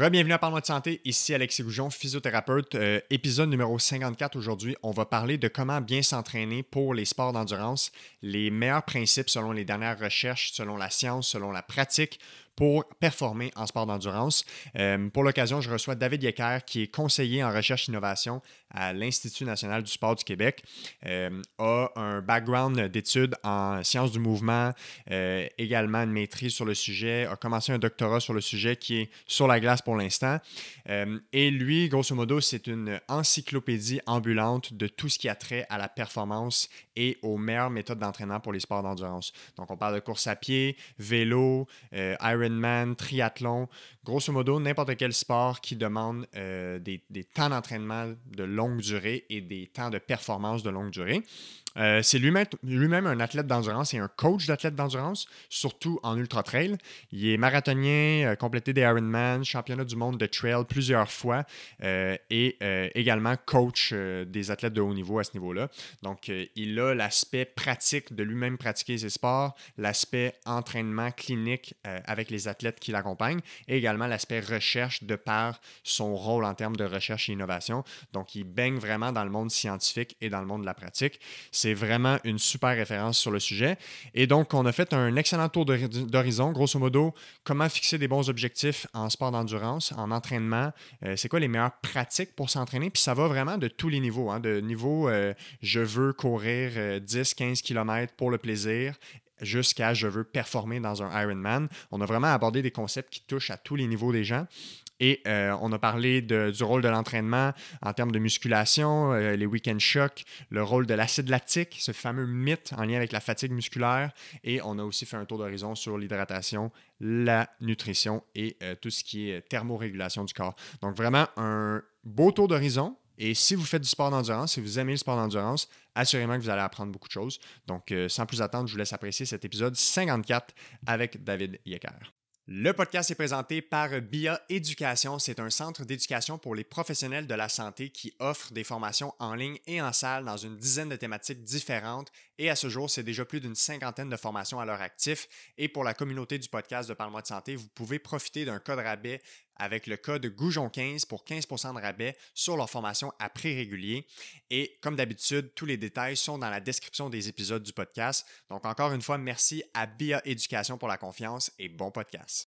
Rebienvenue à Parle-moi de santé, ici Alexis Goujon, physiothérapeute. Euh, épisode numéro 54 aujourd'hui. On va parler de comment bien s'entraîner pour les sports d'endurance, les meilleurs principes selon les dernières recherches, selon la science, selon la pratique pour performer en sport d'endurance. Euh, pour l'occasion, je reçois David Yecker, qui est conseiller en recherche-innovation à l'Institut national du sport du Québec, euh, a un background d'études en sciences du mouvement, euh, également une maîtrise sur le sujet, a commencé un doctorat sur le sujet qui est sur la glace pour l'instant. et lui, grosso modo, c'est une encyclopédie ambulante de tout ce qui a trait à la performance et aux meilleures méthodes d'entraînement pour les sports d'endurance. Donc, on parle de course à pied, vélo, Iron triathlon, grosso modo, n'importe quel sport qui demande euh, des, temps d'entraînement de longue durée et des temps de performance de longue durée. Euh, c'est lui-même, lui-même un athlète d'endurance et un coach d'athlète d'endurance, surtout en ultra trail. Il est marathonien, euh, complété des Ironman, championnat du monde de trail plusieurs fois et également coach des athlètes de haut niveau à ce niveau-là. Donc, il a l'aspect pratique de lui-même pratiquer ses sports, l'aspect entraînement clinique avec les athlètes qui l'accompagnent et également l'aspect recherche de par son rôle en termes de recherche et innovation. Donc, il baigne vraiment dans le monde scientifique et dans le monde de la pratique. C'est vraiment une super référence sur le sujet. Et donc, on a fait un excellent tour d'horizon. Grosso modo, comment fixer des bons objectifs en sport d'endurance, en entraînement? Euh, c'est quoi les meilleures pratiques pour s'entraîner? Puis ça va vraiment de tous les niveaux. Hein, de niveau, euh, je veux courir 10-15 euh, km pour le plaisir jusqu'à je veux performer dans un Ironman. On a vraiment abordé des concepts qui touchent à tous les niveaux des gens. Et euh, on a parlé du rôle de l'entraînement en termes de musculation, euh, les week-end shocks, le rôle de l'acide lactique, ce fameux mythe en lien avec la fatigue musculaire. Et on a aussi fait un tour d'horizon sur l'hydratation, la nutrition et euh, tout ce qui est thermorégulation du corps. Donc vraiment un beau tour d'horizon et si vous faites du sport d'endurance, si vous aimez le sport d'endurance, assurément que vous allez apprendre beaucoup de choses. Donc, sans plus attendre, je vous laisse apprécier cet épisode 54 avec David Yecker. Le podcast est présenté par BIA Éducation. C'est un centre d'éducation pour les professionnels de la santé qui offre des formations en ligne et en salle dans une dizaine de thématiques différentes. Et à ce jour, c'est déjà plus d'une cinquantaine de formations à leur actif. Et pour la communauté du podcast de Parle-moi de santé, vous pouvez profiter d'un code rabais avec le code Goujon15 pour 15% de rabais sur leur formation à prix régulier. Et comme d'habitude, tous les détails sont dans la description des épisodes du podcast. Donc encore une fois, merci à BIA Éducation pour la confiance et bon podcast.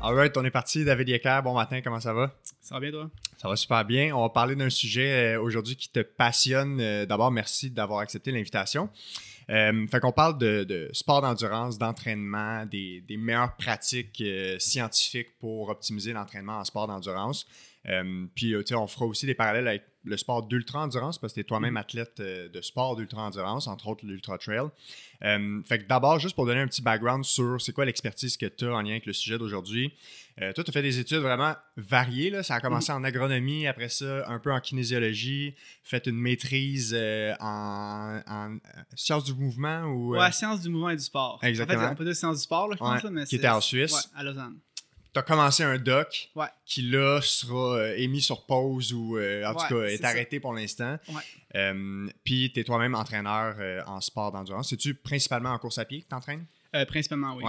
Alright, on est parti. David Yecker, bon matin, comment ça va? Ça va bien, toi? Ça va super bien. On va parler d'un sujet euh, aujourd'hui qui te passionne. Euh, d'abord, merci d'avoir accepté l'invitation. Euh, fait qu'on parle de, sport d'endurance, d'entraînement, des, meilleures pratiques scientifiques pour optimiser l'entraînement en sport d'endurance. Puis, tu sais, on fera aussi des parallèles avec le sport d'ultra-endurance parce que tu es toi-même mm. athlète de sport d'ultra-endurance, entre autres l'ultra-trail. Euh, fait que d'abord, juste pour donner un petit background sur c'est quoi l'expertise que tu as en lien avec le sujet d'aujourd'hui. Euh, toi, tu as fait des études vraiment variées. Là. Ça a commencé en agronomie, après ça, un peu en kinésiologie, fait une maîtrise euh, en, sciences du mouvement ou. Ouais, sciences du mouvement et du sport. Exactement. En fait, on peut dire sciences du sport, là, je pense, mais Qui était en Suisse. Ouais, à Lausanne tu as commencé un doc qui là sera euh, émis sur pause ou euh, en tout cas est, arrêté pour l'instant. Euh, puis tu es toi-même entraîneur en sport d'endurance. C'est-tu principalement en course à pied que tu entraînes? principalement, oui.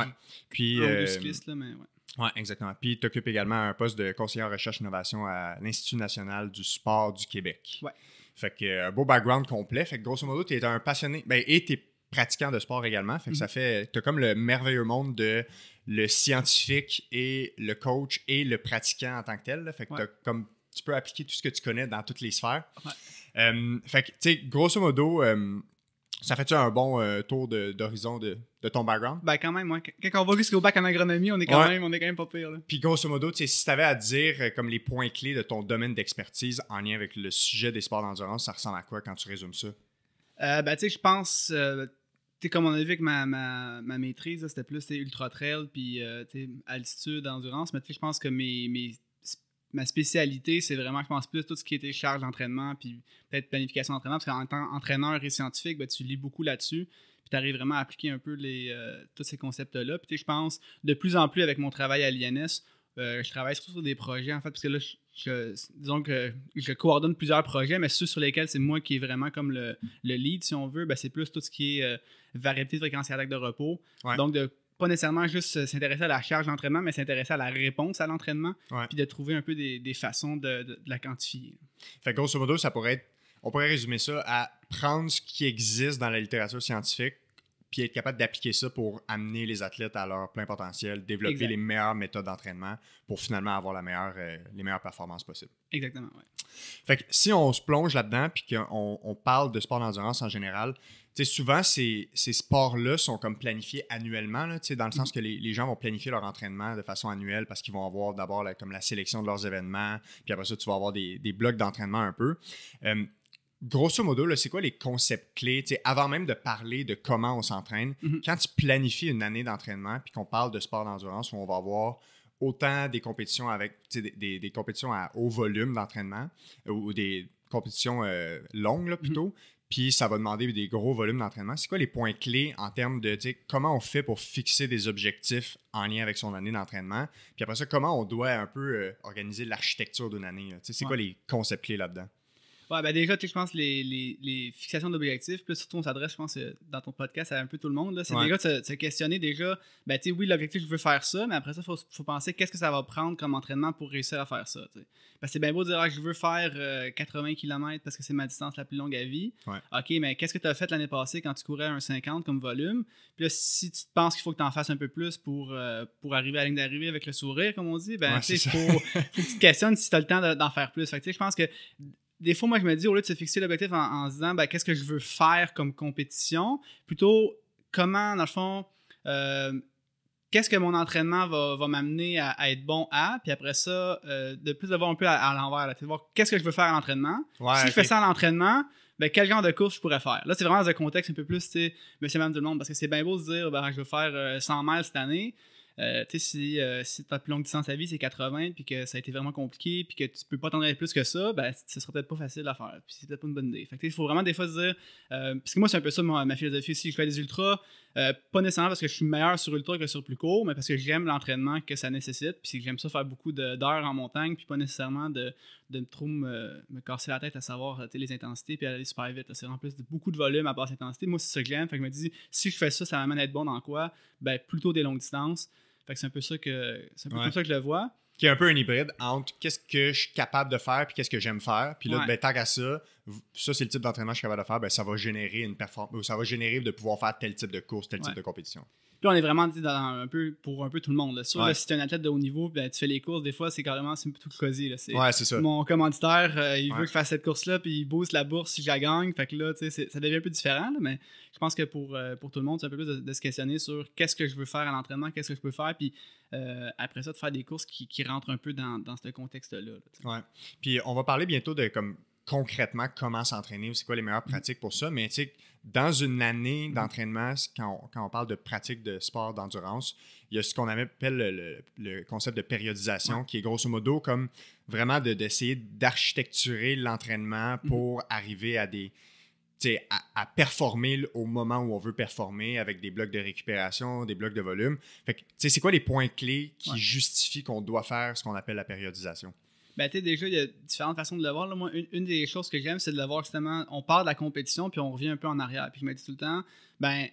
Puis, un cycliste, là, mais ouais. Oui, exactement. Puis tu occupes également un poste de conseiller en recherche et innovation à l'Institut national du sport du Québec. Ouais. Fait que un beau background complet. Fait que grosso modo, tu es un passionné. Ben, et tu es pratiquant de sport également. Fait que ça mhm. fait. Tu as comme le merveilleux monde de le scientifique et le coach et le pratiquant en tant que tel. Fait que comme, tu peux appliquer tout ce que tu connais dans toutes les sphères. Euh, fait que, tu sais, grosso modo, euh, ça fait-tu un bon euh, tour d'horizon de, de, ton background? Ben quand même, moi. Quand on va jusqu'au bac en agronomie, on est quand, même, on est quand même pas pire. Puis grosso modo, si tu avais à dire comme les points clés de ton domaine d'expertise en lien avec le sujet des sports d'endurance, ça ressemble à quoi quand tu résumes ça? ben tu sais, je pense comme on a vu avec ma, ma, ma maîtrise, c'était plus ultra trail puis euh, altitude, endurance. Mais je pense que mes, mes, ma spécialité, c'est vraiment, je pense, plus tout ce qui était charge d'entraînement puis peut-être planification d'entraînement. Parce qu'en tant qu'entraîneur et scientifique, ben, tu lis beaucoup là-dessus. Puis tu arrives vraiment à appliquer un peu les, euh, tous ces concepts-là. Puis je pense, de plus en plus avec mon travail à l'INS, euh, je travaille surtout sur des projets, en fait, parce que là, je disons que je coordonne plusieurs projets, mais ceux sur lesquels c'est moi qui est vraiment comme le, le lead, si on veut, ben, c'est plus tout ce qui est euh, variabilité de fréquence cardiaque de repos. Ouais. Donc, de pas nécessairement juste s'intéresser à la charge d'entraînement, mais s'intéresser à la réponse à l'entraînement, Ouais. puis de trouver un peu des, des façons de, de- de la quantifier. Fait que grosso modo, ça pourrait être. On pourrait résumer ça à prendre ce qui existe dans la littérature scientifique, puis être capable d'appliquer ça pour amener les athlètes à leur plein potentiel, développer Exact. les meilleures méthodes d'entraînement pour finalement avoir la meilleure, euh, les meilleures performances possibles. Exactement, ouais. Fait que si on se plonge là-dedans, puis qu'on on parle de sport d'endurance en général, tu sais, souvent, ces, ces sports-là sont comme planifiés annuellement, là, tu sais, dans le sens que les, les gens vont planifier leur entraînement de façon annuelle parce qu'ils vont avoir d'abord la- comme la sélection de leurs événements, puis après ça, tu vas avoir des, des blocs d'entraînement un peu. Euh, grosso modo, là, c'est quoi les concepts clés, avant même de parler de comment on s'entraîne, Mhm. quand tu planifies une année d'entraînement, puis qu'on parle de sport d'endurance, où on va avoir autant des compétitions avec des, des- des compétitions à haut volume d'entraînement euh, ou des compétitions euh, longues là, plutôt. Puis ça va demander des gros volumes d'entraînement. C'est quoi les points clés en termes de comment on fait pour fixer des objectifs en lien avec son année d'entraînement? Puis après ça, comment on doit un peu euh, organiser l'architecture d'une année? là? C'est quoi les concepts clés là-dedans? Ouais, ben déjà, tu sais, je pense les, les, les fixations d'objectifs, là, surtout on s'adresse, je pense, euh, dans ton podcast à un peu tout le monde. C'est Ouais. déjà de se, de se questionner déjà, ben tu sais, oui, l'objectif, je veux faire ça, mais après ça, il faut, faut penser qu'est-ce que ça va prendre comme entraînement pour réussir à faire ça. Parce que c'est bien beau de dire, ah, je veux faire euh, 80 km parce que c'est ma distance la plus longue à vie. Ouais. OK, mais qu'est-ce que tu as fait l'année passée quand tu courais un 50 comme volume? Puis là, si tu penses qu'il faut que tu en fasses un peu plus pour, euh, pour arriver à la ligne d'arrivée avec le sourire, comme on dit, ben Ouais, tu sais, c'est faut, faut que tu te questionnes si tu as le temps de- d'en faire plus. Fait que, tu sais, je pense que des fois, moi, je me dis, au lieu de se fixer l'objectif en, en se disant, ben, qu'est-ce que je veux faire comme compétition, plutôt comment, dans le fond, euh, qu'est-ce que mon entraînement va, va m'amener à, à être bon à, puis après ça, euh, de plus de voir un peu à, à l'envers, sais, voir qu'est-ce que je veux faire à l'entraînement. Ouais, si je fais ça à l'entraînement, ben, quel genre de course je pourrais faire? Là, c'est vraiment dans un contexte un peu plus, tu sais, monsieur, madame, tout le monde, parce que c'est bien beau de dire, ben, je veux faire euh, 100 miles cette année. Euh, tu sais, si, euh, si ta plus longue distance à vie, c'est 80, puis que ça a été vraiment compliqué, puis que tu peux pas t'entraîner plus que ça, ben, ce sera peut-être pas facile à faire. Puis c'est peut-être pas une bonne idée. Fait il faut vraiment des fois se dire, euh, parce que moi, c'est un peu ça ma, philosophie aussi. Je fais des ultras, euh, pas nécessairement parce que je suis meilleur sur ultra que sur plus court, mais parce que j'aime l'entraînement que ça nécessite, puis j'aime ça faire beaucoup d'heures en montagne, puis pas nécessairement de, de trop me, me casser la tête à savoir les intensités, puis aller super vite. C'est en plus de beaucoup de volume à basse intensité. Moi, c'est ça que j'aime. Fait que je me dis, si je fais ça, ça m'amène à être bon dans quoi? Ben, plutôt des longues distances. Fait que c'est un peu ça que c'est un peu Ouais. comme ça que je le vois. qui est un peu un hybride entre qu'est-ce que je suis capable de faire puis qu'est-ce que j'aime faire. Puis là, Ouais. ben, tant qu'à ça, ça, c'est le type d'entraînement que je suis capable de faire, ben, ça va générer une performance, ça va générer de pouvoir faire tel type de course, tel type de compétition. Puis on est vraiment dit, dans un peu pour un peu tout le monde. Là. Sûr, Ouais. là, si tu es un athlète de haut niveau, ben, tu fais les courses, des fois, c'est carrément c'est tout choisi. Là. C'est- Ouais, c'est ça. Mon commanditaire, euh, il veut que je fasse cette course-là, puis il booste la bourse si je la gagne. Fait que là, tu sais, c'est- ça devient un peu différent, là, mais je pense que pour, euh, pour tout le monde, c'est un peu plus de, de se questionner sur qu'est-ce que je veux faire à l'entraînement, qu'est-ce que je peux faire, puis euh, après ça, de faire des courses qui, qui rentrent un peu dans, dans ce contexte-là. là. Ouais. Puis on va parler bientôt de comme concrètement comment s'entraîner, c'est quoi les meilleures pratiques pour ça. Mais tu sais, dans une année d'entraînement, c'est quand on, quand on parle de pratique de sport d'endurance, il y a ce qu'on appelle le, le- le concept de périodisation, qui est grosso modo comme vraiment de- d'essayer d'architecturer l'entraînement pour arriver à des à, à performer au moment où on veut performer avec des blocs de récupération, des blocs de volume. Fait que, tu sais, c'est quoi les points clés qui Ouais. justifient qu'on doit faire ce qu'on appelle la périodisation? Ben, tu déjà, il y a différentes façons de le voir. Moi, une, des choses que j'aime, c'est de le voir justement. On part de la compétition, puis on revient un peu en arrière. Puis je me dis tout le temps, ben,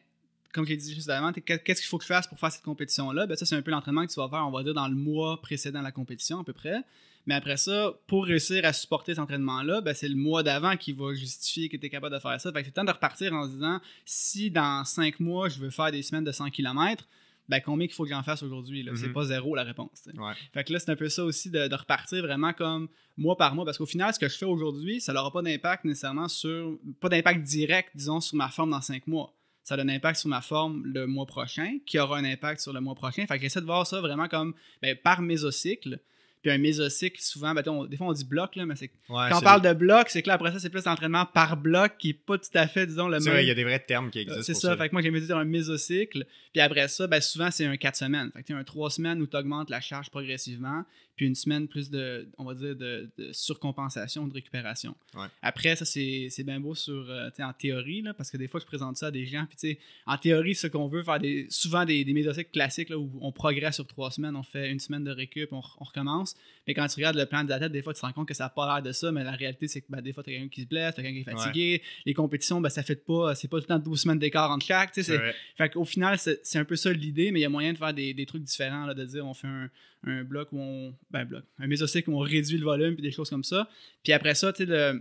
comme j'ai dit juste avant, qu'est-ce qu'il faut que je fasse pour faire cette compétition-là? Ben, ça, c'est un peu l'entraînement que tu vas faire, on va dire, dans le mois précédent la compétition, à peu près. Mais après ça, pour réussir à supporter cet entraînement-là, ben, c'est le mois d'avant qui va justifier que tu es capable de faire ça. Fait que c'est temps de repartir en se disant, si dans cinq mois, je veux faire des semaines de 100 km, ben, combien il faut que j'en fasse aujourd'hui? là? C'est Mhm. pas zéro la réponse. Ouais. Fait que là, c'est un peu ça aussi de, de repartir vraiment comme mois par mois. Parce qu'au final, ce que je fais aujourd'hui, ça n'aura pas d'impact nécessairement sur. Pas d'impact direct, disons, sur ma forme dans cinq mois. Ça a un impact sur ma forme le mois prochain, qui aura un impact sur le mois prochain. Fait que j'essaie de voir ça vraiment comme ben, par mésocycle. Puis un mésocycle, souvent, ben, on- des fois on dit bloc, là, mais c'est. Ouais, Quand on parle de bloc, c'est que là, après ça, c'est plus l'entraînement par bloc qui est pas tout à fait, disons, le C'est même. vrai, il y a des vrais termes qui Euh, existent. C'est pour ça. Fait que moi, j'aime dire un mésocycle. Puis après ça, ben, souvent, c'est un 4 semaines. Fait que tu as un 3 semaines où tu augmentes la charge progressivement. Puis une semaine plus de, on va dire, de, de surcompensation, de récupération. Ouais. Après, ça, c'est bien beau sur, euh, en théorie, là, parce que des fois, je présente ça à des gens, puis en théorie, ce qu'on veut, faire des, souvent des, des classiques, là, où on progresse sur trois semaines, on fait une semaine de récup, on, on recommence. Mais quand tu regardes le plan de la tête, des fois, tu te rends compte que ça n'a pas l'air de ça, mais la réalité, c'est que ben, des fois, tu as quelqu'un qui se blesse, tu as quelqu'un qui est fatigué, les compétitions, ben, ça fait pas, c'est pas tout le temps 12 semaines d'écart entre chaque, fait qu'au final, c'est c'est un peu ça l'idée, mais il y a moyen de faire des, des trucs différents, là, de dire on fait un, un bloc où on. Ben, un bloc. Un mésocycle où on réduit le volume, puis des choses comme ça. Puis après ça, tu sais,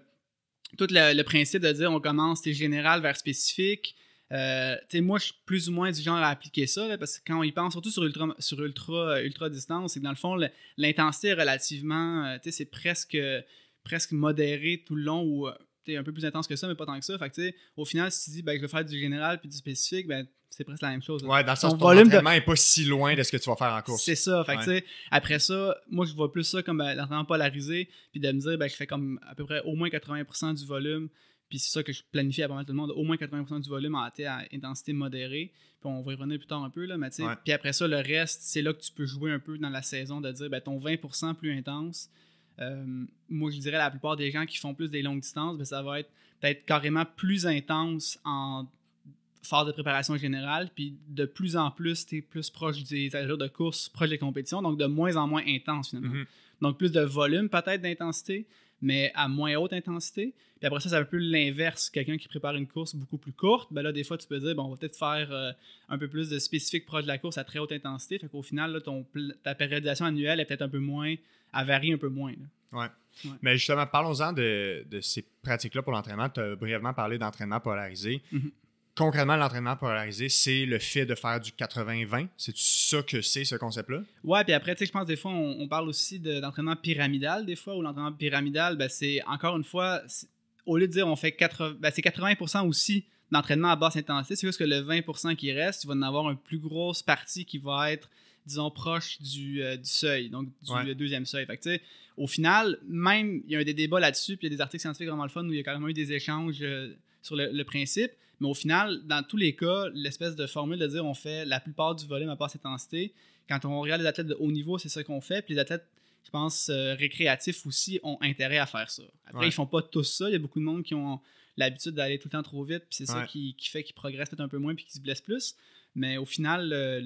tout le, le principe de dire on commence général vers spécifique. Euh, tu sais, moi, je suis plus ou moins du genre à appliquer ça, là, parce que quand on y pense, surtout sur ultra, sur ultra, ultra distance, c'est que dans le fond, l'intensité est relativement, euh, tu sais, c'est presque, presque modéré tout le long ou euh, un peu plus intense que ça, mais pas tant que ça. Fait que, au final, si tu dis, ben, je vais faire du général puis du spécifique, ben, c'est presque la même chose. là. Ouais, dans le sens Ton ton volume de- n'est pas si loin de ce que tu vas faire en course. C'est ça. Fait que, Ouais. après ça, moi, je vois plus ça comme ben, l'entraînement polarisé, puis de me dire, ben, je fais comme à peu près au moins 80% du volume, puis c'est ça que je planifie à pas mal tout le monde, au moins 80% du volume en à intensité modérée. Puis on va y revenir plus tard un peu, là, mais Ouais. puis après ça, le reste, c'est là que tu peux jouer un peu dans la saison, de dire, ben, ton 20% plus intense. euh, moi, je dirais la plupart des gens qui font plus des longues distances, ben, ça va être peut-être carrément plus intense en phase de préparation générale, puis de plus en plus, tu es plus proche des allures de course, proche des compétitions, donc de moins en moins intense finalement. Mhm. Donc plus de volume peut-être d'intensité, mais à moins haute intensité. Puis après ça, c'est un peu l'inverse. Quelqu'un qui prépare une course beaucoup plus courte, ben là, des fois, tu peux dire, bon, on va peut-être faire euh, un peu plus de spécifique proche de la course à très haute intensité. Fait qu'au final, là, ton, ta périodisation annuelle est peut-être un peu moins, elle varie un peu moins. là. Ouais. Ouais. Mais justement, parlons-en de, de ces pratiques-là pour l'entraînement. Tu as brièvement parlé d'entraînement polarisé. Mhm. Concrètement, l'entraînement polarisé, c'est le fait de faire du 80-20. C'est ça que c'est, ce concept-là? Ouais, puis après, tu sais, je pense des fois, on, on parle aussi de- d'entraînement pyramidal, des fois, où l'entraînement pyramidal, ben, c'est encore une fois, au lieu de dire on fait 80, ben, c'est 80% aussi d'entraînement à basse intensité, c'est juste que le 20% qui reste, tu vas en avoir une plus grosse partie qui va être, disons, proche du, euh, du seuil, donc du Ouais. deuxième seuil. Fait que, tu sais, au final, même, il y a un des débats là-dessus, puis il y a des articles scientifiques vraiment le fun où il y a carrément eu des échanges euh, sur le, le principe. Mais au final, dans tous les cas, l'espèce de formule de dire on fait la plupart du volume à basse intensité, quand on regarde les athlètes de haut niveau, c'est ça qu'on fait. Puis les athlètes, je pense, euh, récréatifs aussi ont intérêt à faire ça. Après, Ouais. ils font pas tous ça. Il y a beaucoup de monde qui ont l'habitude d'aller tout le temps trop vite. Puis c'est ça qui, qui fait qu'ils progressent peut-être un peu moins puis qu'ils se blessent plus. Mais au final, le,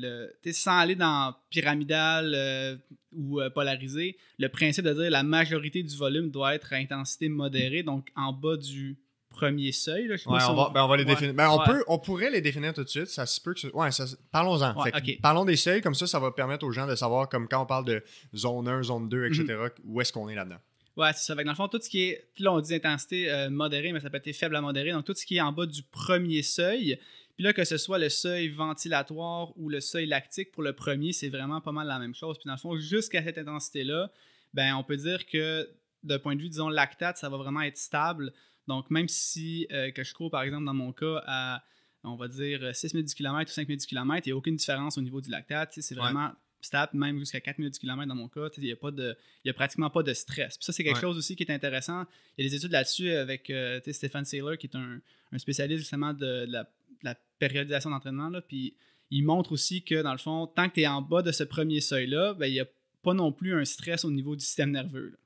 le- sans aller dans pyramidal euh, ou euh, polarisé, le principe de dire la majorité du volume doit être à intensité modérée, donc en bas du premier seuil. Là, je sais pas Ouais, on va, ben, on va les Ouais. définir. Ben, on, Ouais. peut, on pourrait les définir tout de suite. Ça se peut que. Ouais, parlons-en. Parlons des seuils, comme ça, ça va permettre aux gens de savoir, comme quand on parle de zone 1, zone 2, etc., Mhm. où est-ce qu'on est là-dedans. Ouais, c'est ça. Dans le fond, tout ce qui est. Là, on dit intensité euh, modérée, mais ça peut être faible à modérée. Donc, tout ce qui est en bas du premier seuil. Puis là, que ce soit le seuil ventilatoire ou le seuil lactique pour le premier, c'est vraiment pas mal la même chose. Puis dans le fond, jusqu'à cette intensité-là, ben, on peut dire que d'un point de vue, disons, lactate, ça va vraiment être stable. Donc, même si euh, que je cours, par exemple, dans mon cas, à, on va dire, 6 minutes du kilomètre ou 5 minutes du kilomètre, il n'y a aucune différence au niveau du lactate. C'est Ouais. vraiment stable, même jusqu'à 4 minutes du kilomètre dans mon cas. Il n'y a, pas de- il y a pratiquement pas de stress. Puis ça, c'est quelque Ouais. chose aussi qui est intéressant. Il y a des études là-dessus avec euh, tu sais, Stéphane Saylor, qui est un, un spécialiste justement de, de la, de la périodisation d'entraînement. Puis il montre aussi que, dans le fond, tant que tu es en bas de ce premier seuil-là, ben, il n'y a pas non plus un stress au niveau du système nerveux. là.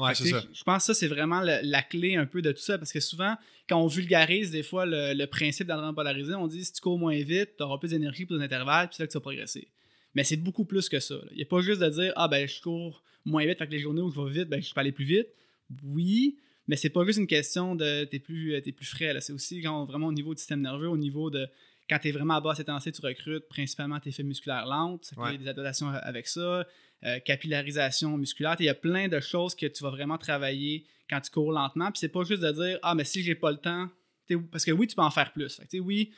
Ouais, c'est ça. Je pense que ça, c'est vraiment le- la clé un peu de tout ça, parce que souvent, quand on vulgarise des fois le, le principe d'entraînement polarisé, on dit si tu cours moins vite, tu auras plus d'énergie pour les intervalles, puis c'est là que tu vas progresser. Mais c'est beaucoup plus que ça. là. Il n'y a pas juste de dire ah ben je cours moins vite, fait que les journées où je vais vite, ben je peux aller plus vite. Oui, mais c'est pas juste une question de t'es plus, euh, t'es plus frais. là. C'est aussi quand, vraiment au niveau du système nerveux, au niveau de quand tu es vraiment à basse intensité, tu recrutes principalement tes fibres musculaires lentes. Ça Ouais. des adaptations avec ça. Euh, capillarisation musculaire. Il y a plein de choses que tu vas vraiment travailler quand tu cours lentement. Puis c'est pas juste de dire Ah, mais si j'ai pas le temps. Parce que oui, tu peux en faire plus. Oui,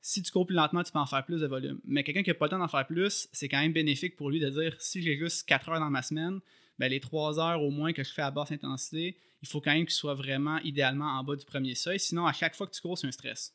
si tu cours plus lentement, tu peux en faire plus de volume. Mais quelqu'un qui n'a pas le temps d'en faire plus, c'est quand même bénéfique pour lui de dire si j'ai juste 4 heures dans ma semaine, ben les 3 heures au moins que je fais à basse intensité, il faut quand même qu'il soit vraiment idéalement en bas du premier seuil. Sinon, à chaque fois que tu cours, c'est un stress.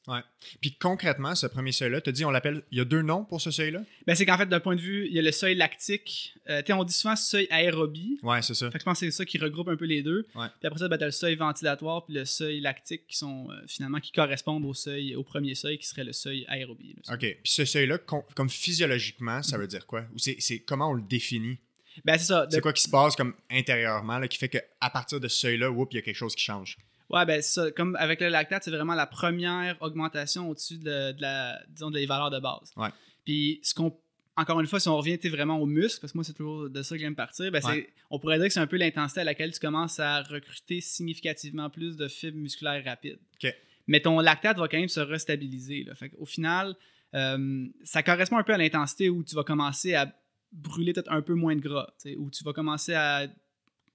Puis concrètement, ce premier seuil-là, tu dit, on l'appelle. Il y a deux noms pour ce seuil-là? Ben, c'est qu'en fait, d'un point de vue, il y a le seuil lactique. Euh, on dit souvent seuil aérobie. Ouais, c'est ça. Fait que je pense que c'est ça qui regroupe un peu les deux. Ouais. Puis après ça, ben, tu as le seuil ventilatoire puis le seuil lactique qui sont euh, finalement qui correspondent au seuil, au premier seuil qui serait le seuil aérobie. là. OK. Puis ce seuil-là, com- comme physiologiquement, ça veut dire quoi? Ou c'est- comment on le définit? Ben, c'est ça. C'est quoi qui se passe comme intérieurement là, qui fait qu'à partir de ce seuil-là, il y a quelque chose qui change? Ouais, ben, c'est ça. Comme avec le lactate, c'est vraiment la première augmentation au-dessus de, de la, disons, des valeurs de base. Ouais. Puis, ce qu'on. Encore une fois, si on revient vraiment au muscle, parce que moi, c'est toujours de ça que j'aime partir, ben, c'est- on pourrait dire que c'est un peu l'intensité à laquelle tu commences à recruter significativement plus de fibres musculaires rapides. OK. Mais ton lactate va quand même se restabiliser. Là. Fait au final, euh, ça correspond un peu à l'intensité où tu vas commencer à brûler peut-être un peu moins de gras, où tu vas commencer à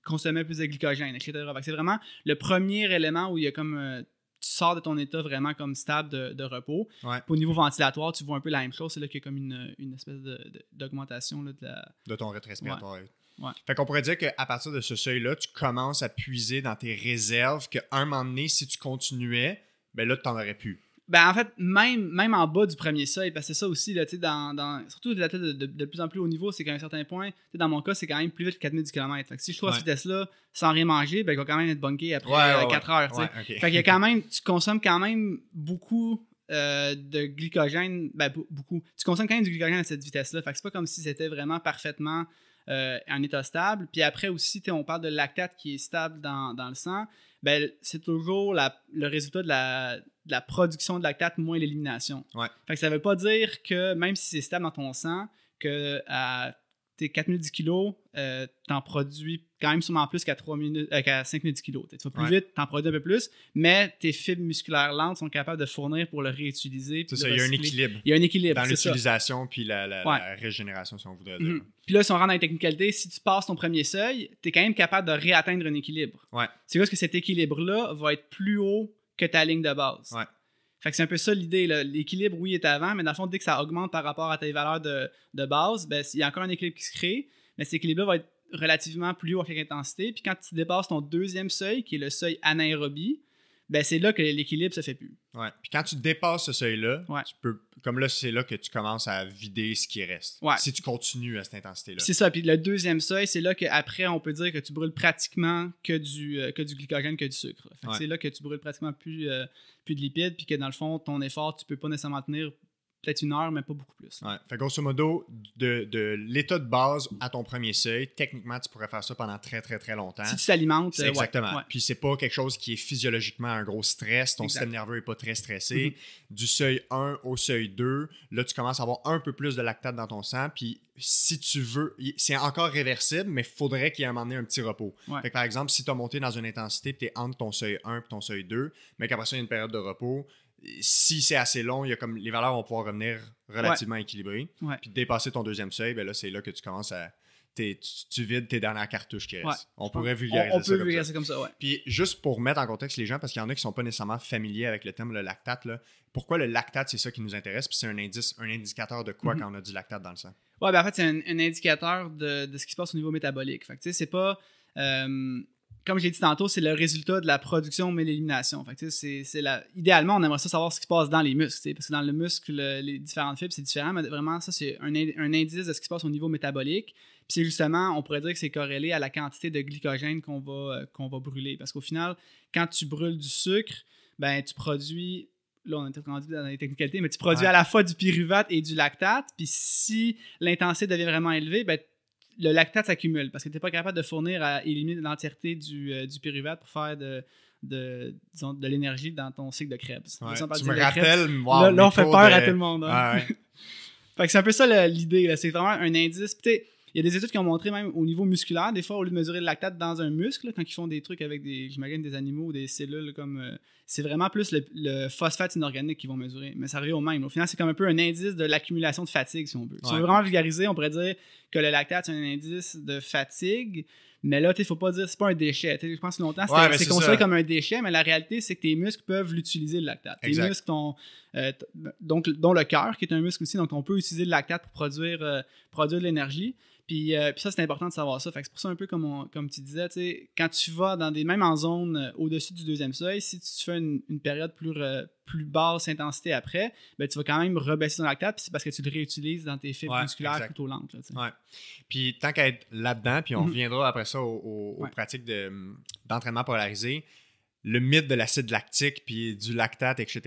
consommer plus de glycogène, etc. C'est vraiment le premier élément où il y a comme euh, tu sors de ton état vraiment comme stable de, de repos. Ouais. Puis Au niveau ventilatoire, tu vois un peu la même chose. C'est là qu'il y a comme une, une espèce de- de- d'augmentation de la. de ton rythme respiratoire. Ouais. Fait qu'on pourrait dire qu'à partir de ce seuil-là, tu commences à puiser dans tes réserves qu'à un moment donné, si tu continuais, ben là, tu en aurais pu. Ben, en fait, même, même en bas du premier seuil, parce que c'est ça aussi, là, dans, dans, surtout de, de, de, de plus en plus haut niveau, c'est qu'à un certain point, tu sais, dans mon cas, c'est quand même plus vite que 4000 km. Fait que si je trouve cette vitesse-là sans rien manger, ben, il va quand même être bunké après Ouais, ouais, euh, ouais. 4 heures. Ouais. Fait y a quand même, tu consommes quand même beaucoup euh, de glycogène, ben be- beaucoup. Tu consommes quand même du glycogène à cette vitesse-là. Fait que c'est pas comme si c'était vraiment parfaitement euh, en état stable. Puis après aussi, on parle de lactate qui est stable dans, dans le sang. Ben, c'est toujours la- le résultat de la, de la production de lactate moins l'élimination. Ouais. Fait que ça veut pas dire que même si c'est stable dans ton sang, que à tes 4010 kg, euh, t'en produis quand même sûrement plus qu'à 3 minutes, euh, qu'à 5010 kg. Tu vas plus Ouais. vite, t'en produis un peu plus, mais tes fibres musculaires lentes sont capables de fournir pour le réutiliser. C'est ça, il y a un équilibre Il y a un équilibre. dans l'utilisation puis la, la- Ouais. la régénération, si on voudrait dire. Mhm. Puis là, si on rentre dans les technicalités, si tu passes ton premier seuil, tu es quand même capable de réatteindre un équilibre. Ouais. C'est juste que cet équilibre-là va être plus haut que ta ligne de base. Fait que c'est un peu ça l'idée. L'équilibre, oui, est avant, mais dans le fond, dès que ça augmente par rapport à tes valeurs de, de base, ben, il y a encore un équilibre qui se crée, mais cet équilibre-là va être relativement plus haut à chaque intensité. Puis quand tu dépasses ton deuxième seuil, qui est le seuil anaérobie, ben, c'est là que l'équilibre se fait plus. Ouais. Puis quand tu dépasses ce seuil-là, Ouais. tu peux, comme là, c'est là que tu commences à vider ce qui reste. Ouais. Si tu continues à cette intensité-là. C'est ça. Puis le deuxième seuil, c'est là qu'après, on peut dire que tu brûles pratiquement que du, euh, que du glycogène, que du sucre. C'est là que tu brûles pratiquement plus, euh, plus de lipides, puis que dans le fond, ton effort, tu peux pas nécessairement tenir peut-être une heure, mais pas beaucoup plus. Ouais. Fait grosso modo, de, de l'état de base à ton premier seuil, techniquement, tu pourrais faire ça pendant très, très, très longtemps. Si tu t'alimentes, C'est euh, ouais, exactement. ouais. Puis c'est pas quelque chose qui est physiologiquement un gros stress. Ton Exact. système nerveux est pas très stressé. Mhm. Du seuil 1 au seuil 2, là, tu commences à avoir un peu plus de lactate dans ton sang. Puis si tu veux, c'est encore réversible, mais il faudrait qu'il y ait un moment donné un petit repos. Ouais. Fait que, par exemple, si tu as monté dans une intensité, tu es entre ton seuil 1 et ton seuil 2, mais qu'après ça, il y a une période de repos, si c'est assez long, il y a comme les valeurs vont pouvoir revenir relativement équilibrées. Ouais. Puis dépasser ton deuxième seuil, ben là, c'est là que tu commences à. Tu, tu vides tes dernières cartouches qui restent. Ouais. On pourrait On, vulgariser on ça. peut comme vulgariser ça. comme ça, ouais. Puis juste pour mettre en contexte les gens, parce qu'il y en a qui sont pas nécessairement familiers avec le terme le lactate, là, pourquoi le lactate, c'est ça qui nous intéresse, puis c'est un indice, un indicateur de quoi Mhm. quand on a du lactate dans le sang? Ouais, ben en fait, c'est un, un indicateur de, de ce qui se passe au niveau métabolique. Fait que, tu sais, c'est pas. euh, comme j'ai dit tantôt, c'est le résultat de la production mais l'élimination. Idéalement, on aimerait ça savoir ce qui se passe dans les muscles. Parce que dans le muscle, le- les différentes fibres, c'est différent. Mais vraiment, ça, c'est un, in- un indice de ce qui se passe au niveau métabolique. Puis c'est justement, on pourrait dire que c'est corrélé à la quantité de glycogène qu'on va, euh, qu'on va brûler. Parce qu'au final, quand tu brûles du sucre, ben tu produis là on est rendu dans les technicalités, mais tu produis Ouais. à la fois du pyruvate et du lactate. Puis si l'intensité devient vraiment élevée, ben, le lactate s'accumule parce que tu n'es pas capable de fournir à éliminer l'entièreté du, euh, du pyruvate pour faire de, de, disons, de l'énergie dans ton cycle de Krebs. Ouais. Tu me rappelles, wow, là, on fait peur de- à tout le monde. hein. Ouais. Fait que c'est un peu ça l'idée. C'est vraiment un indice. Puis, il y a des études qui ont montré même au niveau musculaire, des fois, au lieu de mesurer le lactate dans un muscle, quand ils font des trucs avec des, j'imagine, des animaux ou des cellules comme. euh, c'est vraiment plus le, le phosphate inorganique qu'ils vont mesurer. Mais ça revient au même. Au final, c'est comme un peu un indice de l'accumulation de fatigue, si on veut. Si on veut vraiment vulgariser, on pourrait dire que le lactate, c'est un indice de fatigue. Mais là, il ne faut pas dire c'est pas un déchet. Tu sais, Je pense que longtemps, Ouais, c'est considéré ça. comme un déchet, mais la réalité, c'est que tes muscles peuvent l'utiliser, le lactate. Tes Exact. muscles, ont, euh, donc, dont le cœur, qui est un muscle aussi, donc on peut utiliser le lactate pour produire, euh, produire de l'énergie. Puis, euh, puis ça, c'est important de savoir ça. Fait que c'est pour ça un peu comme, on- comme tu disais, quand tu vas dans des, même en zone euh, au-dessus du deuxième seuil, si tu fais une, une période plus, basse intensité après, ben, tu vas quand même rebaisser ton lactate, puis c'est parce que tu le réutilises dans tes fibres Ouais, musculaires exact. plutôt lentes. là. Ouais. Puis tant qu'à être là-dedans, puis on Mhm. reviendra après ça aux, aux- aux Ouais. pratiques de- d'entraînement polarisé, le mythe de l'acide lactique puis du lactate, etc.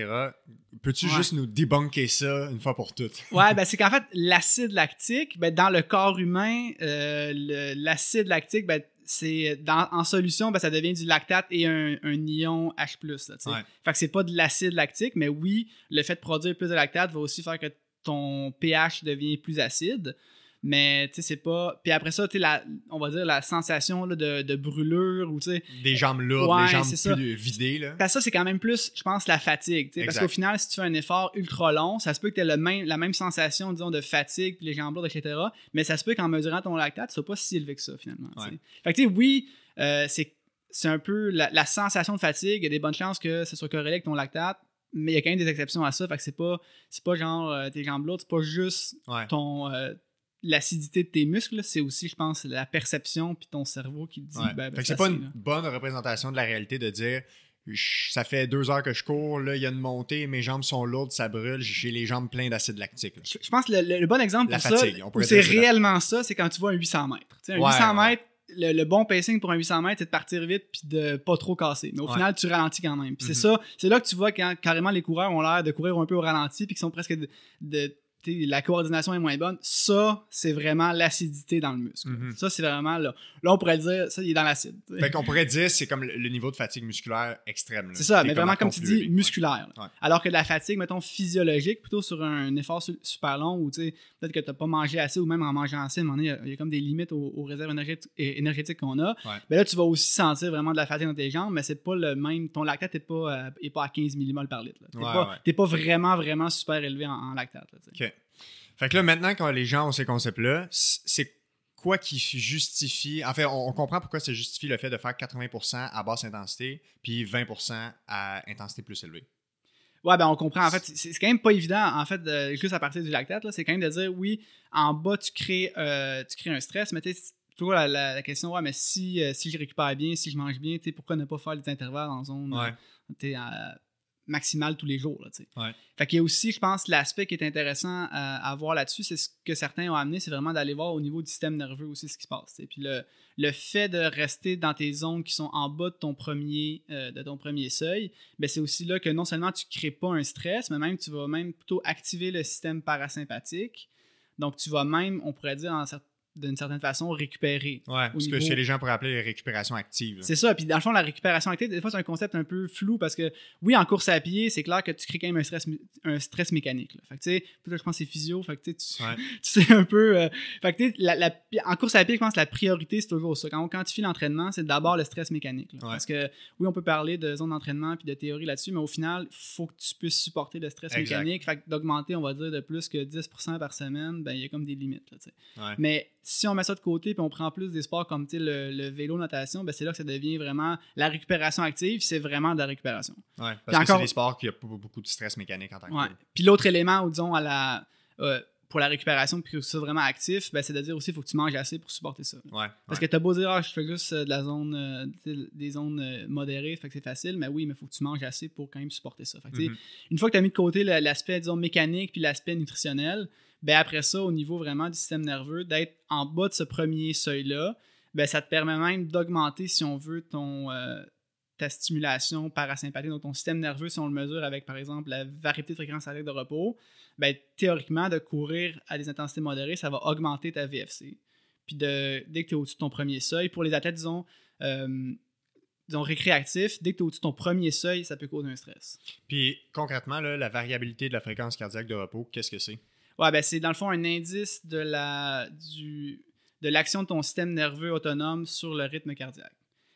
Peux-tu Ouais. juste nous débunker ça une fois pour toutes? Ouais, ben c'est qu'en fait, l'acide lactique, ben dans le corps humain, euh, l'acide lactique, ben c'est en solution, ben ça devient du lactate et un, un ion H+. Là. Ouais. Fait que c'est pas de l'acide lactique, mais oui, le fait de produire plus de lactate va aussi faire que ton pH devient plus acide. Mais tu sais, c'est pas. Puis après ça, tu sais, on va dire la sensation là, de, de brûlure ou tu sais. Des jambes lourdes, Ouais, des jambes c'est ça. plus vidées, là. Parce que ça, c'est quand même plus, je pense, la fatigue. tu Parce qu'au final, si tu fais un effort ultra long, ça se peut que tu aies le même, la même sensation, disons, de fatigue, puis les jambes lourdes, etc. Mais ça se peut qu'en mesurant ton lactate, ce soit pas si élevé que ça, finalement. tu sais. Ouais. Fait que, tu sais, oui, euh, c'est c'est un peu la, la sensation de fatigue. Il y a des bonnes chances que ce soit corrélé avec ton lactate, mais il y a quand même des exceptions à ça. Fait que c'est pas, c'est pas genre euh, tes jambes lourdes, c'est pas juste Ouais. ton. euh, l'acidité de tes muscles, c'est aussi, je pense, la perception puis ton cerveau qui te dit. Ouais. ben, ben, fait que c'est c'est pas une là. bonne représentation de la réalité de dire ça fait deux heures que je cours, là, il y a une montée, mes jambes sont lourdes, ça brûle, j'ai les jambes pleines d'acide lactique. là. Je pense que le, le- le bon exemple La pour fatigue, ça, c'est réellement ça, c'est quand tu vois un 800 mètres. Tu sais, un Ouais, 800 ouais. mètres, le, le bon pacing pour un 800 mètres, c'est de partir vite puis de pas trop casser. Mais au Ouais. final, tu ralentis quand même. Puis Mhm. c'est ça, c'est là que tu vois quand carrément les coureurs ont l'air de courir un peu au ralenti puis qu'ils sont presque de, la coordination est moins bonne. Ça, c'est vraiment l'acidité dans le muscle. Mhm. Ça, c'est vraiment là. Là, on pourrait le dire, ça, il est dans l'acide. Fait qu'on pourrait dire c'est comme le, le niveau de fatigue musculaire extrême. C'est ça, mais vraiment, comme tu dis, musculaire. Ouais. Alors que de la fatigue, mettons, physiologique, plutôt sur un effort su- super long où, tu sais, peut-être que tu n'as pas mangé assez ou même en mangeant assez, il y a- il y, a comme des limites aux, aux réserves énergétiques qu'on a. Ouais. Ben là, tu vas aussi sentir vraiment de la fatigue dans tes jambes, mais c'est pas le même. Ton lactate n'est pas, euh, est pas à 15 millimol par litre. Tu n'es Ouais, pas, ouais. pas vraiment, vraiment super élevé en, en lactate. là. Fait que là, maintenant, quand les gens ont ces concepts-là, c'est quoi qui justifie. En fait, on, on comprend pourquoi ça justifie le fait de faire 80% à basse intensité, puis 20% à intensité plus élevée. Ouais, ben on comprend. En fait, c'est quand même pas évident, en fait, de- juste à partir du lactate, là, c'est quand même de dire, oui, en bas, tu crées, euh, tu crées un stress, mais tu toujours la, la- la question, ouais, mais si, euh, si je récupère bien, si je mange bien, pourquoi ne pas faire des intervalles en zone euh, maximale tous les jours, là. Ouais. Fait qu'il y a aussi, je pense, l'aspect qui est intéressant à, à voir là-dessus, c'est ce que certains ont amené, c'est vraiment d'aller voir au niveau du système nerveux aussi ce qui se passe. tu sais. Puis le, le fait de rester dans tes zones qui sont en bas de ton premier, euh, de ton premier seuil, ben c'est aussi là que non seulement tu crées pas un stress, mais même tu vas même plutôt activer le système parasympathique. Donc tu vas même, on pourrait dire en cer- d'une certaine façon, récupérer. Ouais, Au ce que niveau- chez les gens pourraient appeler récupération active. là. C'est ça. Puis dans le fond, la récupération active, des fois, c'est un concept un peu flou parce que, oui, en course à pied, c'est clair que tu crées quand même un stress, un stress mécanique. là. Fait que, tu sais, je pense que c'est physio. Fait que, tu sais, tu, Ouais. tu sais un peu. euh, fait que, tu sais, la- la- en course à pied, je pense que la priorité, c'est toujours ça. Quand on quantifie l'entraînement, c'est d'abord le stress mécanique. là. Ouais. Parce que, oui, on peut parler de zone d'entraînement puis de théorie là-dessus, mais au final, il faut que tu puisses supporter le stress Exact. mécanique. Fait que d'augmenter, on va dire, de plus que 10% par semaine, ben, il y a comme des limites. Là, tu sais. Ouais. Mais si on met ça de côté puis on prend plus des sports comme le, le vélo, natation, ben c'est là que ça devient vraiment la récupération active, c'est vraiment de la récupération. Puis parce que encore- c'est des sports qui n'ont pas beaucoup de stress mécanique en tant que Ouais. Puis l'autre élément, ou disons, à la, euh, pour la récupération, puis que c'est vraiment actif, ben c'est de dire aussi qu'il faut que tu manges assez pour supporter ça. Ouais, Parce ouais. que t'as beau dire, ah, je fais juste euh, de la zone, euh, des zones euh, modérées, fait que c'est facile, mais oui, mais il faut que tu manges assez pour quand même supporter ça. Fait que, Mhm. Une fois que tu as mis de côté l'aspect, disons, mécanique puis l'aspect nutritionnel, ben après ça, au niveau vraiment du système nerveux, d'être en bas de ce premier seuil-là, ben ça te permet même d'augmenter, si on veut, ton, euh, ta stimulation parasympathique, donc ton système nerveux, si on le mesure avec, par exemple, la variété de fréquence cardiaque de repos, ben, théoriquement, de courir à des intensités modérées, ça va augmenter ta VFC. Puis de, dès que tu es au-dessus de ton premier seuil, pour les athlètes, disons, euh, disons récréatifs, dès que tu es au-dessus de ton premier seuil, ça peut causer un stress. Puis concrètement, là, la variabilité de la fréquence cardiaque de repos, qu'est-ce que c'est? Ouais, ben c'est dans le fond un indice de la du de l'action de ton système nerveux autonome sur le rythme cardiaque.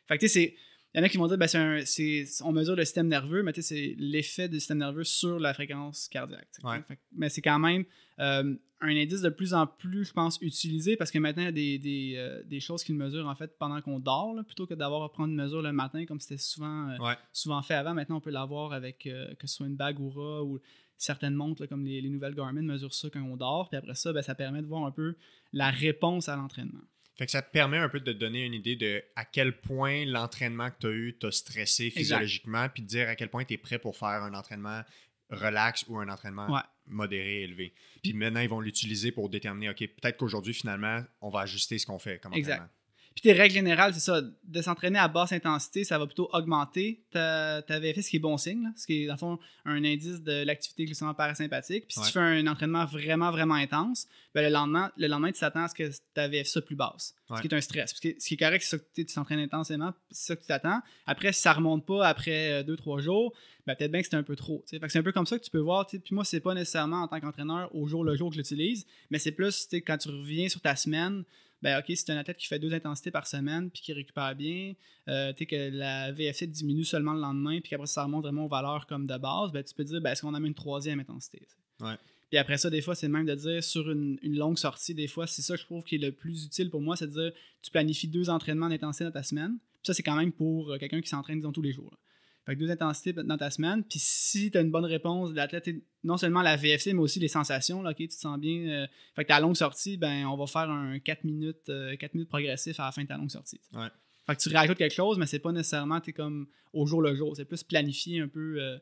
Fait que tu sais, c'est il y en a qui vont dire ben c'est on mesure le système nerveux, mais c'est l'effet du système nerveux sur la fréquence cardiaque. Ouais. Fait mais c'est quand même euh, un indice de plus en plus, je pense, utilisé parce que maintenant il y a des, des, euh, des choses qu'ils mesurent en fait pendant qu'on dort, là, plutôt que d'avoir à prendre une mesure le matin comme c'était souvent euh, Ouais. souvent fait avant. Maintenant, on peut l'avoir avec euh, que ce soit une bague Oura ou certaines montres là, comme les, les nouvelles Garmin mesurent ça quand on dort. Puis après ça, ben, ça permet de voir un peu la réponse à l'entraînement. Fait que ça te permet un peu de te donner une idée de à quel point l'entraînement que tu as eu t'a stressé physiologiquement, puis de dire à quel point tu es prêt pour faire un entraînement relax ou un entraînement Ouais. modéré, élevé. Puis maintenant, ils vont l'utiliser pour déterminer, OK, peut-être qu'aujourd'hui, finalement, on va ajuster ce qu'on fait comme Exact. entraînement. Puis tes règles générales, c'est ça, de s'entraîner à basse intensité, ça va plutôt augmenter ta, ta VFS, ce qui est bon signe, là, ce qui est, dans le fond, un indice de l'activité glycémique parasympathique. Puis si Ouais. tu fais un entraînement vraiment, vraiment intense, ben le, lendemain, le lendemain, tu t'attends à ce que ta VFS soit plus basse, Ouais. ce qui est un stress. Parce que ce qui est correct, c'est ça que tu t'entraînes intensément, c'est ça que tu t'attends. Après, si ça remonte pas après 2-3 jours, ben peut-être bien que c'était un peu trop. Fait que c'est un peu comme ça que tu peux voir. Puis moi, c'est pas nécessairement en tant qu'entraîneur au jour le jour que je l'utilise, mais c'est plus tu sais, quand tu reviens sur ta semaine. Ben ok, si tu un athlète qui fait deux intensités par semaine puis qui récupère bien, euh, tu sais que la VFC diminue seulement le lendemain puis qu'après ça remonte vraiment aux valeurs comme de base, ben tu peux dire ben, est-ce qu'on amène une troisième intensité. Ouais. Puis après ça, des fois, c'est même de dire sur une, une longue sortie, des fois, c'est ça que je trouve qui est le plus utile pour moi, c'est de dire tu planifies deux entraînements d'intensité dans ta semaine. Puis ça, c'est quand même pour euh, quelqu'un qui s'entraîne, disons, tous les jours. là. Fait que deux intensités dans ta semaine. Puis si tu as une bonne réponse de l'athlète, non seulement la VFC, mais aussi les sensations, là, ok, tu te sens bien. euh, fait que ta longue sortie, ben, on va faire un 4 minutes, euh, 4 minutes progressif à la fin de ta longue sortie. Ouais. Fait que tu rajoutes quelque chose, mais c'est pas nécessairement comme au jour le jour. C'est plus planifié un peu euh,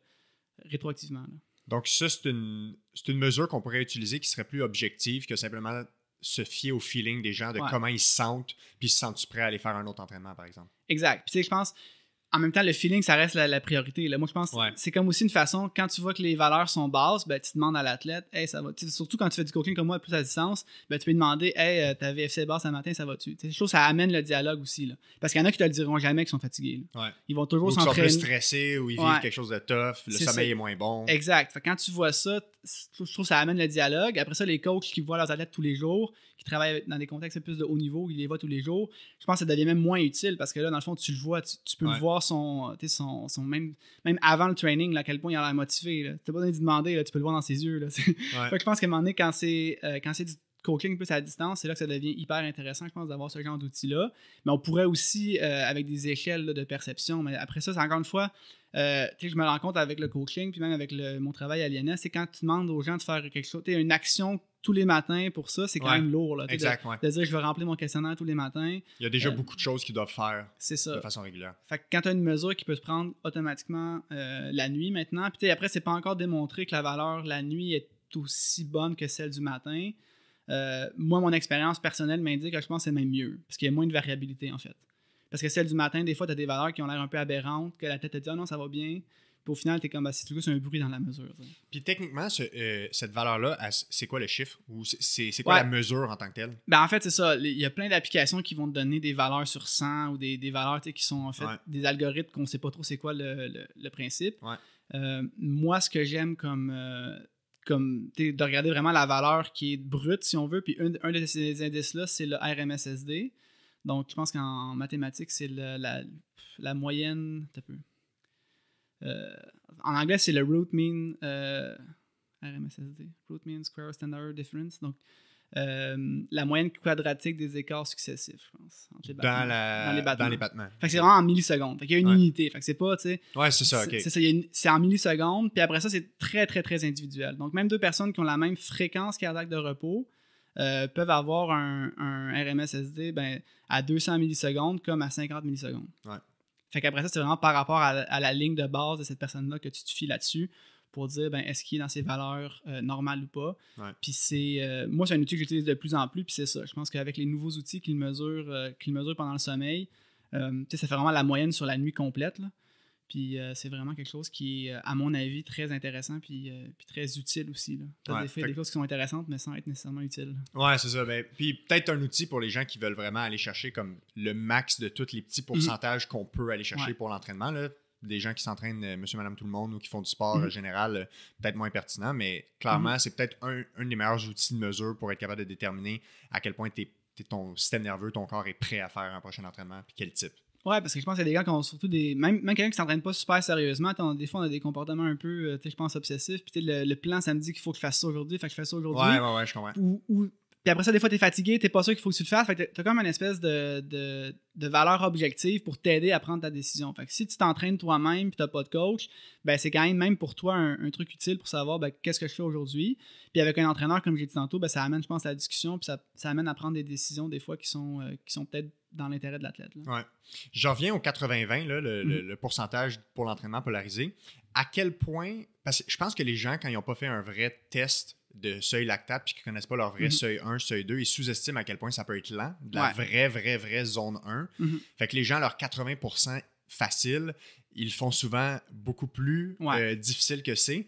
rétroactivement. là. Donc, ça, c'est une, une mesure qu'on pourrait utiliser qui serait plus objective que simplement se fier au feeling des gens de Ouais. comment ils se sentent, puis se sentent-tu prêts à aller faire un autre entraînement, par exemple? Exact. Puis tu sais, je pense, en même temps, le feeling, ça reste la, la priorité. Là. Moi, je pense Ouais. c'est comme aussi une façon, quand tu vois que les valeurs sont basses, ben, tu demandes à l'athlète, hey, ça va. Surtout quand tu fais du coaching comme moi, plus à distance, ben, tu peux lui demander, hey, euh, ta VFC basse ce matin, ça va-tu? Je trouve que ça amène le dialogue aussi. Là. Parce qu'il y en a qui te le diront jamais qu'ils sont fatigués. Ouais. Ils vont Ou toujours qu'ils sont plus s'entraîner. stressés, ou ils vivent quelque chose de tough, le sommeil ça. est moins bon. Exact. Fait que quand tu vois ça, je trouve que ça amène le dialogue. Après ça, les coachs qui voient leurs athlètes tous les jours, qui travaillent dans des contextes plus de haut niveau, ils les voient tous les jours, je pense que ça devient même moins utile parce que là, dans le fond, tu le vois, tu, tu peux le voir son, son, son même, même avant le training, là, à quel point il a l'air motivé. Tu n'as pas besoin de lui demander, là, tu peux le voir dans ses yeux. Là. Fait Ouais. que je pense qu'à un moment donné, quand c'est euh, quand c'est du coaching plus à distance, c'est là que ça devient hyper intéressant, je pense, d'avoir ce genre d'outils-là. Mais on pourrait aussi, euh, avec des échelles là, de perception, mais après ça, c'est encore une fois, euh, tu sais, je me rends compte avec le coaching, puis même avec le- mon travail à l'INS, c'est quand tu demandes aux gens de faire quelque chose, tu sais, une action tous les matins pour ça, c'est quand Ouais. même lourd. Là, sais, de- Exact, ouais. de, dire je vais remplir mon questionnaire tous les matins, Il y a déjà Euh, beaucoup de choses qu'ils doivent faire ça. de façon régulière. Fait que quand tu as une mesure qui peut se prendre automatiquement euh, la nuit maintenant, puis après, c'est pas encore démontré que la valeur la nuit est aussi bonne que celle du matin. Euh, moi, mon expérience personnelle m'indique que je pense que c'est même mieux, parce qu'il y a moins de variabilité en fait. Parce que celle du matin, des fois, tu as des valeurs qui ont l'air un peu aberrantes, que la tête te dit ah non, ça va bien. Puis au final, tu es comme, bah, c'est tout c'est un bruit dans la mesure. tu. Puis techniquement, ce- euh, cette valeur-là, c'est quoi le chiffre? Ou c'est- quoi Ouais. la mesure en tant que telle? Ben, en fait, c'est ça. Il y a plein d'applications qui vont te donner des valeurs sur 100 ou des, des valeurs tu qui sont en fait Ouais. des algorithmes qu'on ne sait pas trop c'est quoi le, le- le principe. Ouais. Euh, moi, ce que j'aime comme, euh, comme de regarder vraiment la valeur qui est brute, si on veut, puis un, un de ces indices-là, c'est le RMSSD. Donc, je pense qu'en mathématiques, c'est la, moyenne. Euh, en anglais, c'est le root mean. euh, RMSSD. Root mean square standard difference. Donc, euh, la moyenne quadratique des écarts successifs, je pense. entre les Dans, battements. la, Dans les battements. dans les battements. Fait que c'est vraiment en millisecondes. Fait qu'il y a une Ouais. unité. Fait que c'est pas, tu sais. Ouais, c'est ça, ok. C'est une- en millisecondes, puis après ça, c'est très, très, très individuel. Donc, même deux personnes qui ont la même fréquence cardiaque de repos euh, peuvent avoir un, un RMSSD ben, à 200 millisecondes comme à 50 millisecondes. Ouais. Fait qu'après ça, c'est vraiment par rapport à, à la ligne de base de cette personne-là que tu te fies là-dessus pour dire ben, est-ce qu'il est dans ses valeurs euh, normales ou pas. Ouais. Puis c'est. euh, moi, c'est un outil que j'utilise de plus en plus, puis c'est ça. Je pense qu'avec les nouveaux outils qu'il mesure, euh, qu'il mesure pendant le sommeil, ça fait vraiment la moyenne sur la nuit complète. là. Puis c'est vraiment quelque chose qui est, à mon avis, très intéressant puis, puis très utile aussi. Là. Ouais, des, fait des choses qui sont intéressantes, mais sans être nécessairement utiles. Ouais, c'est ça. Ben, puis peut-être un outil pour les gens qui veulent vraiment aller chercher comme le max de tous les petits pourcentages qu'on peut aller chercher Mhm. Ouais. pour l'entraînement. Des gens qui s'entraînent, euh, monsieur, madame, tout le monde, ou qui font du sport Mhm. euh, général, euh, peut-être moins pertinent, mais clairement, c'est peut-être un, un des meilleurs outils de mesure pour être capable de déterminer à quel point ton système nerveux, ton corps est prêt à faire un prochain entraînement, puis quel type. Ouais, parce que je pense qu'il y a des gars qui ont surtout des. Même, même quelqu'un qui s'entraîne pas super sérieusement, des fois, on a des comportements un peu, tu sais, je pense, obsessifs. Puis le, le plan, ça me dit qu'il faut que je fasse ça aujourd'hui, fait que je fais ça aujourd'hui. Ouais, ouais, ouais, je comprends. ou, ou- puis après ça, des fois, t'es fatigué, t'es pas sûr qu'il faut que tu le fasses. Fait que t'as- comme une espèce de, de, de valeur objective pour t'aider à prendre ta décision. Fait que si tu t'entraînes toi-même puis t'as pas de coach, ben c'est quand même même pour toi un, un truc utile pour savoir ben, qu'est-ce que je fais aujourd'hui. Puis avec un entraîneur, comme j'ai dit tantôt, ben, ça amène, je pense, à la discussion, puis ça, ça amène à prendre des décisions des fois qui sont, euh, qui sont peut-être dans l'intérêt de l'athlète. Ouais. Je reviens au 80-20, là, le, le- Mhm. le pourcentage pour l'entraînement polarisé. À quel point, parce que je pense que les gens, quand ils n'ont pas fait un vrai test de seuil lactate puis qui ne connaissent pas leur vrai Mhm. seuil 1, seuil 2, ils sous-estiment à quel point ça peut être lent, de la Ouais. vraie, vraie, vraie zone 1. Mhm. Fait que les gens, leur 80% facile, ils font souvent beaucoup plus Ouais. euh, difficile que c'est.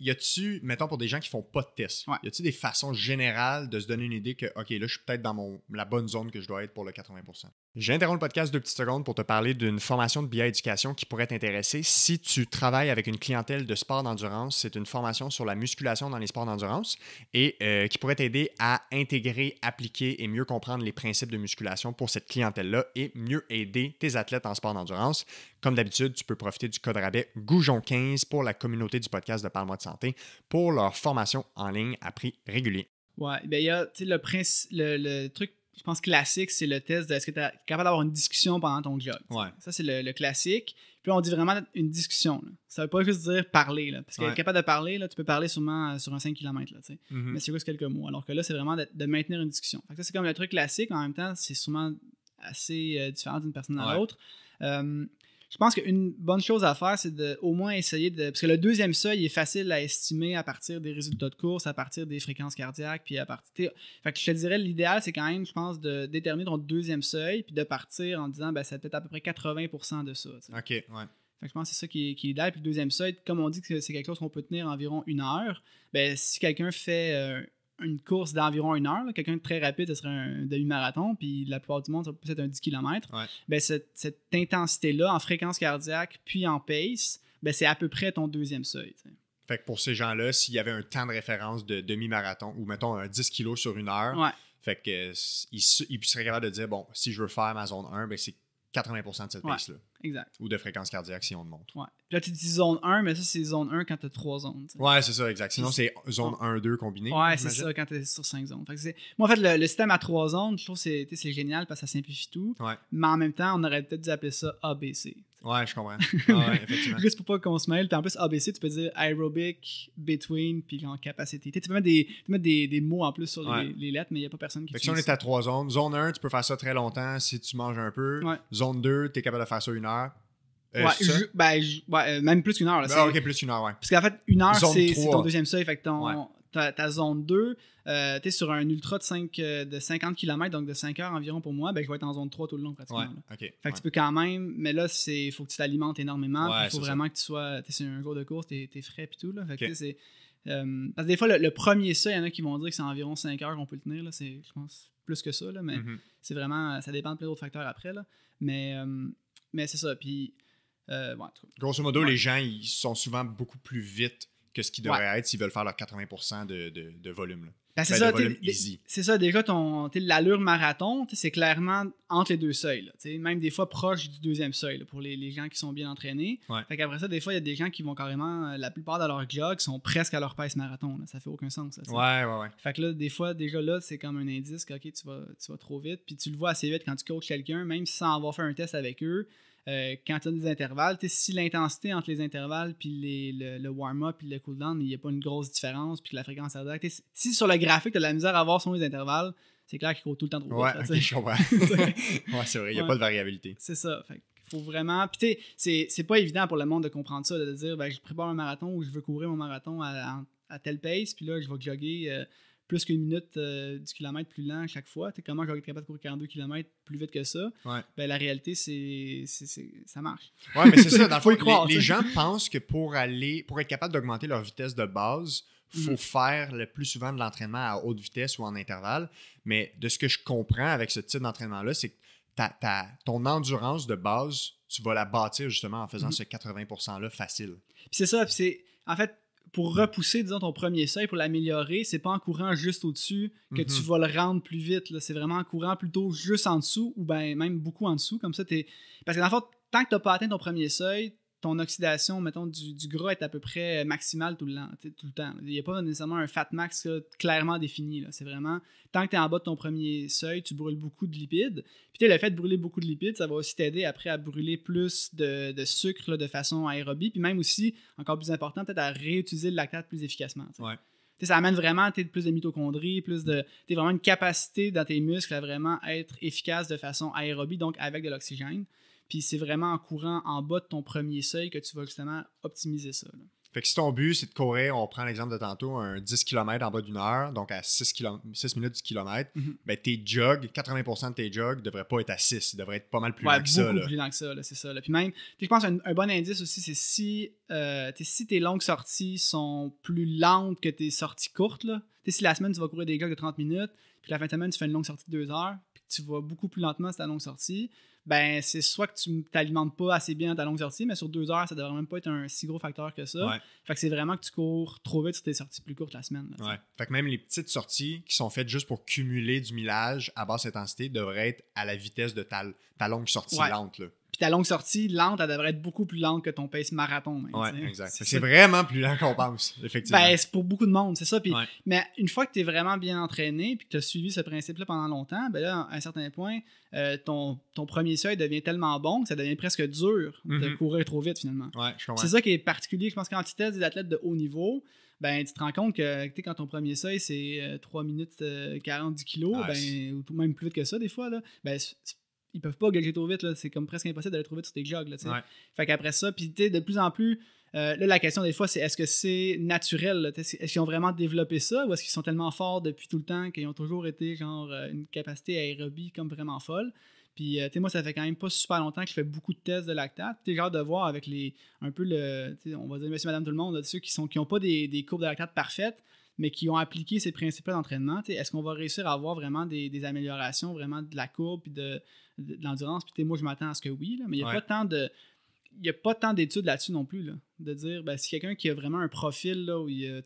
Y a-tu, mettons pour des gens qui font pas de test, Ouais. y a-tu des façons générales de se donner une idée que, OK, là, je suis peut-être dans mon, la bonne zone que je dois être pour le 80%? J'interromps le podcast deux petites secondes pour te parler d'une formation de bioéducation qui pourrait t'intéresser. Si tu travailles avec une clientèle de sport d'endurance, c'est une formation sur la musculation dans les sports d'endurance et euh, qui pourrait t'aider à intégrer, appliquer et mieux comprendre les principes de musculation pour cette clientèle-là et mieux aider tes athlètes en sport d'endurance. Comme d'habitude, tu peux profiter du code rabais Goujon15 pour la communauté du podcast de Parle-moi de santé pour leur formation en ligne à prix régulier. Ouais, ben il y a, le, le, le truc, je pense, classique, c'est le test de est-ce que tu es capable d'avoir une discussion pendant ton sais. Ouais. Ça, c'est le, le classique. Puis on dit vraiment une discussion. là. Ça veut pas juste dire parler. Là, parce qu'être Ouais. capable de parler, là, tu peux parler sûrement euh, sur un 5 km. Là. Mhm. mais c'est juste quelques mots. Alors que là, c'est vraiment de, de maintenir une discussion. Fait que ça, c'est comme le truc classique, en même temps, c'est souvent assez euh, différent d'une personne à Ouais. l'autre. Euh, je pense qu'une bonne chose à faire, c'est de au moins essayer de. Parce que le deuxième seuil est facile à estimer à partir des résultats de course, à partir des fréquences cardiaques, puis à partir. Fait que je te dirais, l'idéal, c'est quand même, je pense, de déterminer ton deuxième seuil, puis de partir en disant, ben, c'est peut-être à peu près 80% de ça. OK, ouais. Fait que je pense que c'est ça qui est, qui est idéal. Puis le deuxième seuil, comme on dit que c'est quelque chose qu'on peut tenir environ une heure, ben, si quelqu'un fait euh, une course d'environ une heure, quelqu'un de très rapide, ce serait un demi-marathon, puis la plupart du monde, ça peut être un 10 km, Ouais. ben, cette, cette intensité-là en fréquence cardiaque puis en pace, ben, c'est à peu près ton deuxième seuil. Fait que pour ces gens-là, s'il y avait un temps de référence de demi-marathon ou mettons un 10 kilos sur une heure, Ouais, fait que euh, s- ils se- ils seraient capables de dire bon, si je veux faire ma zone 1, ben c'est 80% de cette Ouais. pace-là. Exact. Ou de fréquence cardiaque si on le monte. Ouais. Puis là, tu dis zone 1, mais ça, c'est zone 1 quand tu as trois zones. tu sais. Ouais, c'est ça, exact. Sinon, c'est zone 1-2 combiné. Ouais, c'est ça, quand tu es sur 5 zones. Fait que c'est- Moi, en fait, le, le système à 3 zones, je trouve que c'est génial parce que ça simplifie tout. Ouais. Mais en même temps, on aurait peut-être dû appeler ça ABC. Ouais, je comprends. Ah ouais, effectivement. Juste pour pas qu'on se mêle. Puis en plus, ABC, tu peux dire aerobic, between, puis en capacité. Tu peux mettre des, tu peux mettre des, des mots en plus sur Ouais. les, les lettres, mais il n'y a pas personne qui Fait si on est à trois zones, zone 1, tu peux faire ça très longtemps si tu manges un peu. Ouais. Zone 2, tu es capable de faire ça une heure. Euh, Ouais, je- ben, je- ouais, euh, même plus qu'une heure. là, Ah, c'est- ok, plus une heure, ouais. Parce qu'en fait, une heure, c'est c'est 3. ton deuxième seuil. Fait que ton, Ouais. ta, ta zone 2, euh, tu es sur un ultra de, 5, euh, de 50 km, donc de 5 heures environ pour moi, ben, je vais être en zone 3 tout le long pratiquement. Ouais. Fait que tu peux quand même, mais là, il faut que tu t'alimentes énormément. Il faut ça. vraiment que tu sois. Tu sur un jour de course, tu es, frais et tout. Là. Fait que, euh, parce que des fois, le, le premier seuil, il y en a qui vont dire que c'est environ 5 heures qu'on peut le tenir. Là. C'est, je pense, plus que ça. Là, mais Mhm. c'est vraiment. Ça dépend de plein d'autres facteurs après. Là. Mais, mais c'est ça. Puis, euh, ouais. Grosso modo, Ouais. les gens, ils sont souvent beaucoup plus vite que ce qu'ils devraient être s'ils veulent faire leur 80% de, de, de volume. là. Ben, c'est Ben, ça, c'est ça, déjà, ton, l'allure marathon, c'est clairement entre les deux seuils. là, même des fois proche du deuxième seuil là, pour les, les gens qui sont bien entraînés. Ouais. Fait qu'après ça, des fois, il y a des gens qui vont carrément, euh, la plupart de leurs jogs sont presque à leur pace marathon. là. Ça fait aucun sens. ça. Ouais, ouais, ouais. Fait que là, des fois, déjà là, c'est comme un indice que ok, tu vas, tu vas trop vite. Puis tu le vois assez vite quand tu coaches quelqu'un, même sans avoir fait un test avec eux. Euh, quand tu as des intervalles, si l'intensité entre les intervalles puis les- le, le warm-up puis le cool-down, il n'y a pas une grosse différence, puis que la fréquence cardiaque, si sur le graphique, tu as de la misère à voir sur les intervalles, c'est clair qu'il court tout le temps trop Ouais, vite. là, ok, t'sais. je comprends. ouais, c'est vrai, il n'y a Ouais. pas de variabilité. C'est ça. Fait faut vraiment. Puis, tu sais, c'est- c'est pas évident pour le monde de comprendre ça, de dire, ben, je prépare un marathon ou je veux courir mon marathon à, à, à telle pace, puis là, je vais jogger euh, plus qu'une minute euh, du kilomètre plus lent à chaque fois. Tu sais, comment je vais être capable de courir 42 km plus vite que ça? Ouais. Ben, la réalité, c'est ça marche. Ouais, mais c'est ça, dans le Faut fond, y croire, les, gens pensent que pour aller, pour être capable d'augmenter leur vitesse de base, faut Mhm. faire le plus souvent de l'entraînement à haute vitesse ou en intervalle. Mais de ce que je comprends avec ce type d'entraînement-là, c'est que ta, ta- ton endurance de base, tu vas la bâtir justement en faisant Mhm. ce 80%-là facile. Puis c'est ça, puis c'est. En fait, pour repousser, disons, ton premier seuil, pour l'améliorer, c'est pas en courant juste au-dessus que Mhm. tu vas le rendre plus vite. C'est vraiment en courant plutôt juste en dessous ou ben même beaucoup en dessous. Comme ça, t'es. Parce que dans le fond, tant que tu n'as pas atteint ton premier seuil, ton oxydation, mettons, du, du gras est à peu près maximale tout le, temps, tu sais, tout le temps. Il n'y a pas nécessairement un fat max là, clairement défini. C'est vraiment, tant que tu es en bas de ton premier seuil, tu brûles beaucoup de lipides. Puis le fait de brûler beaucoup de lipides, ça va aussi t'aider après à brûler plus de, de sucre là, de façon aérobie. Puis même aussi, encore plus important, peut-être à réutiliser le lactate plus efficacement. Ouais. Ça amène vraiment plus de mitochondries, plus de. Tu vraiment une capacité dans tes muscles à vraiment être efficace de façon aérobie, donc avec de l'oxygène. Puis c'est vraiment en courant en bas de ton premier seuil que tu vas justement optimiser ça. là. Fait que si ton but, c'est de courir, on prend l'exemple de tantôt, un 10 km en bas d'une heure, donc à 6, 6 minutes du kilomètre, Mhm. ben tes jogs, 80% de tes jogs devraient pas être à 6, ils devraient être pas mal plus ouais, lents que ça. beaucoup là. plus lent que ça, c'est ça. là. Puis même, je pense un, un bon indice aussi, c'est si, euh, si tes longues sorties sont plus lentes que tes sorties courtes. Là. Tu sais, si la semaine, tu vas courir des gars de 30 minutes, puis la fin de semaine, tu fais une longue sortie de 2 heures, puis tu vas beaucoup plus lentement sur ta longue sortie, ben c'est soit que tu t'alimentes pas assez bien dans ta longue sortie, mais sur 2 heures, ça devrait même pas être un si gros facteur que ça. Ouais. Fait que c'est vraiment que tu cours trop vite sur tes sorties plus courtes la semaine. là. Ouais. Fait que même les petites sorties qui sont faites juste pour cumuler du millage à basse intensité devraient être à la vitesse de ta, ta longue sortie Ouais. lente. Là. Puis ta longue sortie lente, elle devrait être beaucoup plus lente que ton pace marathon. même, Ouais, exact. C'est vraiment plus lent qu'on pense, effectivement. Ben, c'est pour beaucoup de monde, c'est ça. Puis, Ouais. Mais une fois que tu es vraiment bien entraîné puis que tu as suivi ce principe-là pendant longtemps, ben là, à un certain point, euh, ton, ton premier seuil devient tellement bon que ça devient presque dur de Mhm. courir trop vite finalement. ouais, je comprends. C'est ça qui est particulier. Je pense que quand tu testes des athlètes de haut niveau, ben, tu te rends compte que quand ton premier seuil c'est euh, 3 minutes euh, 40 kilos, Ouais, ben, ou même plus vite que ça des fois, là, ben, ils peuvent pas gagner trop vite. là. C'est comme presque impossible d'aller trop vite sur tes jogs. Là. Ouais. Fait qu'après ça, puis de plus en plus, euh, là, la question des fois, c'est est-ce que c'est naturel? Est-ce qu'ils ont vraiment développé ça ou est-ce qu'ils sont tellement forts depuis tout le temps qu'ils ont toujours été genre euh, une capacité aérobie comme vraiment folle? Puis, euh, tu sais, moi, ça fait quand même pas super longtemps que je fais beaucoup de tests de lactate. Tu genre de voir avec les, un peu le, on va dire monsieur, madame, tout le monde, là, ceux qui sont qui ont pas des, des courbes de lactate parfaites, mais qui ont appliqué ces principes-là d'entraînement. Est-ce qu'on va réussir à avoir vraiment des, des améliorations, vraiment de la courbe puis de, de, de l'endurance? Puis, moi, je m'attends à ce que oui, là, mais il n'y a Ouais. pas tant de il n'y a pas tant d'études là-dessus non plus. Là, de dire, ben, si quelqu'un qui a vraiment un profil là, où il a,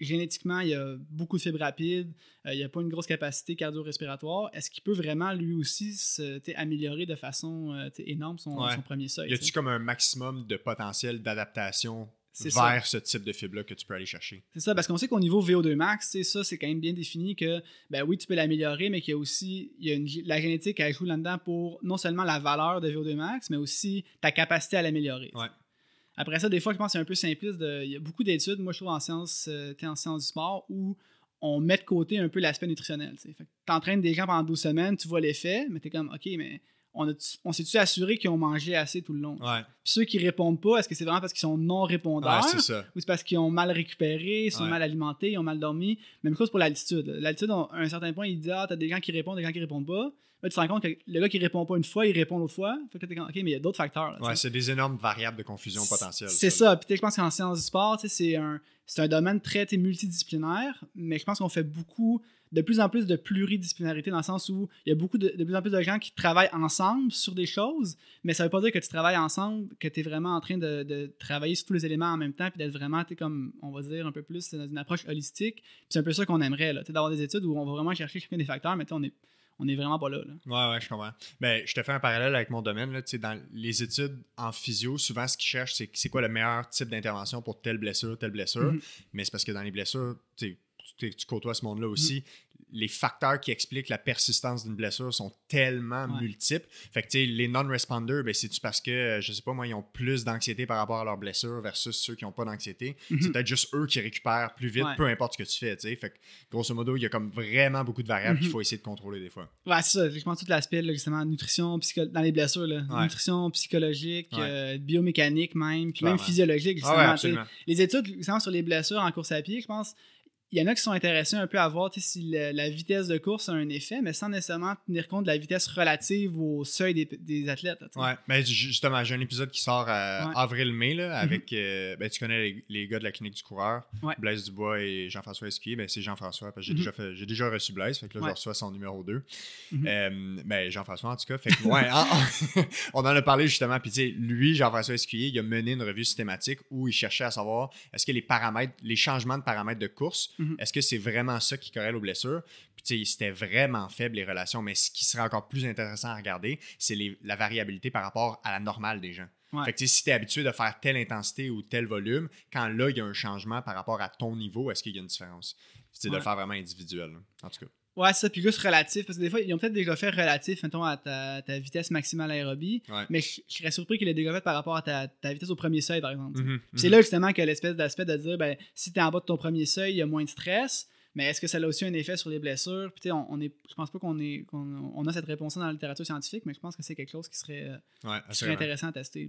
génétiquement, il y a beaucoup de fibres rapides, euh, il n'y a pas une grosse capacité cardio-respiratoire, est-ce qu'il peut vraiment lui aussi se, améliorer de façon euh, énorme son, Ouais. son premier seuil? Y a-tu comme un maximum de potentiel d'adaptation C'est vers ce type de fibre-là que tu peux aller chercher? C'est ça, parce qu'on sait qu'au niveau VO2 max, c'est ça, c'est quand même bien défini que, ben oui, tu peux l'améliorer, mais qu'il y a aussi, il y a une la génétique, elle joue là-dedans pour non seulement la valeur de VO2 max, mais aussi ta capacité à l'améliorer. tu. Ouais. Après ça, des fois, je pense que c'est un peu simpliste. de- il y a beaucoup d'études, moi, je trouve, en sciences, euh, tu en sciences du sport, où on met de côté un peu l'aspect nutritionnel. tu t'entraînes des gens pendant 12 semaines, tu vois l'effet, mais t'es comme, OK, mais on, s'est-tu assuré qu'ils ont mangé assez tout le long? Ouais, Puis ceux qui répondent pas, est-ce que c'est vraiment parce qu'ils sont non répondeurs? ouais ça. ou c'est parce qu'ils ont mal récupéré, ils sont Ouais. mal alimentés, ils ont mal dormi? Même chose pour l'altitude. L'altitude, à un certain point, il dit Ah, t'as des gens qui répondent, des gens qui répondent pas. Là, tu te rends compte que le gars qui répond pas une fois, il répond l'autre fois. Fait que là, t'es comme, OK, mais il y a d'autres facteurs. là, Ouais, c'est des énormes variables de confusion potentielle. C'est ça. Puis sais, je pense qu'en sciences du sport, c'est un, un domaine très multidisciplinaire, mais je pense qu'on fait beaucoup, de plus en plus de pluridisciplinarité dans le sens où il y a beaucoup de, de plus en plus de gens qui travaillent ensemble sur des choses, mais ça veut pas dire que tu travailles ensemble, que tu es vraiment en train de, de travailler sur tous les éléments en même temps, puis d'être vraiment, tu comme, on va dire, un peu plus dans une approche holistique. C'est un peu ça qu'on aimerait, là, d'avoir des études où on va vraiment chercher chacun des facteurs, mais tu sais, on est, on est vraiment pas là. là. Ouais, ouais, je comprends. Ben, je te fais un parallèle avec mon domaine. Là, dans les études en physio, souvent, ce qu'ils cherchent, c'est c'est quoi le meilleur type d'intervention pour telle blessure, telle blessure. Mhm. Mais c'est parce que dans les blessures, tu côtoies ce monde-là aussi. Les facteurs qui expliquent la persistance d'une blessure sont tellement Ouais. multiples. Fait que, tu sais, les non-responders, ben, c'est-tu parce que, euh, je sais pas, moi, ils ont plus d'anxiété par rapport à leur blessure versus ceux qui n'ont pas d'anxiété? Mhm. C'est peut-être juste eux qui récupèrent plus vite, Ouais. peu importe ce que tu fais, tu sais. Fait que, grosso modo, il y a comme vraiment beaucoup de variables qu'il faut essayer de contrôler des fois. Ouais, c'est ça. Je pense tout l'aspect, là, justement, nutrition, dans les blessures, là. Ouais. nutrition psychologique, euh, biomécanique même, puis même physiologique, Ah justement. les études justement, sur les blessures en course à pied, je pense, il y en a qui sont intéressés un peu à voir si le- la vitesse de course a un effet, mais sans nécessairement tenir compte de la vitesse relative au seuil des, des athlètes. là, sais. Ouais, ben ju- justement, j'ai un épisode qui sort euh, Ouais. avril-mai là, avec. euh, ben, tu connais les, les gars de la clinique du coureur, Ouais. Blaise Dubois et Jean-François Esquier. Ben, c'est Jean-François, parce que j'ai Mhm. déjà, reçu Blaise, fait que là, Ouais. je reçois son numéro 2. Mhm. Euh, ben, Jean-François, en tout cas. Fait que, ouais, en- en- on en a parlé justement. Puis, tu sais, lui, Jean-François Esquier, il a mené une revue systématique où il cherchait à savoir est-ce que les paramètres, les changements de paramètres de course, Mhm. est-ce que c'est vraiment ça qui corrèle aux blessures? Puis, c'était vraiment faible les relations. Mais ce qui serait encore plus intéressant à regarder, c'est la variabilité par rapport à la normale des gens. Ouais. Fait que, si tu es habitué de faire telle intensité ou tel volume, quand là, il y a un changement par rapport à ton niveau, est-ce qu'il y a une différence? C'est de le faire vraiment individuel, en tout cas. Ouais, c'est ça. Puis juste relatif, parce que des fois, ils ont peut-être déjà fait relatif, mettons, à ta, ta vitesse maximale aérobie, Ouais. mais je, je serais surpris qu'il ait déjà fait par rapport à ta, ta vitesse au premier seuil, par exemple. Mhm, C'est mhm. là justement que l'espèce d'aspect de dire ben, si tu es en bas de ton premier seuil, il y a moins de stress. Mais est-ce que ça a aussi un effet sur les blessures? Puis, on, on est, je pense pas qu'on est, on a cette réponse dans la littérature scientifique, mais je pense que c'est quelque chose qui serait, euh, Ouais, qui serait intéressant à tester.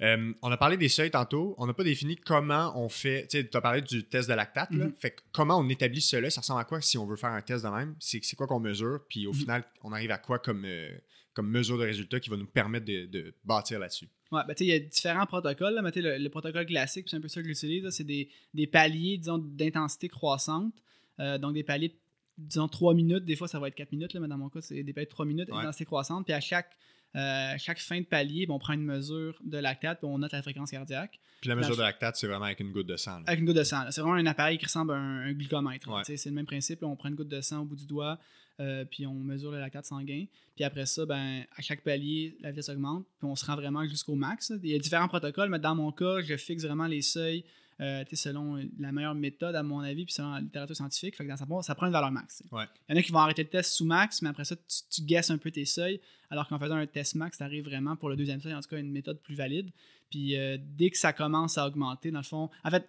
Euh, on a parlé des seuils tantôt. On n'a pas défini comment on fait. Tu as parlé du test de lactate. là. Mhm. Fait que comment on établit cela Ça ressemble à quoi si on veut faire un test de même? C'est quoi qu'on mesure? Puis au Mhm. final, on arrive à quoi comme, euh, comme mesure de résultat qui va nous permettre de, de bâtir là-dessus? Ouais, ben, il y a différents protocoles. Là, mais le, le protocole classique, c'est un peu ça que j'utilise, c'est des, des paliers, disons, d'intensité croissante. Euh, donc, des paliers, disons, 3 minutes. Des fois, ça va être 4 minutes, là, mais dans mon cas, c'est des paliers de 3 minutes, Ouais. intensité croissante. Puis à chaque, euh, chaque fin de palier, ben, on prend une mesure de lactate, puis on note la fréquence cardiaque. Puis la mesure de lactate, c'est vraiment avec une goutte de sang. là. Avec une goutte de sang. C'est vraiment un appareil qui ressemble à un, un glucomètre. Ouais. C'est le même principe. On prend une goutte de sang au bout du doigt, euh, puis on mesure le lactate sanguin. Puis après ça, ben, à chaque palier, la vitesse augmente, puis on se rend vraiment jusqu'au max. Il y a différents protocoles, mais dans mon cas, je fixe vraiment les seuils euh, selon la meilleure méthode, à mon avis, puis selon la littérature scientifique. Fait que dans ça, ça prend une valeur max. Ouais. Il y en a qui vont arrêter le test sous max, mais après ça, tu, tu guesses un peu tes seuils, alors qu'en faisant un test max, tu arrives vraiment pour le deuxième seuil, en tout cas, une méthode plus valide. Puis euh, dès que ça commence à augmenter, dans le fond, en fait,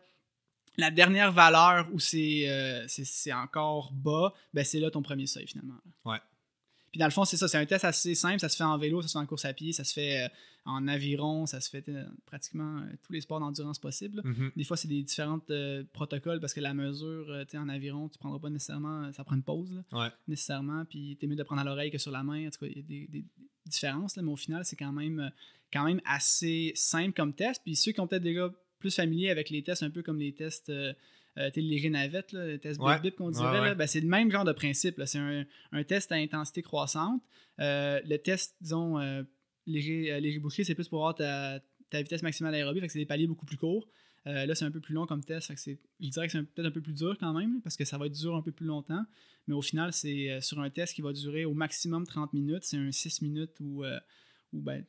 la dernière valeur où c'est euh, c'est- encore bas, ben c'est là ton premier seuil finalement. Ouais. Puis dans le fond, c'est ça, c'est un test assez simple, ça se fait en vélo, ça se fait en course à pied, ça se fait euh, en aviron, ça se fait euh, pratiquement tous les sports d'endurance possibles. Mhm. Des fois, c'est des différents protocoles parce que la mesure, tu sais, en aviron, tu prendras pas nécessairement, ça prend une pause, là, Ouais. nécessairement, puis t'es mieux de prendre à l'oreille que sur la main. En tout cas, il y a des, des différences, là, mais au final, c'est quand même, quand même assez simple comme test. Puis ceux qui ont peut-être déjà plus familiers avec les tests, un peu comme les tests, euh, euh, les léger navettes, là, les tests Ouais. bip qu'on dirait, ouais. là, ben, c'est le même genre de principe. là. C'est un, un test à intensité croissante. Euh, le test, disons, euh, léger, euh, léger c'est plus pour avoir ta, ta vitesse maximale aérobie, fait que c'est des paliers beaucoup plus courts. Là, c'est un peu plus long comme test, fait que je dirais que c'est peut-être un peu plus dur quand même, là, parce que ça va être dur un peu plus longtemps. Mais au final, c'est sur un test qui va durer au maximum 30 minutes. C'est un 6 minutes ou, euh, ou ben,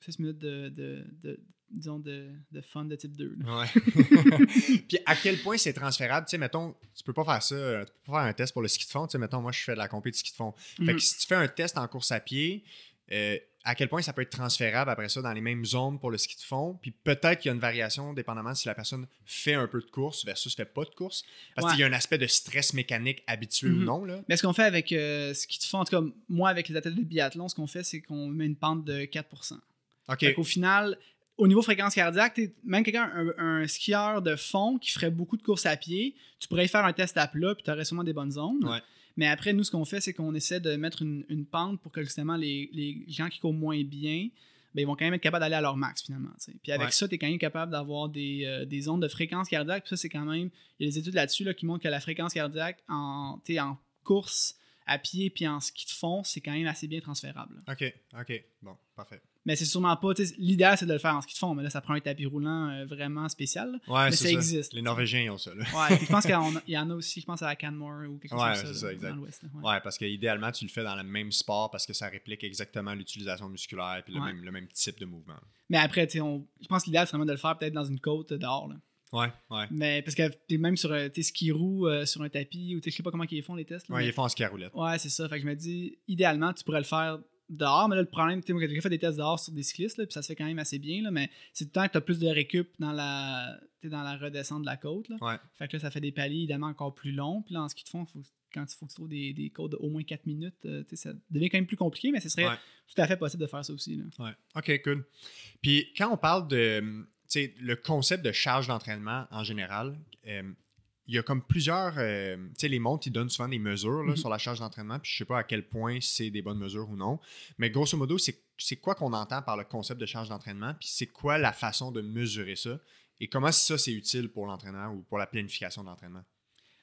6 minutes de, de, de- disons, de, de fun de type 2. là. Ouais. Puis à quel point c'est transférable? Tu sais, mettons, tu peux pas faire ça, euh, tu peux pas faire un test pour le ski de fond. Tu sais, mettons, moi, je fais de la compétition de ski de fond. Fait que si tu fais un test en course à pied, euh, à quel point ça peut être transférable après ça dans les mêmes zones pour le ski de fond? Puis peut-être qu'il y a une variation dépendamment si la personne fait un peu de course versus fait pas de course. Parce Ouais. qu'il y a un aspect de stress mécanique habitué ou Mhm. non, là. Mais ce qu'on fait avec euh, ce qui te font, en tout cas, moi, avec les athlètes de biathlon, ce qu'on fait, c'est qu'on met une pente de 4% OK. Fait qu'au final, au niveau fréquence cardiaque, même quelqu'un, un, un skieur de fond qui ferait beaucoup de courses à pied, tu pourrais faire un test à plat, puis tu aurais sûrement des bonnes zones. Ouais. Mais après, nous, ce qu'on fait, c'est qu'on essaie de mettre une, une pente pour que justement les, les gens qui courent moins bien, ben, ils vont quand même être capables d'aller à leur max finalement. Puis avec Ouais. ça, tu es quand même capable d'avoir des, euh, des ondes de fréquence cardiaque. Puis ça, c'est quand même. Il y a des études là-dessus là, qui montrent que la fréquence cardiaque en, en course à pied puis en ski de fond, c'est quand même assez bien transférable. là. OK. OK. Bon, parfait. Mais c'est sûrement pas. L'idéal, c'est de le faire en ski de fond, mais là, ça prend un tapis roulant euh, vraiment spécial. Ouais, Mais c'est ça ça. existe, Les. Norvégiens, ont ça, là. Ouais, puis je pense qu'il y en a- aussi, je pense à la Canmore ou quelque chose Ouais, comme ça. là, ça, exact. Dans l'Ouest. ouais. Ouais, parce qu'idéalement, tu le fais dans le même sport parce que ça réplique exactement l'utilisation musculaire et le, Ouais. même, le même type de mouvement. Mais après, tu sais, on- je pense que l'idéal, c'est vraiment de le faire peut-être dans une côte dehors. là. Ouais, ouais. Mais parce que t'es même sur un t'es ski roue euh, sur un tapis ou je sais pas comment ils font les tests. là, Ouais, mais- ils font en ski à roulette. Ouais, c'est ça. Fait que je me dis, idéalement, tu pourrais le faire dehors. Mais là, le problème, tu sais, moi, j'ai déjà fait des tests dehors sur des cyclistes, là, puis ça se fait quand même assez bien. Là, mais c'est tout le temps que tu as plus de récup dans la, dans la redescente de la côte. Là. Ouais. Fait que là, ça fait des paliers, évidemment, encore plus longs. Puis là, en ski de fond, faut, quand il faut que tu trouves des, des côtes d'au moins 4 minutes, euh, ça devient quand même plus compliqué, mais ce serait Ouais. tout à fait possible de faire ça aussi. Là. Ouais. OK, cool. Puis quand on parle de hum, le concept de charge d'entraînement en général, euh, il y a comme plusieurs. euh, tu sais, les montres, ils donnent souvent des mesures là, Mhm. sur la charge d'entraînement, puis je sais pas à quel point c'est des bonnes mesures ou non. Mais grosso modo, c'est quoi qu'on entend par le concept de charge d'entraînement, puis c'est quoi la façon de mesurer ça, et comment ça c'est utile pour l'entraînement ou pour la planification d'entraînement.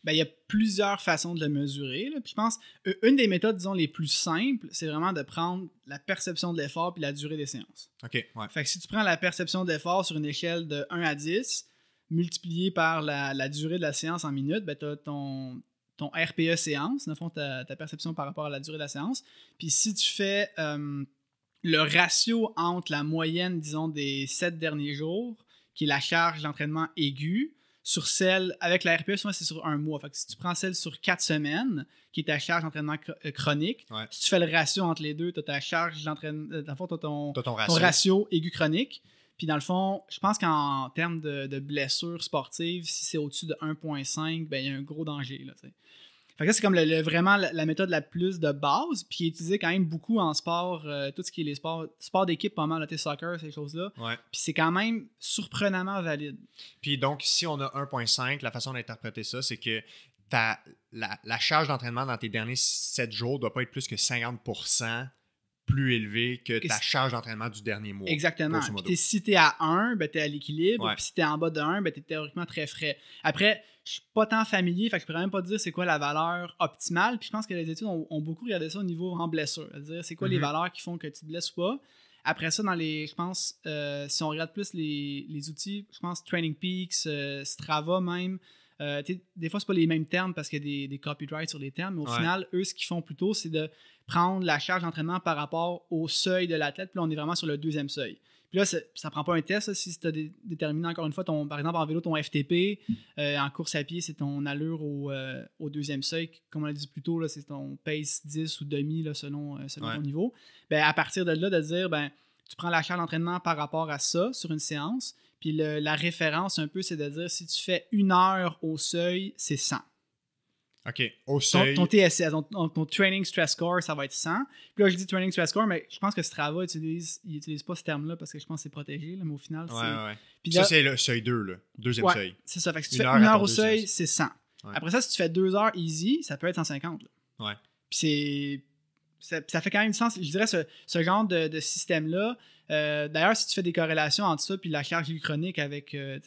Ben, il y a plusieurs façons de le mesurer. là. Puis je pense, une des méthodes, disons, les plus simples, c'est vraiment de prendre la perception de l'effort puis la durée des séances. OK, ouais. Fait que si tu prends la perception d'effort sur une échelle de 1 à 10, multiplié par la, la durée de la séance en minutes, ben tu as ton, ton RPE séance, dans le fond, ta, ta perception par rapport à la durée de la séance. Puis si tu fais euh, le ratio entre la moyenne, disons, des 7 derniers jours, qui est la charge d'entraînement aiguë, sur celle, avec la RPE, souvent c'est sur un mois. Fait que si tu prends celle sur 4 semaines, qui est ta charge d'entraînement euh, chronique, Ouais. si tu fais le ratio entre les deux, tu as ta charge d'entraînement, euh, dans le fond, tu as ton, T'as ton ton ratio. ratio aigu chronique. Puis dans le fond, je pense qu'en termes de, de blessures sportives, si c'est au-dessus de 1.5, ben, il y a un gros danger. Là, t'sais. Fait que ça, c'est comme le, le- vraiment la, la méthode la plus de base, puis utilisée quand même beaucoup en sport, euh, tout ce qui est les sports, sport d'équipe, pas mal, soccer, ces choses-là. Ouais. Puis c'est quand même surprenamment valide. Puis donc, si on a 1.5, la façon d'interpréter ça, c'est que ta, la, la charge d'entraînement dans tes derniers 7 jours ne doit pas être plus que 50% plus élevée que Que ta charge d'entraînement du dernier mois. Exactement. Puis si t'es à 1, ben t'es à l'équilibre. Ouais. Puis si t'es en bas de 1, ben t'es théoriquement très frais. Après, je suis pas tant familier, fait que je pourrais même pas dire c'est quoi la valeur optimale. Puis je pense que les études ont, ont beaucoup regardé ça au niveau en blessure. C'est-à-dire, c'est quoi les Mhm. valeurs qui font que tu te blesses ou pas. Après ça, dans les, je pense, euh, si on regarde plus les, les outils, je pense Training Peaks, euh, Strava même, euh, des fois, c'est pas les mêmes termes parce qu'il y a des, des copyrights sur les termes, mais au Ouais. final, eux, ce qu'ils font plutôt, c'est de prendre la charge d'entraînement par rapport au seuil de l'athlète. Puis là, on est vraiment sur le deuxième seuil. Puis là, ça, ça prend pas un test là, si tu as déterminé encore une fois, ton, par exemple, en vélo, ton FTP. euh, en course à pied, c'est ton allure au, euh, au deuxième seuil. Comme on l'a dit plus tôt, c'est ton pace 10 ou demi là, selon, euh, selon Ouais. ton niveau. Ben, à partir de là, de dire, ben, tu prends la charge d'entraînement par rapport à ça sur une séance. Puis le- la référence, un peu, c'est de dire si tu fais une heure au seuil, c'est 100. OK. Au seuil. ton TSS, ton, ton- ton Training Stress Score, ça va être 100. Puis là, je dis Training Stress Score, mais je pense que Strava utilise, il utilise pas ce terme-là parce que je pense que c'est protégé, là, mais au final, c'est. Ouais, Ça, c'est le seuil 2, là. Deuxième Ouais. seuil. c'est ça. Fait que si tu une fais heure une heure au seuil, c'est 100. Ouais. Après ça, si tu fais deux heures easy, ça peut être 150. là. Ouais. Puis c'est. Ça, ça fait quand même du sens. Je dirais ce, ce genre de, de système-là. Euh, D'ailleurs, si tu fais des corrélations entre ça puis la charge chronique avec euh,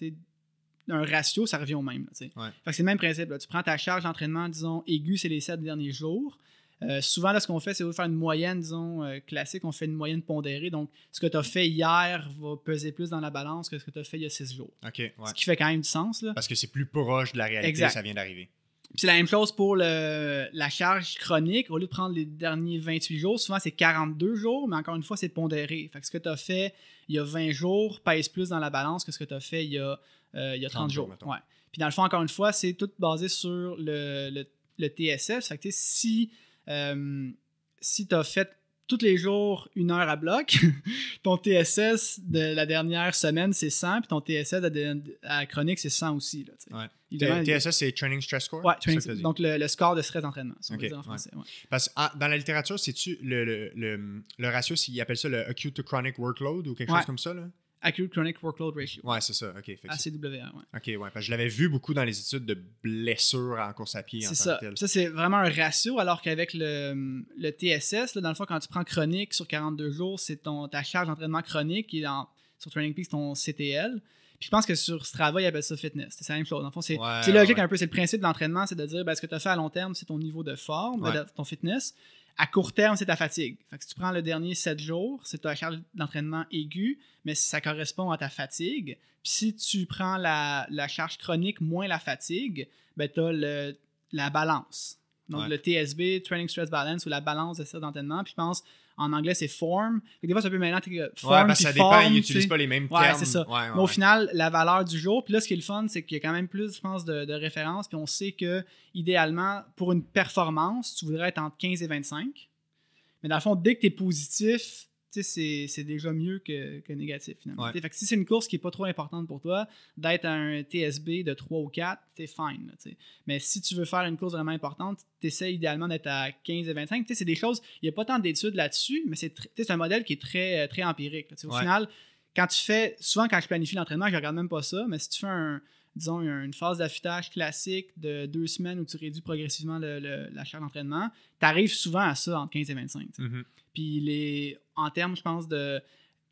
un ratio, ça revient au même. là. Ouais. Fait que c'est le même principe. là. Tu prends ta charge d'entraînement, disons, aiguë, c'est les sept derniers jours. Euh, souvent, là, ce qu'on fait, c'est de faire une moyenne, disons, euh, classique. On fait une moyenne pondérée. Donc, ce que tu as fait hier va peser plus dans la balance que ce que tu as fait il y a six jours. OK, ouais. Ce qui fait quand même du sens. Là. Parce que c'est plus proche de la réalité, Exact. ça vient d'arriver. C'est la même chose pour le, la charge chronique. Au lieu de prendre les derniers 28 jours, souvent c'est 42 jours, mais encore une fois, c'est pondéré. Fait que ce que tu as fait il y a 20 jours pèse plus dans la balance que ce que tu as fait il y a, euh, il y a 30, 30 jours, jours. mettons. Ouais. Puis dans le fond, encore une fois, c'est tout basé sur le, le, le TSS. Fait que tu sais, si, euh, si tu as fait tous les jours une heure à bloc, ton TSS de la dernière semaine, c'est 100, puis ton TSS de, la chronique, c'est 100 aussi. Là. Ouais. TSS, c'est Training Stress Score? Dit. donc le, le score de stress d'entraînement, si en français. ouais. Parce que ah, dans la littérature, c'est-tu le, le, le, le ratio, s'ils appellent ça le acute to chronic workload ou quelque chose comme ça? Là? Acute Chronic Workload Ratio. Ouais, c'est ça. OK. fait ACWR, ouais. OK, ouais. Parce que je l'avais vu beaucoup dans les études de blessures en course à pied. C'est ça. que tel. Ça, c'est vraiment un ratio, alors qu'avec le, le TSS, là, dans le fond, quand tu prends chronique sur 42 jours, c'est ton, ta charge d'entraînement chronique qui est dans, sur Training Peaks, ton CTL. Puis je pense que sur Strava, ils appellent ça fitness. C'est la même chose. Dans le fond, c'est Ouais, logique ouais. un peu. C'est le principe de l'entraînement, c'est de dire ben, ce que tu as fait à long terme, c'est ton niveau de forme, Ouais. ben, ton fitness. À court terme, c'est ta fatigue. Fait que si tu prends le dernier 7 jours, c'est ta charge d'entraînement aiguë, mais ça correspond à ta fatigue. Puis si tu prends la, la charge chronique moins la fatigue, ben tu as la balance. Donc Ouais. le TSB, Training Stress Balance, ou la balance de stress d'entraînement. Puis je pense, en anglais, c'est form. Fait que des fois, c'est un peu que Form, Ouais, parce que ça dépend, ils n'utilisent pas les mêmes Ouais, termes. c'est ça. Ouais, ouais, Mais au final, la valeur du jour, puis là, ce qui est le fun, c'est qu'il y a quand même plus, je pense, de, de références. Puis on sait que, idéalement, pour une performance, tu voudrais être entre 15 et 25. Mais dans le fond, dès que tu es positif, c'est- c'est déjà mieux que, que négatif, finalement. Ouais. Fait que si c'est une course qui n'est pas trop importante pour toi, d'être à un TSB de 3 ou 4, t'es fine. là. Mais si tu veux faire une course vraiment importante, tu essaies idéalement d'être à 15 et 25. Tu sais, C'est des choses, il n'y a pas tant d'études là-dessus, mais c'est tr- un modèle qui est très, très empirique. là. Au Ouais. final, quand tu fais, souvent quand je planifie l'entraînement, je regarde même pas ça, mais si tu fais un, disons, une phase d'affûtage classique de deux semaines où tu réduis progressivement le- le- la charge d'entraînement, tu arrives souvent à ça entre 15 et 25. tu sais. Mhm. Puis les, en termes, je pense, de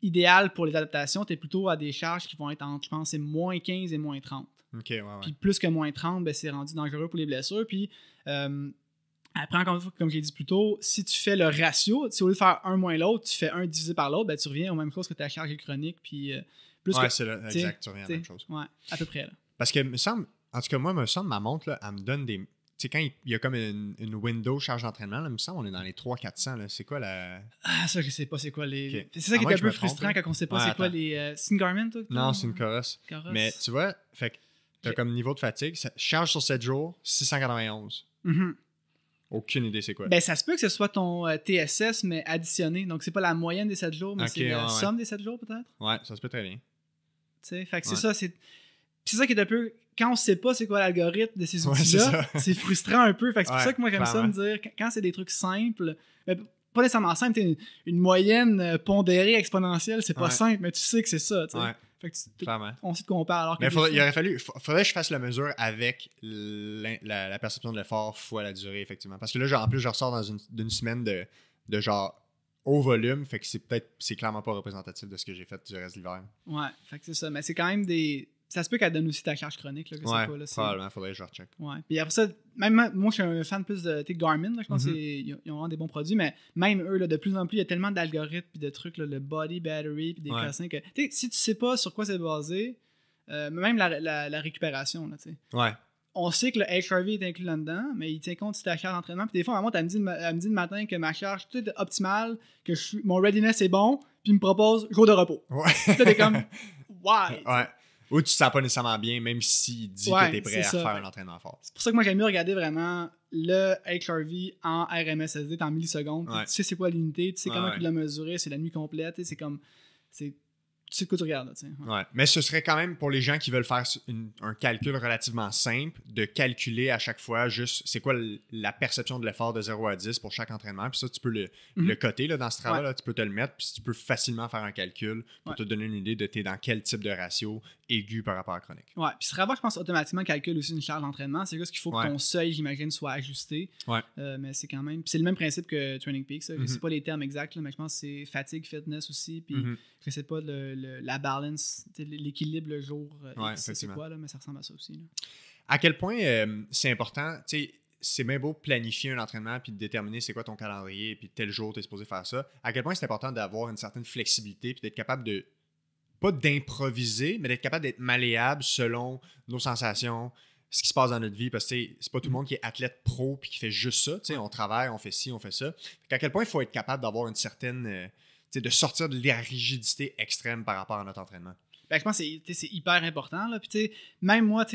idéal pour les adaptations, tu es plutôt à des charges qui vont être entre, je pense, c'est moins 15 et moins 30. OK, ouais, ouais. Puis plus que moins 30, ben, c'est rendu dangereux pour les blessures. Puis euh, après, encore une fois, comme j'ai dit plus tôt, si tu fais le ratio, si au lieu de faire un moins l'autre, tu fais un divisé par l'autre, ben, tu reviens aux mêmes choses que ta charge chronique. Puis euh, plus ouais, que. c'est le- t'sais, exact, tu reviens à la même chose. Ouais, à peu près. Là. Parce que, me semble, en tout cas, moi, me semble, ma montre, là, elle me donne des. Tu sais, quand il y a comme une, une window charge d'entraînement, me semble, on est dans les 300-400. là. C'est quoi la. Ah, ça, je sais pas c'est quoi les. C'est ça qui est un peu frustrant quand on sait pas Ouais, c'est quoi les. euh, c'est une Garmin, toi Non, c'est une Coros. Mais tu vois, fait que t'as comme niveau de fatigue, ça- charge sur 7 jours, 691. Mhm. Aucune idée c'est quoi. Ben, ça se peut que ce soit ton euh, TSS, mais additionné. Donc, c'est pas la moyenne des 7 jours, mais c'est la ouais, ouais. somme des 7 jours, peut-être? Ouais, ça se peut très bien. sais. Fait que c'est ça, c'est c'est ça qui est un peu quand on sait pas c'est quoi l'algorithme de ces outils-là, c'est frustrant un peu. Fait que c'est pour ça que moi j'aime ça me dire quand- c'est des trucs simples, mais pas nécessairement simple, une, une moyenne euh, pondérée exponentielle, c'est pas Ouais. simple, mais tu sais que c'est ça, Fait que tu- on sait de quoi on parle alors que Mais faudrait- il aurait fallu, fa- faudrait que je fasse la mesure avec la, la perception de l'effort fois la durée, effectivement. Parce que là, genre, en plus, je ressors dans une, d'une semaine de, de genre au volume, fait que c'est peut-être, c'est clairement pas représentatif de ce que j'ai fait du reste de l'hiver. Ouais, fait que c'est ça, mais c'est quand même des ça se peut qu'elle donne aussi ta charge chronique là, que c'est Ouais, quoi là, probablement, faudrait que je recheck. Ouais. Puis après ça, même moi, moi, je suis un fan plus de Garmin. Là, je pense Mhm. qu'ils ils ont vraiment des bons produits, mais même eux, là, de plus en plus, il y a tellement d'algorithmes puis de trucs, là, le body battery puis des Ouais. cassins que si tu sais pas sur quoi c'est basé, euh, même la, la- la récupération, là, tu sais. Ouais, on sait que le HRV est inclus là-dedans, mais il tient compte de ta charge d'entraînement. Puis des fois, maman, elle me, dit, elle me dit le matin que ma charge tout est optimale, que je suis, mon readiness est bon, puis il me propose jour de repos. ouais. T'es comme, why? ouais. Ou tu te sens pas nécessairement bien, même s'il dit Ouais, que t'es prêt c'est à ça. faire un entraînement fort. C'est pour ça que moi, j'aime mieux regarder vraiment le HRV en RMSSD, en millisecondes. Ouais. Tu sais c'est quoi l'unité, tu sais comment tu l'as mesuré, c'est la nuit complète, tu c'est comme. c'est- Tu sais de quoi tu regardes. Ouais. Ouais. Mais ce serait quand même pour les gens qui veulent faire une- un calcul relativement simple de calculer à chaque fois juste c'est quoi la perception de l'effort de 0 à 10 pour chaque entraînement. Puis ça, tu peux le, Mhm. le coter là, dans ce travail-là, Ouais. tu peux te le mettre, puis tu peux facilement faire un calcul pour Ouais. te donner une idée de t'es dans quel type de ratio aigu par rapport à chronique. Ouais, puis Strava, je pense, automatiquement calcule aussi une charge d'entraînement. C'est juste qu'il faut que ton seuil, j'imagine, soit ajusté. Ouais. Euh, mais c'est quand même. puis c'est le même principe que Training Peaks. ça. Je Mhm. sais pas les termes exacts, là, mais je pense que c'est fatigue, fitness aussi. Puis Mhm. Sais pas le, le- la balance, l'équilibre le jour. euh, Ouais, c'est quoi, là, mais ça ressemble à ça aussi. là. À quel point euh, c'est important, tu sais, c'est bien beau planifier un entraînement puis de déterminer c'est quoi ton calendrier puis tel jour tu es supposé faire ça. À quel point c'est important d'avoir une certaine flexibilité puis d'être capable de pas d'improviser, mais d'être capable d'être malléable selon nos sensations, ce qui se passe dans notre vie parce que c'est pas tout le monde qui est athlète pro puis qui fait juste ça, tu sais, on travaille, on fait ci, on fait ça. Fait à quel point il faut être capable d'avoir une certaine euh, de sortir de la rigidité extrême par rapport à notre entraînement. Je pense que c'est- hyper important. Là. Puis, même moi,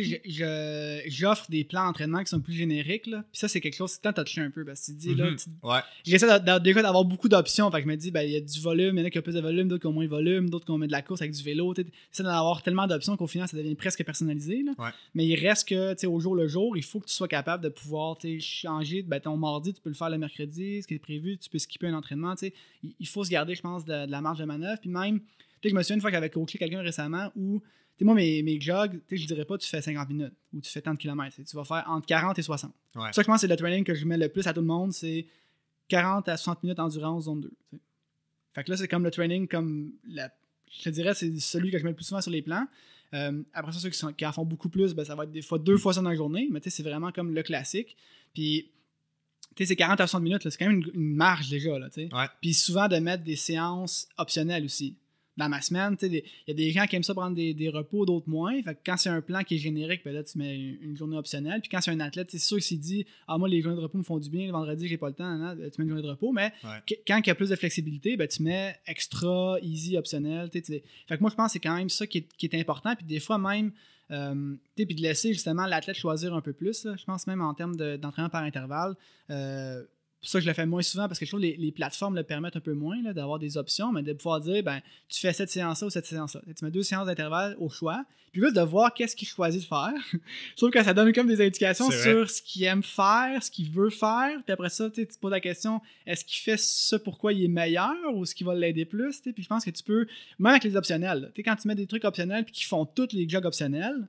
j'offre des plans d'entraînement qui sont plus génériques. Là. Puis ça, c'est quelque chose touché un peu. Parce que tu dis, là, Mhm. tu- Ouais. j'essaie d'avoir beaucoup d'options. Fait que je me dis, ben, il y a du volume, il y en a qui ont plus de volume, d'autres qui ont moins de volume, d'autres qui ont mis de la course avec du vélo. J'essaie d'en avoir tellement d'options qu'au final, ça devient presque personnalisé. Là. Ouais. Mais il reste que, au jour le jour, il faut que tu sois capable de pouvoir changer. Ben, ton mardi, tu peux le faire le mercredi, ce qui est prévu, tu peux skipper un entraînement. Il, il faut se garder, je pense, de, de la marge de manœuvre. Puis même, je me souviens une fois j'avais coaché quelqu'un récemment où tu sais, moi, mes, mes jogs, tu sais, je dirais pas tu fais 50 minutes ou tu fais tant de kilomètres. Tu vas faire entre 40 et 60. Ouais. Ça, je pense que c'est le training que je mets le plus à tout le monde, c'est 40 à 60 minutes endurance zone 2. tu sais. Fait que là, c'est comme le training, comme la, je te dirais, c'est celui que je mets le plus souvent sur les plans. Euh, après ça, ceux qui, sont- qui en font beaucoup plus, ben, ça va être des fois deux fois ça dans la journée, mais tu sais, c'est vraiment comme le classique. Puis, tu sais, c'est 40 à 60 minutes, c'est quand même une, une marge déjà, là. Ouais. Puis souvent de mettre des séances optionnelles aussi. Dans ma semaine, il y a des gens qui aiment ça prendre des, des repos, d'autres moins. Fait que quand c'est un plan qui est générique, ben là, tu mets une, journée optionnelle. Puis quand c'est un athlète, c'est sûr que s'il dit Ah, moi, les journées de repos me font du bien, le vendredi, j'ai pas le temps, tu mets une journée de repos. Mais Ouais. quand il y a plus de flexibilité, ben, tu mets extra, easy, optionnel. tu sais, tu sais. Fait que moi, je pense que c'est quand même ça qui est, qui est important. Puis des fois, même, euh, puis de laisser justement l'athlète choisir un peu plus. là. je pense même en termes de- d'entraînement par intervalle. Euh, pour ça, je le fais moins souvent parce que je trouve que les, les plateformes le permettent un peu moins là, d'avoir des options, mais de pouvoir dire ben, tu fais cette séance-là ou cette séance-là. Tu mets deux séances d'intervalle au choix, puis juste de voir qu'est-ce qu'il choisit de faire. je trouve que ça donne comme des indications sur ce qu'il aime faire, ce qu'il veut faire, puis après ça, tu te poses la question est-ce qu'il fait ça pourquoi il est meilleur ou ce qui va l'aider plus. Puis je pense que tu peux, même avec les optionnels, tu sais, quand tu mets des trucs optionnels puis qui font tous les jogs optionnels,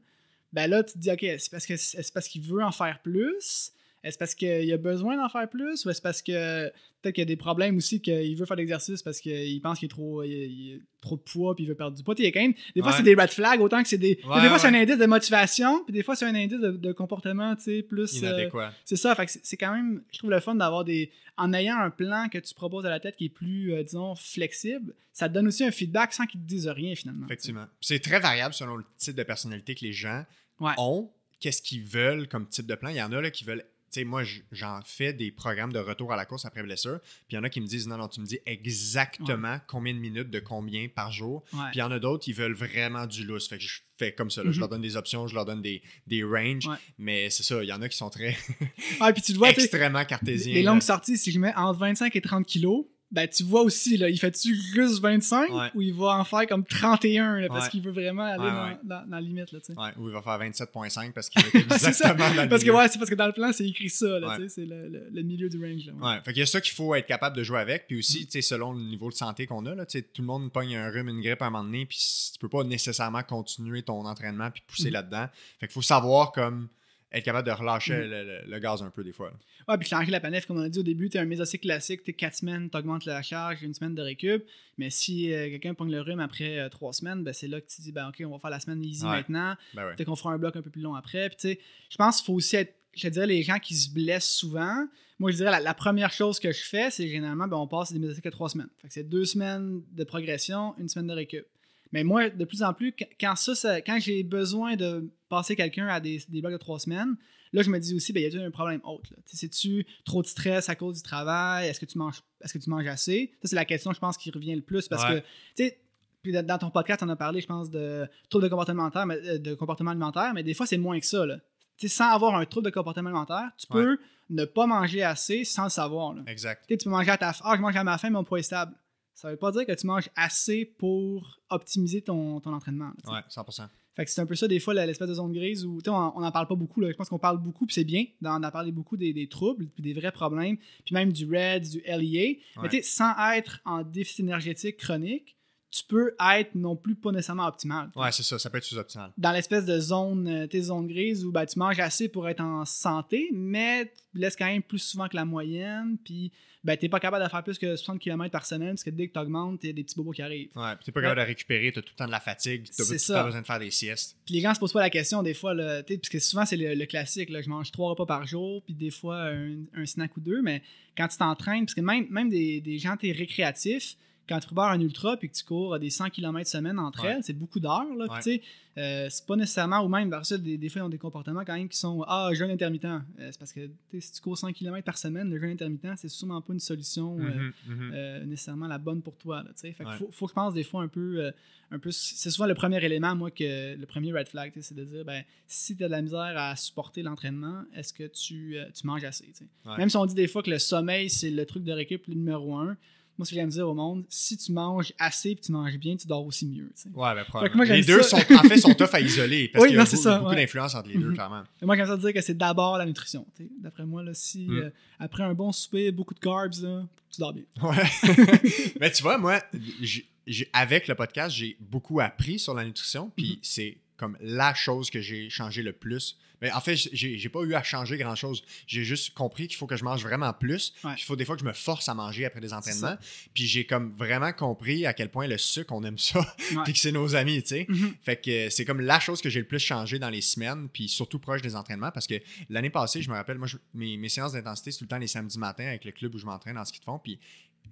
ben là, tu te dis, OK, c'est parce que c'est parce qu'il veut en faire plus? Est-ce parce qu'il a besoin d'en faire plus? Ou est-ce parce que peut-être qu'il y a des problèmes aussi qu'il veut faire l'exercice parce qu'il pense qu'il est trop, il, il a trop de poids puis il veut perdre du poids? Tu sais, il y a quand même- des fois, Ouais. c'est des red flags autant que c'est des. Ouais, des fois, c'est un indice de motivation, puis des fois, c'est un indice de, de comportement, tu sais, plus. euh, Inadéquat. c'est ça, fait que c'est- c'est quand même, je trouve le fun d'avoir des. En ayant un plan que tu proposes à la tête qui est plus, euh, disons, flexible, ça te donne aussi un feedback sans qu'ils te disent rien finalement. Effectivement. C'est très variable selon le type de personnalité que les gens Ouais. ont, qu'est-ce qu'ils veulent comme type de plan? Il y en a là, qui veulent. Tu sais, moi, j'en fais des programmes de retour à la course après blessure. Puis il y en a qui me disent non, non, tu me dis exactement combien de minutes de combien par jour. Puis il y en a d'autres qui veulent vraiment du lousse. Fait que je fais comme ça. là. Je Mhm. leur donne des options, je leur donne des, des ranges. Ouais. Mais c'est ça, il y en a qui sont très Ah, puis tu le vois, extrêmement cartésiens. les là. longues sorties, si je mets entre 25 et 30 kilos, ben tu vois aussi, là, il fait-tu juste 25 Ouais. ou il va en faire comme 31 là, parce Ouais. qu'il veut vraiment aller Ouais, dans, ouais. dans- dans la limite. Là, ou il va faire 27.5 parce qu'il ça. exactement dans Parce que, ouais, c'est parce que dans le plan, c'est écrit ça, là, c'est le, le- le milieu du range. Là, fait qu'il y a ça qu'il faut être capable de jouer avec. Puis Mm. aussi, tu sais, selon le niveau de santé qu'on a, là, tu sais, tout le monde pogne un rhume, une grippe à un moment donné, puis tu peux pas nécessairement continuer ton entraînement puis pousser Mhm. là-dedans. Fait qu'il faut savoir comme être capable de relâcher Mhm. le, le- le gaz un peu des fois. là. Ouais, puis changer la planète, comme on a dit au début, tu un mésocycle classique, tu 4 semaines, tu augmentes la charge, une semaine de récup. Mais si euh, quelqu'un pogne le rhume après 3 semaines, ben, c'est là que tu dis, ben, OK, on va faire la semaine easy Ouais. maintenant. Ben ouais. Peut-être qu'on fera un bloc un peu plus long après. Puis, tu sais, je pense qu'il faut aussi être. Je te dirais, les gens qui se blessent souvent, moi, je dirais, la, la première chose que je fais, c'est généralement, ben, on passe des mésocycles à 3 semaines. Fait que c'est 2 semaines de progression, une semaine de récup. Mais moi, de plus en plus, qu- quand ça, ça- quand j'ai besoin de passer quelqu'un à des, des blocs de 3 semaines, là, je me dis aussi, ben, y a-t-il un problème autre? C'est-tu trop de stress à cause du travail? Est-ce que tu manges, est-ce que tu manges assez? Ça, c'est la question, je pense, qui revient le plus parce Ouais. que, tu sais, puis dans- ton podcast, on a parlé, je pense, de troubles de comportement alimentaire, mais, euh, de comportement alimentaire, mais des fois, c'est moins que ça. Là. Tu sais, sans avoir un trouble de comportement alimentaire, tu peux ne pas manger assez sans le savoir. là. Exact. Tu peux manger à ta faim. Ah, je mange à ma faim, mais mon poids est stable. Ça veut pas dire que tu manges assez pour optimiser ton, ton entraînement. là. Ouais, 100%. Fait que c'est un peu ça, des fois, l'espèce de zone grise où, sais, on n'en parle pas beaucoup. Là. Je pense qu'on parle beaucoup, puis c'est bien d'en d'en parler beaucoup des, des troubles, puis des vrais problèmes, puis même du RED, du LEA. Ouais. Mais tu sais, sans être en déficit énergétique chronique, tu peux être non plus pas nécessairement optimal. Ouais, c'est ça. Ça peut être sous-optimal. Dans l'espèce de zone, euh, tes zones grises où ben, tu manges assez pour être en santé, mais tu laisses quand même plus souvent que la moyenne, puis ben, tu n'es pas capable de faire plus que 60 km par semaine, parce que dès que tu augmentes, il y a des petits bobos qui arrivent. Ouais, puis t'es pas capable de récupérer, t'as tout le temps de la fatigue, t'as tout le temps besoin de faire des siestes. Puis les gens se posent pas la question des fois, là, parce que souvent c'est le, le classique, là, je mange trois repas par jour, puis des fois un, un snack ou deux, mais quand tu t'entraînes, parce que même, même des, des gens t'es récréatifs, quand tu prépares un ultra puis que tu cours des 100 km semaine entre Ouais. elles, c'est beaucoup d'heures, là, Ouais. tu euh, c'est pas nécessairement, ou même, parce que des, des fois ils ont des comportements quand même qui sont, ah, jeûne intermittent, Euh, c'est parce que si tu cours 100 km par semaine, le jeûne intermittent, c'est sûrement pas une solution euh, Mhm, mhm. euh, nécessairement la bonne pour toi. Là, tu sais. fait que Ouais. faut, faut que je pense des fois un peu. un peu c'est souvent le premier élément, moi, que le premier red flag, c'est de dire ben, si tu as de la misère à supporter l'entraînement, est-ce que tu, tu manges assez. Même si on dit des fois que le sommeil, c'est le truc de récup numéro un, moi, ce que j'aime dire au monde, si tu manges assez et tu manges bien, tu dors aussi mieux. Ouais, ben, probablement. moi, les deux ça. sont, en fait, sont tough à isoler parce Oui, qu'il y a non, beaucoup, ça, beaucoup ouais. d'influence entre les deux, Mhm. clairement. Et moi, j'aime ça dire que c'est d'abord la nutrition. D'après moi, là, si Mm. euh, après un bon souper, beaucoup de carbs, là, tu dors bien. Ouais. Mais tu vois, moi, avec le podcast, j'ai beaucoup appris sur la nutrition, puis Mhm. c'est comme la chose que j'ai changé le plus. Mais en fait, j'ai pas eu à changer grand chose. J'ai juste compris qu'il faut que je mange vraiment plus. Ouais. Il faut des fois que je me force à manger après des entraînements. Puis j'ai comme vraiment compris à quel point le sucre, on aime ça. Ouais. puis que c'est nos amis, tu sais. Mhm. Fait que c'est comme la chose que j'ai le plus changé dans les semaines, puis surtout proche des entraînements, parce que l'année passée, je me rappelle, moi, je- mes, mes séances d'intensité, c'est tout le temps les samedis matins avec le club où je m'entraîne en ski de fond, puis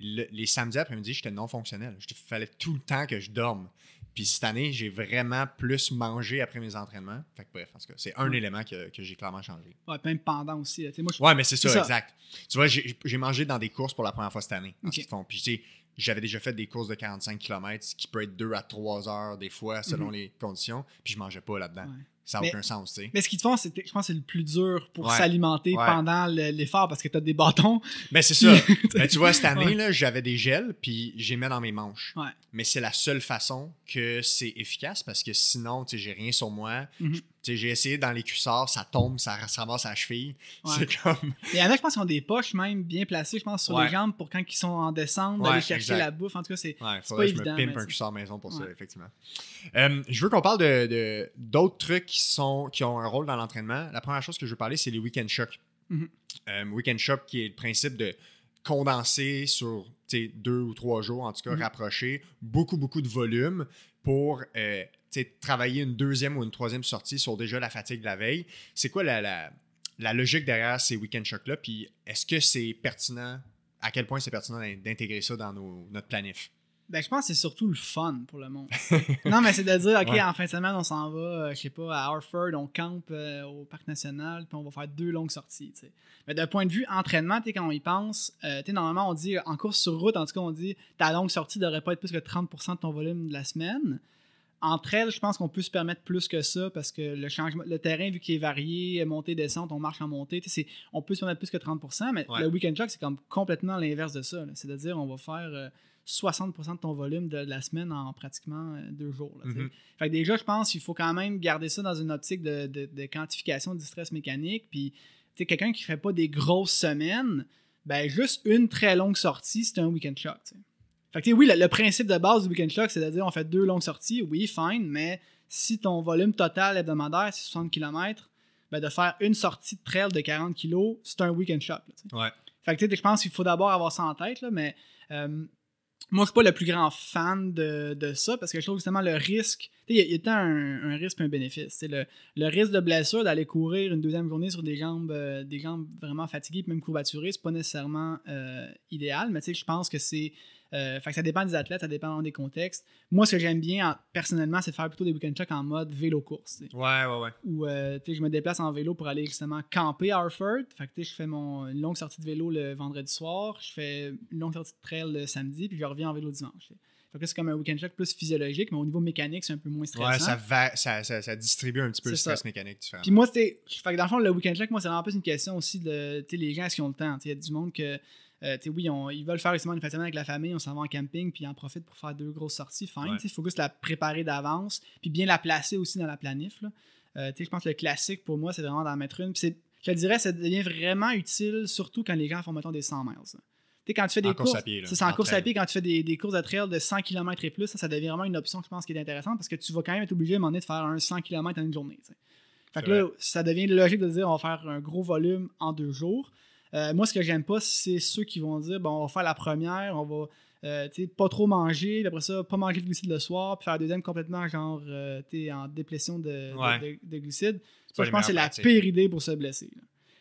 le- les samedis après-midi, j'étais non fonctionnel. Il fallait tout le temps que je dorme. Puis cette année, j'ai vraiment plus mangé après mes entraînements. Fait que bref, en tout cas, c'est un élément que, que j'ai clairement changé. Ouais, même pendant aussi. moi, je Ouais, mais c'est ça, exact. Tu vois, j'ai mangé dans des courses pour la première fois cette année en Ok. ski de fond. Puis tu sais, j'avais déjà fait des courses de 45 km, ce qui peut être 2 à 3 heures des fois, selon Mhm. les conditions. Puis je mangeais pas là-dedans. Ouais. Ça n'a aucun sens, tu sais. Mais ce qu'ils te font, c'est, je pense que c'est le plus dur pour s'alimenter Ouais. pendant le- l'effort parce que tu as des bâtons. Mais c'est ça. Mais tu vois, cette année, là, j'avais des gels, puis j'ai mis dans mes manches. Mais c'est la seule façon que c'est efficace parce que sinon, tu sais, j'ai rien sur moi. Mhm. J'ai essayé dans les cuissards, ça tombe, ça se ramasse à la cheville. Ouais. C'est comme. Il y en a, je pense, qui ont des poches même bien placées, je pense, sur Ouais. les jambes pour quand ils sont en descente, Ouais, d'aller chercher exact. la bouffe. En tout cas, c'est. Ouais, C'est faudrait pas que je évident, me mais pimpe un cuissard maison pour ça, effectivement. Euh, je veux qu'on parle de- d'autres trucs qui, sont, qui ont un rôle dans l'entraînement. La première chose que je veux parler, c'est les week-end shocks. Mhm. Euh, week-end shock, qui est le principe de condenser sur deux ou trois jours, en tout cas, Mhm. rapprocher beaucoup, beaucoup de volume pour euh, travailler une deuxième ou une troisième sortie sur déjà la fatigue de la veille. C'est quoi la, la, la logique derrière ces week-end shocks-là? Puis est-ce que c'est pertinent? À quel point c'est pertinent d'in- d'intégrer ça dans nos- notre planif? Ben, je pense que c'est surtout le fun pour le monde. non, mais c'est de dire, OK, Ouais. en fin de semaine, on s'en va, euh, je sais pas, à Harford, on campe euh, au Parc National, puis on va faire deux longues sorties. Mais d'un point de vue entraînement, tu quand on y pense, euh, tu sais, normalement, on dit, en course sur route, en tout cas, on dit, ta longue sortie devrait pas être plus que 30% de ton volume de la semaine. Entre elles, je pense qu'on peut se permettre plus que ça parce que le changement, le terrain, vu qu'il est varié, montée, descente, on marche en montée, on peut se permettre plus que 30%, mais le weekend shock, c'est comme complètement l'inverse de ça. C'est-à-dire, on va faire 60% euh, de ton volume de, la semaine en pratiquement euh, deux jours. Mm-hmm. Fait que déjà, je pense qu'il faut quand même garder ça dans une optique de, quantification du stress mécanique. Puis, quelqu'un qui ne fait pas des grosses semaines, ben juste une très longue sortie, c'est un weekend shock. Fait que, oui, le, principe de base du weekend shock, c'est de dire on fait deux longues sorties, oui, fine, mais si ton volume total hebdomadaire, c'est 60 km, ben de faire une sortie de trail de 40 kg, c'est un weekend shock. ouais. Fait que, je pense qu'il faut d'abord avoir ça en tête, là, mais euh, moi, je suis pas le plus grand fan de, ça parce que je trouve justement le risque. Il y, a, tant un, risque et un bénéfice. Le, le risque de blessure d'aller courir une deuxième journée sur des jambes, euh, des jambes vraiment fatiguées, même courbaturées, c'est pas nécessairement euh, idéal, mais je pense que c'est euh, fait que ça dépend des athlètes, ça dépend des contextes. Moi, ce que j'aime bien personnellement, c'est de faire plutôt des weekend checks en mode vélo-course. Ouais, ouais, ouais. Où euh, je me déplace en vélo pour aller justement camper à Harford. Fait que je fais mon, une longue sortie de vélo le vendredi soir, je fais une longue sortie de trail le samedi, puis je reviens en vélo dimanche. Fait que c'est comme un weekend check plus physiologique, mais au niveau mécanique, c'est un peu moins stressant. Ouais, ça, va, ça, ça, distribue un petit peu le stress mécanique. Puis moi, c'était. Fait que dans le fond, le weekend check, moi, c'est vraiment plus une question aussi de. les gens, est-ce qu'ils ont le temps? Il y a du monde que euh, oui, ils veulent faire justement une fête avec la famille, on s'en va en camping, puis ils en profitent pour faire deux grosses sorties. Fine, il faut juste la préparer d'avance, puis bien la placer aussi dans la planif. Euh, je pense que le classique pour moi, c'est vraiment d'en mettre une. je te dirais, ça devient vraiment utile, surtout quand les gens font, mettons, des 100 miles. quand tu fais des courses, c'est en, course à pied, quand tu fais des, courses de trail de 100 km et plus, ça, devient vraiment une option, je pense, qui est intéressante parce que tu vas quand même être obligé à un moment donné de faire un 100 km en une journée. Fait que là, ça devient logique de dire on va faire un gros volume en deux jours. Euh, moi, ce que j'aime pas, c'est ceux qui vont dire bon, on va faire la première, on va euh, pas trop manger, puis après ça, pas manger de glucides le soir, puis faire la deuxième complètement genre euh, en déplétion de, glucides. Ça, je pense que c'est la pire idée pour se blesser.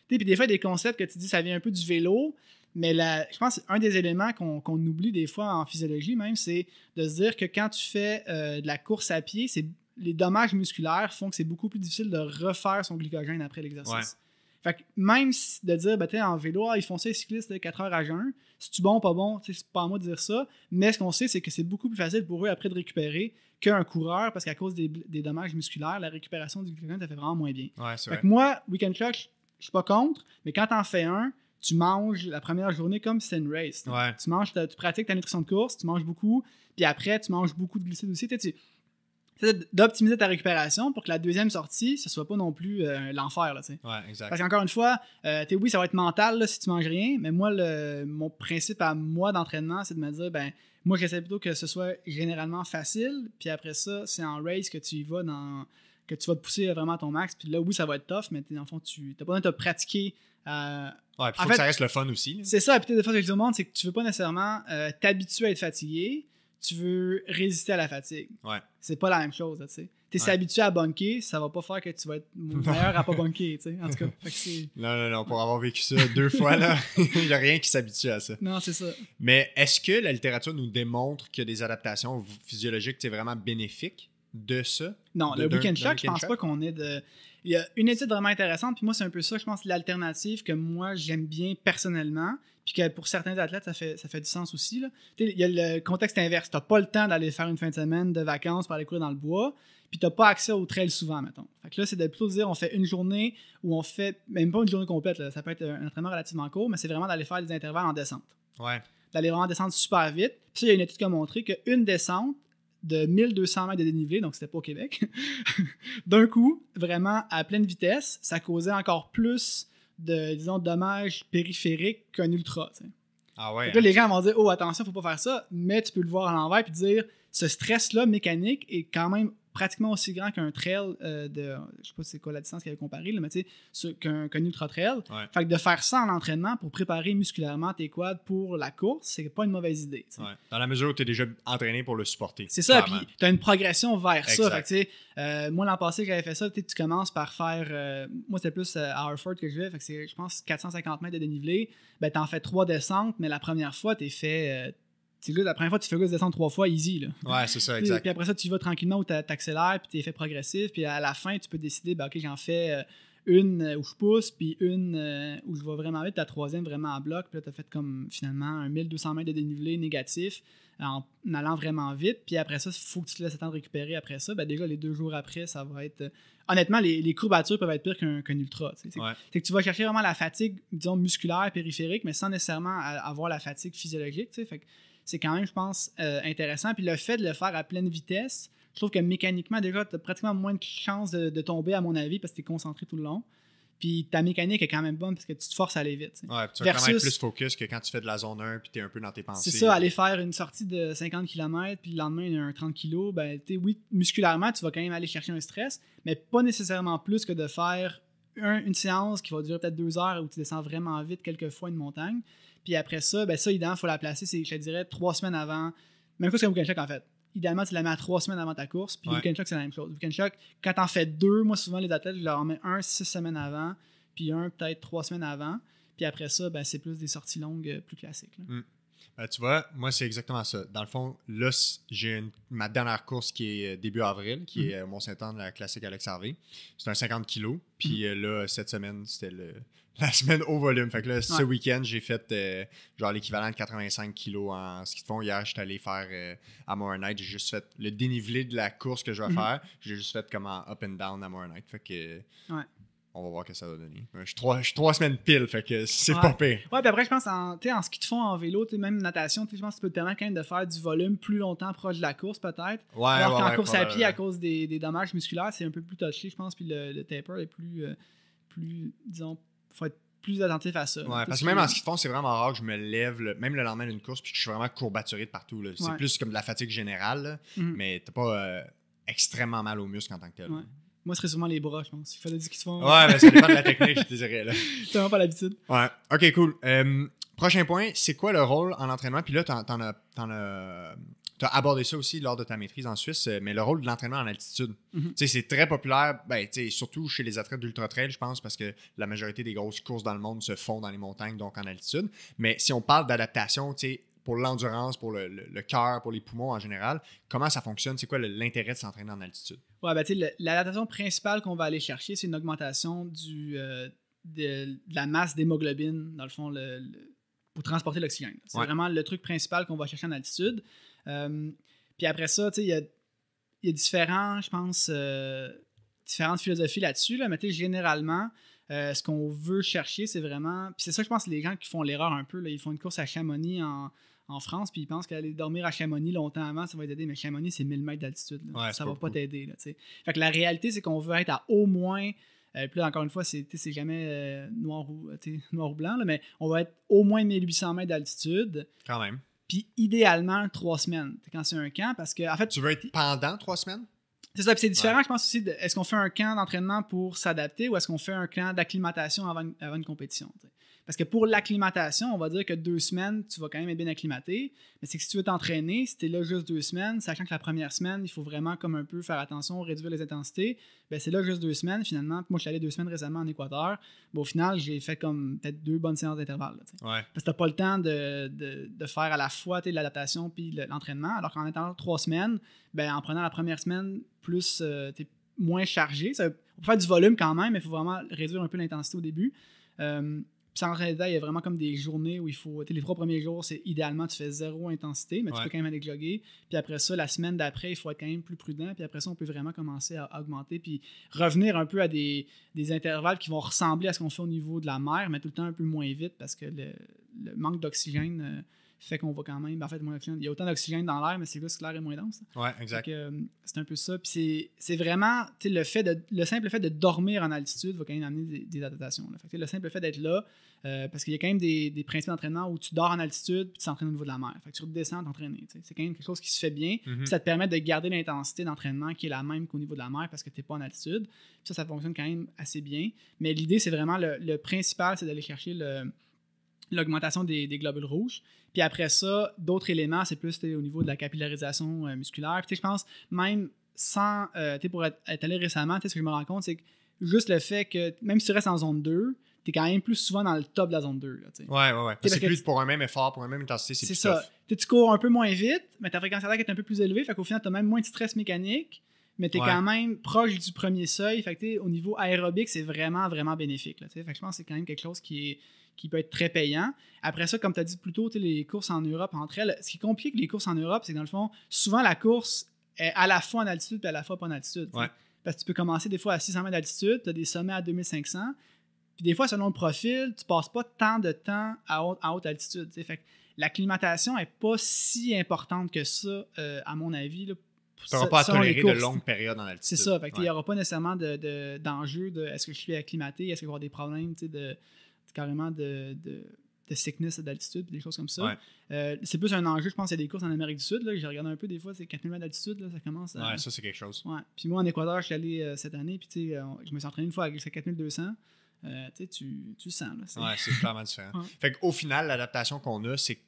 Puis des fois, des concepts que tu dis, ça vient un peu du vélo, mais je pense un des éléments qu'on oublie des fois en physiologie même, c'est de se dire que quand tu fais de la course à pied, les dommages musculaires font que c'est beaucoup plus difficile de refaire son glycogène après l'exercice. Fait que même de dire, ben, en vélo, ah, ils font ça, les cyclistes, 4 heures à jeun, si tu bon, pas bon, c'est pas à moi de dire ça. Mais ce qu'on sait, c'est que c'est beaucoup plus facile pour eux après de récupérer qu'un coureur parce qu'à cause des, dommages musculaires, la récupération du glycogène, ça fait vraiment moins bien. Ouais, fait que moi, Weekend Shock, je suis pas contre, mais quand t'en fais un, tu manges la première journée comme si c'était une race. Tu manges, tu pratiques ta nutrition de course, tu manges beaucoup, puis après, tu manges beaucoup de glucides aussi. Tu, d'optimiser ta récupération pour que la deuxième sortie, ce soit pas non plus euh, l'enfer. Là, ouais, exact. Parce qu'encore une fois, euh, oui, ça va être mental si tu manges rien, mais moi, le, mon principe à moi d'entraînement, c'est de me dire, ben, moi, j'essaie plutôt que ce soit généralement facile, puis après ça, c'est en race que tu y vas dans que tu vas te pousser vraiment à ton max, puis là, oui, ça va être tough, mais dans le fond, tu n'as pas besoin de te pratiquer. Euh, ouais, puis faut que ça reste le fun aussi. C'est ça, puis des fois, ce que je monde, c'est que tu veux pas nécessairement t'habituer à être fatigué, tu veux résister à la fatigue. Ouais. C'est pas la même chose, tu sais. Tu es habitué à bunker, ça va pas faire que tu vas être meilleur à pas bunker, tu sais. En tout cas, Non, non, non, pour avoir vécu ça deux fois, là, il n'y a rien qui s'habitue à ça. Non, c'est ça. Mais est-ce que la littérature nous démontre que des adaptations physiologiques, c'est vraiment bénéfique de ça? Non, le weekend shock, je pense pas qu'on ait de. Il y a une étude vraiment intéressante, puis moi, c'est un peu ça, je pense, l'alternative que moi, j'aime bien personnellement, puis que pour certains athlètes, ça fait, ça fait du sens aussi. Il y a le contexte inverse. Tu n'as pas le temps d'aller faire une fin de semaine de vacances pour aller courir dans le bois, puis tu n'as pas accès au trail souvent, mettons. Fait que là, c'est de plutôt dire on fait une journée où on fait, même pas une journée complète, ça peut être un entraînement relativement court, mais c'est vraiment d'aller faire des intervalles en descente. Ouais. D'aller vraiment descendre super vite. Puis ça, il y a une étude qui a montré qu'une descente, de 1200 mètres de dénivelé, donc c'était pas au Québec, d'un coup, vraiment à pleine vitesse, ça causait encore plus de, disons, dommages périphériques qu'un ultra. Ah ouais. là, les gens vont dire, oh, attention, faut pas faire ça, mais tu peux le voir à l'envers puis dire, ce stress-là mécanique est quand même pratiquement aussi grand qu'un trail euh, de. Je sais pas c'est quoi la distance qu'il avait comparé, mais tu sais, qu'un ultra trail. Fait que de faire ça en entraînement pour préparer musculairement tes quads pour la course, c'est pas une mauvaise idée. Dans la mesure où tu es déjà entraîné pour le supporter. C'est ça, puis tu as une progression vers ça. Fait que, euh, moi, l'an passé, j'avais fait ça. Tu commences par faire. Euh, moi, c'était plus à Harford que je vais. Fait que c'est, je pense, 450 mètres de dénivelé. Ben, tu en fais trois descentes, mais la première fois, tu es fait la première fois, tu fais juste descendre trois fois easy. Là. Ouais, c'est ça, exact. Puis après ça, tu vas tranquillement ou tu accélères, puis tu es fait progressif. Puis à la fin, tu peux décider, ben, OK, j'en fais euh, une euh, où je pousse, puis une euh, où je vais vraiment vite, la troisième vraiment en bloc. Puis là, tu as fait comme finalement un 1200 mètres de dénivelé négatif en allant vraiment vite. Puis après ça, il faut que tu te laisses le temps de récupérer après ça. Ben déjà, les deux jours après, ça va être. Honnêtement, les, les courbatures peuvent être pires qu'un ultra. C'est que tu vas chercher vraiment la fatigue, disons, musculaire, périphérique, mais sans nécessairement avoir la fatigue physiologique. Fait que c'est quand même, je pense, euh, intéressant. Puis le fait de le faire à pleine vitesse, je trouve que mécaniquement, déjà, tu as pratiquement moins de chances de, tomber, à mon avis, parce que tu es concentré tout le long. Puis ta mécanique est quand même bonne parce que tu te forces à aller vite. Ouais, tu as quand même plus focus que quand tu fais de la zone 1 puis tu es un peu dans tes pensées. C'est ça, aller faire une sortie de 50 km puis le lendemain, il y a un 30 kg. Ben, oui, musculairement, tu vas quand même aller chercher un stress, mais pas nécessairement plus que de faire une séance qui va durer peut-être deux heures où tu descends vraiment vite quelquefois une montagne. Puis après ça, ben ça, il faut la placer, c'est, je te dirais, trois semaines avant. Même chose qu'un weekend shock, en fait. Idéalement, tu la mets à trois semaines avant ta course. Puis le weekend shock, c'est la même chose. Weekend shock, quand t'en fais deux, moi, souvent, les athlètes, je leur en mets un six semaines avant, puis un peut-être trois semaines avant. Puis après ça, ben, c'est plus des sorties longues euh, plus classiques. Mm. Ben, tu vois, moi, c'est exactement ça. Dans le fond, là, j'ai ma dernière course qui est euh, début avril, qui mm. est euh, Mont-Saint-Anne, la classique Alex Harvey. C'est un 50 kg. Puis mm. là, cette semaine, c'était la semaine au volume. Fait que là, ce week-end, j'ai fait euh, genre l'équivalent de 85 kilos en ski de fond. Hier, j'étais allé faire euh, à More Night. J'ai juste fait le dénivelé de la course que je vais mhm. faire. J'ai juste fait comme up and down à More Night. Fait que. On va voir ce que ça va donner. Je suis trois, trois, semaines pile, fait que c'est pas pire. Ouais, puis après, je pense en, en ski de fond, en vélo, même natation, je pense que tu peux te permettre quand même de faire du volume plus longtemps proche de la course, peut-être. Ouais, Alors qu'en course à pied, à cause des, des dommages musculaires, c'est un peu plus touché, je pense, puis le, taper est plus, euh, plus disons, faut être plus attentif à ça. Ouais, parce que même en ski de fond, c'est vraiment rare que je me lève, même le lendemain d'une course, puis que je suis vraiment courbaturé de partout. C'est plus comme de la fatigue générale, mhm. mais t'as pas euh, extrêmement mal aux muscles en tant que tel. Moi, ce serait souvent les bras, je pense. Il fallait dire qu'ils se font. Ouais, mais ça dépend de la technique, je te dirais. Là. C'est vraiment pas l'habitude. Ouais. Ok, cool. Euh, prochain point, c'est quoi le rôle en entraînement? Puis là, t'en as, as tu as abordé ça aussi lors de ta maîtrise en Suisse, euh, mais le rôle de l'entraînement en altitude. Mhm. C'est très populaire, ben, surtout chez les athlètes d'ultra-trail, je pense, parce que la majorité des grosses courses dans le monde se font dans les montagnes, donc en altitude. Mais si on parle d'adaptation, pour l'endurance, pour le, le, cœur, pour les poumons en général, comment ça fonctionne? C'est quoi l'intérêt de s'entraîner en altitude? Ouais, ben, l'adaptation principale qu'on va aller chercher, c'est une augmentation du, euh, de, la masse d'hémoglobine, dans le fond, le, pour transporter l'oxygène. C'est vraiment le truc principal qu'on va chercher en altitude. Euh, puis après ça, il y a, y a différents, je pense, euh, différentes philosophies là-dessus. Là, mais généralement, euh, ce qu'on veut chercher, c'est vraiment. Puis c'est ça, je pense, les gens qui font l'erreur un peu. Là, ils font une course à Chamonix en, en France, puis ils pensent qu'aller dormir à Chamonix longtemps avant, ça va t'aider. Mais Chamonix, c'est 1000 mètres d'altitude. ça va pas t'aider. Fait que la réalité, c'est qu'on veut être à au moins. puis là, encore une fois, c'est jamais noir, ou, noir ou blanc, mais on va être au moins 1800 mètres d'altitude. Quand même. Puis idéalement, trois semaines quand c'est un camp. Parce que, en fait. Tu veux être pendant trois semaines? C'est ça, puis c'est différent, je pense aussi. Est-ce qu'on fait un camp d'entraînement pour s'adapter ou est-ce qu'on fait un camp d'acclimatation avant, avant, une compétition? Parce que pour l'acclimatation, on va dire que deux semaines, tu vas quand même être bien acclimaté. Mais c'est que si tu veux t'entraîner, si tu es là juste deux semaines, sachant que la première semaine, il faut vraiment comme un peu faire attention, réduire les intensités, ben c'est là juste deux semaines finalement. moi, je suis allé deux semaines récemment en Équateur. au final, j'ai fait comme peut-être deux bonnes séances d'intervalle. Parce que tu n'as pas le temps de, de, faire à la fois l'adaptation puis l'entraînement. Alors qu'en étant trois semaines, ben, en prenant la première semaine plus, euh, tu es moins chargé. Ça, on peut faire du volume quand même, mais il faut vraiment réduire un peu l'intensité au début. Euh, puis sans réalité, il y a vraiment comme des journées où il faut. Les trois premiers jours, c'est idéalement, tu fais zéro intensité, mais tu peux quand même aller jogger. Puis après ça, la semaine d'après, il faut être quand même plus prudent. Puis après ça, on peut vraiment commencer à augmenter. Puis revenir un peu à des, des intervalles qui vont ressembler à ce qu'on fait au niveau de la mer, mais tout le temps un peu moins vite parce que le, manque d'oxygène. Euh, fait qu'on va quand même. En fait, moins Il y a autant d'oxygène dans l'air, mais c'est juste que l'air est moins dense. Ouais, exact. Euh, c'est un peu ça. Puis c'est vraiment le fait de le simple fait de dormir en altitude va quand même amener des, adaptations. Fait le simple fait d'être là, euh, parce qu'il y a quand même des, des principes d'entraînement où tu dors en altitude puis tu t'entraînes au niveau de la mer. Fait que tu redescends t'entraîner. C'est quand même quelque chose qui se fait bien. Mm-hmm. ça te permet de garder l'intensité d'entraînement qui est la même qu'au niveau de la mer parce que tu n'es pas en altitude. ça, ça fonctionne quand même assez bien. Mais l'idée, c'est vraiment le, le principal, c'est d'aller chercher le l'augmentation des, des, globules rouges. Puis après ça, d'autres éléments, c'est plus au niveau de la capillarisation euh, musculaire. Puis je pense, même sans, euh, pour être, allé récemment, ce que je me rends compte, c'est que juste le fait que, même si tu restes en zone 2, tu es quand même plus souvent dans le top de la zone 2. Là, ouais, ouais, ouais. C'est plus pour un même effort, pour un même intensité, c'est ça. Tu cours un peu moins vite, mais ta fréquence cardiaque est un peu plus élevée, fait qu'au final, tu as même moins de stress mécanique, mais tu es Ouais. quand même proche du premier seuil. Fait que, au niveau aérobique, c'est vraiment, vraiment bénéfique. Là, fait que je pense que c'est quand même quelque chose qui, est, qui peut être très payant. Après ça, comme tu as dit plus tôt, les courses en Europe entre elles, ce qui complique les courses en Europe, c'est que dans le fond, souvent la course est à la fois en altitude et à la fois pas en altitude. Ouais. Parce que tu peux commencer des fois à 600 mètres d'altitude, tu as des sommets à 2500. Puis des fois, selon le profil, tu passes pas tant de temps à haute, à haute altitude. Fait que l'acclimatation est pas si importante que ça, euh, à mon avis. là, Tu n'auras pas à tolérer de longues périodes en altitude. C'est ça. Fait Il n'y aura pas nécessairement de- de- d'enjeu de, est-ce que je suis acclimaté, est-ce qu'il va y avoir des problèmes de, de- carrément de, sickness d'altitude, des choses comme ça. Ouais. Euh, c'est plus un enjeu, je pense, il y a des courses en Amérique du Sud. Là, j'ai regardé un peu des fois, c'est 4000 mètres d'altitude, là, ça commence à. Ouais, ça, c'est quelque chose. Ouais. Puis moi, en Équateur, je suis allé euh, cette année, puis tu sais, euh, je me suis entraîné une fois avec 4200. Euh, tu sais, tu sens. Là, c'est- Ouais, c'est clairement différent. Fait qu'au final, l'adaptation qu'on a, c'est que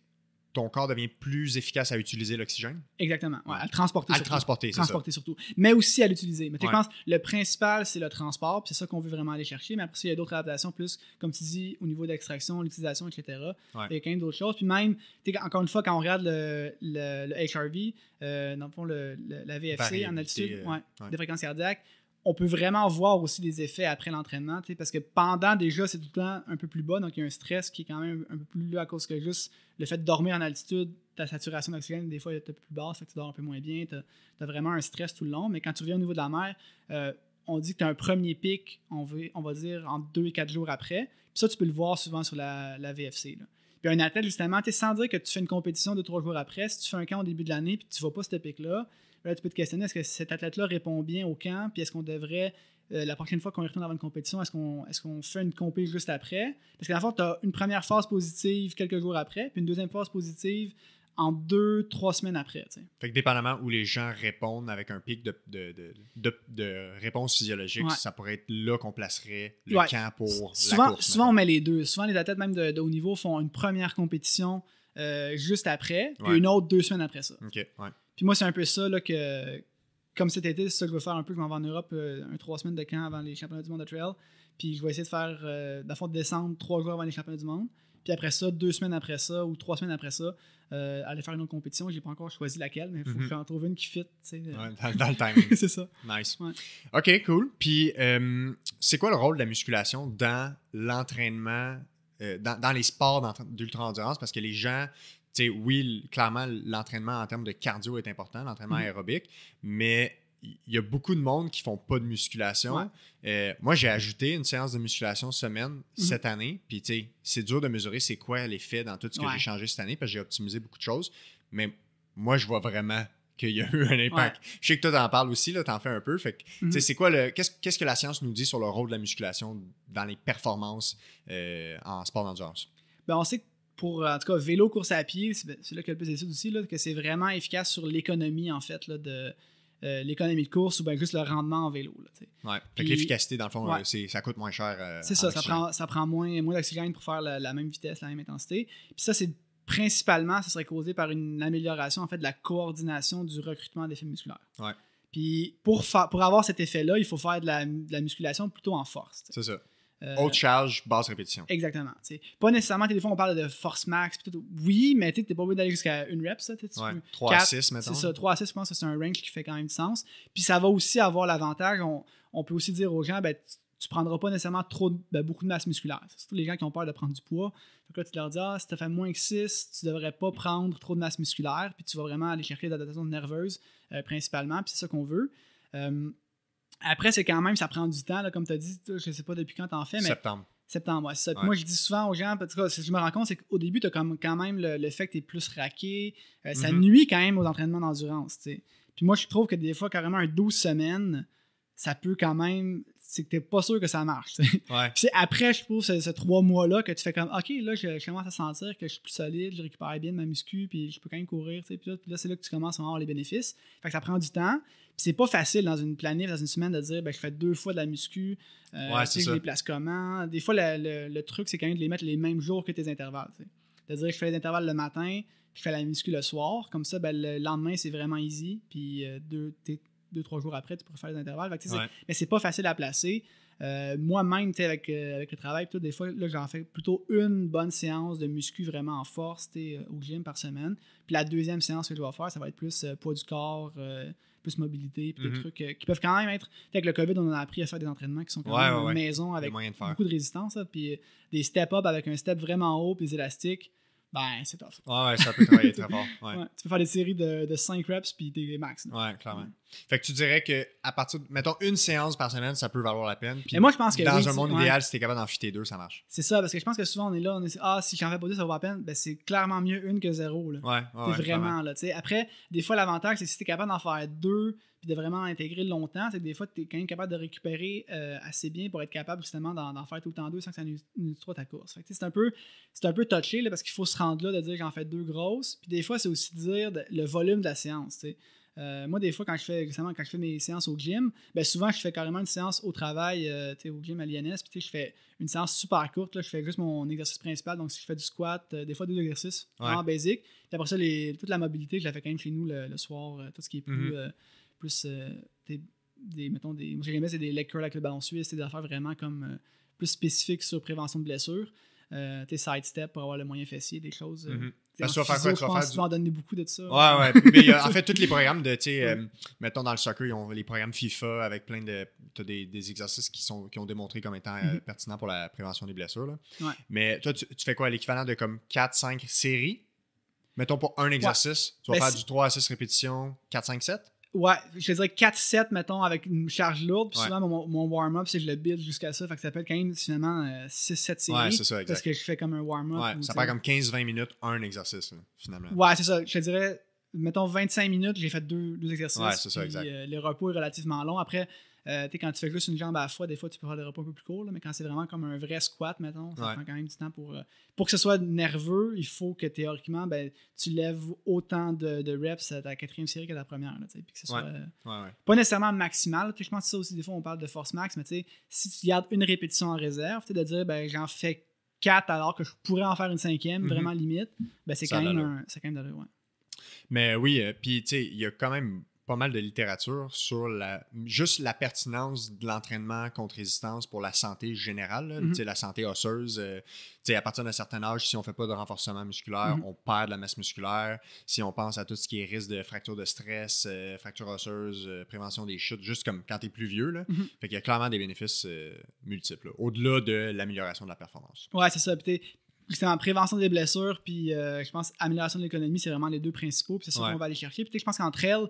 ton corps devient plus efficace à utiliser l'oxygène? Exactement. Ouais, à le transporter. À le surtout. transporter, c'est ça. transporter surtout. Mais aussi à l'utiliser. Mais tu Ouais. le principal, c'est le transport, c'est ça qu'on veut vraiment aller chercher. Mais après il y a d'autres adaptations, plus, comme tu dis, au niveau d'extraction, l'utilisation, etc. Ouais. Il y a quand même d'autres choses. Puis même, encore une fois, quand on regarde le, le, le HRV, euh, dans le fond, le, le- la VFC en altitude, euh, des fréquences cardiaques, on peut vraiment voir aussi des effets après l'entraînement, parce que pendant déjà, c'est tout le temps un peu plus bas, donc il y a un stress qui est quand même un peu plus là à cause que juste le fait de dormir en altitude, ta saturation d'oxygène, des fois, est un peu plus basse, fait que tu dors un peu moins bien, tu as, vraiment un stress tout le long, mais quand tu reviens au niveau de la mer, euh, on dit que tu as un premier pic, on, va, dire, en 2 et 4 jours après, puis ça, tu peux le voir souvent sur la, VFC. Puis un athlète, justement, sans dire que tu fais une compétition de trois jours après, si tu fais un camp au début de l'année puis tu vas pas ce pic-là, là, tu peux te questionner est-ce que cet athlète-là répond bien au camp, puis est-ce qu'on devrait, euh, la prochaine fois qu'on retourne dans une compétition, est-ce qu'on est qu'on fait une compé juste après? Parce que le fond, tu as une première phase positive quelques jours après, puis une deuxième phase positive en deux, trois semaines après. tu sais. Fait que dépendamment où les gens répondent avec un pic de, de, de, de- réponse physiologique, Ouais. ça pourrait être là qu'on placerait le Ouais. camp pour la Souvent, course. souvent on met les deux. Souvent, les athlètes même de, de haut niveau font une première compétition euh, juste après, puis Ouais. une autre deux semaines après ça. OK, ouais. Puis moi, c'est un peu ça là, que, comme cet été, c'est ça que je veux faire un peu. Je m'en vais en Europe euh, un trois semaines de camp avant les championnats du monde de trail. Puis je vais essayer de faire, euh, dans le fond, de descendre trois jours avant les championnats du monde. Puis après ça, deux semaines après ça ou trois semaines après ça, euh, aller faire une autre compétition. J'ai pas encore choisi laquelle, mais il faut Mhm. que j'en trouve une qui fit. Ouais, dans, dans le timing. c'est ça. Nice. Ouais. OK, cool. Puis, euh, c'est quoi le rôle de la musculation dans l'entraînement, dans, dans les sports d'ultra-endurance? Parce que les gens, oui, clairement, l'entraînement en termes de cardio est important, l'entraînement Mhm. aérobique, mais il y a beaucoup de monde qui font pas de musculation. Ouais. Euh, moi, j'ai ajouté une séance de musculation semaine Mhm. cette année. Puis, tu sais, c'est dur de mesurer c'est quoi l'effet dans tout ce que Ouais. j'ai changé cette année parce que j'ai optimisé beaucoup de choses. Mais moi, je vois vraiment qu'il y a eu un impact. Je sais que toi, t'en parles aussi, là, t'en fais un peu. Fait que, tu sais, Mhm. c'est quoi le. Qu'est-ce, que la science nous dit sur le rôle de la musculation dans les performances euh, en sport d'endurance? Ben, on sait que pour, en tout cas, vélo, course à pied, c'est là qu'il y a le plus d'études aussi, là, que c'est vraiment efficace sur l'économie, en fait, là, de euh, l'économie de course ou bien juste le rendement en vélo. Là. Ouais. Que Puis- l'efficacité, dans le fond, Ouais. euh, c'est, ça coûte moins cher. euh, C'est ça, ça prend, ça prend moins, moins d'oxygène pour faire la, la même vitesse, la même intensité. Puis ça, c'est principalement, ça serait causé par une amélioration en fait de la coordination du recrutement d'effets musculaires. Ouais. Puis pour, pour avoir cet effet-là, il faut faire de la, de la musculation plutôt en force. C'est ça. Euh, Haute charge, basse répétition. Exactement. tu sais. Pas nécessairement, des fois on parle de force max, tout. oui, mais tu n'es pas obligé d'aller jusqu'à une rep, ça. tu Ouais. peux- 3 à quatre, 6, mettons. C'est ça, 3 à 6, je pense que c'est un range qui fait quand même du sens. Puis ça va aussi avoir l'avantage, on, on peut aussi dire aux gens, ben, tu, tu prendras pas nécessairement trop de- ben, beaucoup de masse musculaire. C'est Surtout les gens qui ont peur de prendre du poids. Que là, tu leur dis, ah, si tu as fait moins que 6, tu devrais pas prendre trop de masse musculaire, puis tu vas vraiment aller chercher des adaptations nerveuses euh, principalement, puis c'est ça qu'on veut. Euh, après, c'est quand même, ça prend du temps, là, comme tu as dit, je sais pas depuis quand tu en fais, mais Septembre. Septembre, ouais, c'est ça. Puis Ouais. Moi, je dis souvent aux gens, en tout cas, ce que je me rends compte, c'est qu'au début, tu as quand même le, le fait que tu es plus raqué. Euh, ça Mhm. nuit quand même aux entraînements d'endurance. tu sais. Puis moi, je trouve que des fois, carrément, un 12 semaines, ça peut quand même. C'est que tu pas sûr que ça marche. Ouais. Puis après, je trouve, ce, ce trois mois-là que tu fais comme, OK, là, je, je commence à sentir que je suis plus solide, je récupère bien de ma muscu, puis je peux quand même courir. tu sais. Puis là, là, c'est là que tu commences à avoir les bénéfices. Fait que ça prend du temps. C'est pas facile dans une planif, dans une semaine, de dire, ben, je fais deux fois de la muscu. Euh, Ouais, tu sais, c'est je les place comment? Des fois, le, le- le truc, c'est quand même de les mettre les mêmes jours que tes intervalles. tu sais. C'est-à-dire que je fais les intervalles le matin, je fais la muscu le soir. Comme ça, ben, le lendemain, c'est vraiment easy. Puis euh, deux, t'es- deux, trois jours après, tu pourrais faire les intervalles. Fait que, Ouais. mais c'est pas facile à placer. Euh, Moi-même, tu sais, avec, euh, avec le travail, tout, des fois, là, j'en fais plutôt une bonne séance de muscu vraiment en force euh, au gym par semaine. Puis la deuxième séance que je vais faire, ça va être plus poids du corps, plus mobilité, puis Mhm. des trucs euh, qui peuvent quand même être. Avec le COVID, on a appris à faire des entraînements qui sont quand Ouais, même ouais, maison Des avec de beaucoup de résistance, puis euh, des step-up avec un step vraiment haut, puis des élastiques. Ben, c'est tough. Ouais, ouais, ça peut travailler très fort. Ouais. Tu peux faire des séries de, de 5 reps, puis t'es max. là. Ouais, clairement. Fait que tu dirais que à partir de, mettons, une séance par semaine, ça peut valoir la peine. Puis moi, je pense que dans oui, un monde idéal, si t'es capable d'en fitter deux, ça marche. C'est ça, parce que je pense que souvent on est là, on est ah, si j'en fais pas deux, ça vaut la peine. Ben, c'est clairement mieux une que zéro. Là. Ouais, ouais, T'sais, ouais, vraiment, clairement. là, tu sais. Après, des fois, l'avantage, c'est si tu es capable d'en faire deux puis de vraiment intégrer longtemps, c'est que des fois, tu es quand même capable de récupérer euh, assez bien pour être capable justement d'en, faire tout le temps deux sans que ça nuise nuise trop ta course. C'est un peu c'est un peu touché là, parce qu'il faut se rendre là de dire j'en fais deux grosses. Puis des fois, c'est aussi dire de- le volume de la séance. Euh, moi, des fois, quand je fais justement quand je fais mes séances au gym, ben souvent je fais carrément une séance au travail, euh, au gym à l'INS, puis tu sais, je fais une séance super courte. Là, je fais juste mon exercice principal. Donc, si je fais du squat, euh, des fois deux exercices, Ouais. vraiment basic. Puis après ça, les- toute la mobilité, je la fais quand même chez nous le, le soir. tout ce qui est plus. Mhm. euh, plus euh, des, des- mettons, des. Moi, ce que j'aimais, c'est des leg curls avec le ballon suisse, c'est des affaires vraiment comme euh, plus spécifiques sur prévention de blessures. Euh, tes side step pour avoir le moyen fessier, des choses. euh, Mhm. tu vas faire quoi? Tu vas faire en donner beaucoup de ça. Ouais, ouais. Mais en fait, tous les programmes de, tu sais, Ouais. euh, mettons dans le soccer, ils ont les programmes FIFA avec plein de. Tu as des, des exercices qui, sont, qui ont démontré comme étant euh, Mhm. pertinents pour la prévention des blessures. là. Ouais. Mais toi, tu, tu fais quoi? L'équivalent de comme 4-5 séries? Mettons pour un exercice, tu vas Ben, faire du 3 à 6 répétitions, 4-5-7? Ouais, je te dirais 4-7, mettons, avec une charge lourde. Puis Ouais. souvent, mon, mon warm-up, c'est que je le build jusqu'à ça. Fait que ça s'appelle quand même finalement euh, 6-7 séries. Ouais, c'est ça, exact. Parce que je fais comme un warm-up. Ouais, ou, ça prend comme 15-20 minutes, un exercice, là, finalement. Ouais, c'est ça. Je te dirais, mettons 25 minutes, j'ai fait deux, deux exercices. Ouais, c'est ça, exact. euh, le repos est relativement long. Après, euh, quand tu fais juste une jambe à la fois, des fois, tu peux faire des repos un peu plus courts. mais quand c'est vraiment comme un vrai squat, mettons, ça Ouais. prend quand même du temps pour. euh, pour que ce soit nerveux, il faut que théoriquement, ben, tu lèves autant de, de reps à ta quatrième série qu'à ta première. Là, puis que ce soit. Ouais. euh, Ouais, pas nécessairement maximal. Je pense que ça aussi, des fois, on parle de force max, mais si tu gardes une répétition en réserve, de dire, ben, j'en fais 4 alors que je pourrais en faire une cinquième, Mhm. vraiment limite, ben, c'est quand, a même d'allure. un- c'est quand même de ouais. Mais oui, euh, puis tu sais, il y a quand même pas mal de littérature sur la, juste la pertinence de l'entraînement contre résistance pour la santé générale, là, Mhm. sais, la santé osseuse. euh, à partir d'un certain âge, si on fait pas de renforcement musculaire, Mhm. on perd de la masse musculaire. Si on pense à tout ce qui est risque de fracture de stress, euh, fracture osseuse, euh, prévention des chutes, juste comme quand tu es plus vieux. Là. Mhm. Fait qu'il y a clairement des bénéfices multiples, là, au-delà de l'amélioration de la performance. Ouais, c'est ça. T'sais, justement, prévention des blessures, puis je pense amélioration de l'économie, c'est vraiment les deux principaux. Puis c'est ça Ouais. qu'on va aller chercher. Puis, je pense qu'entre elles,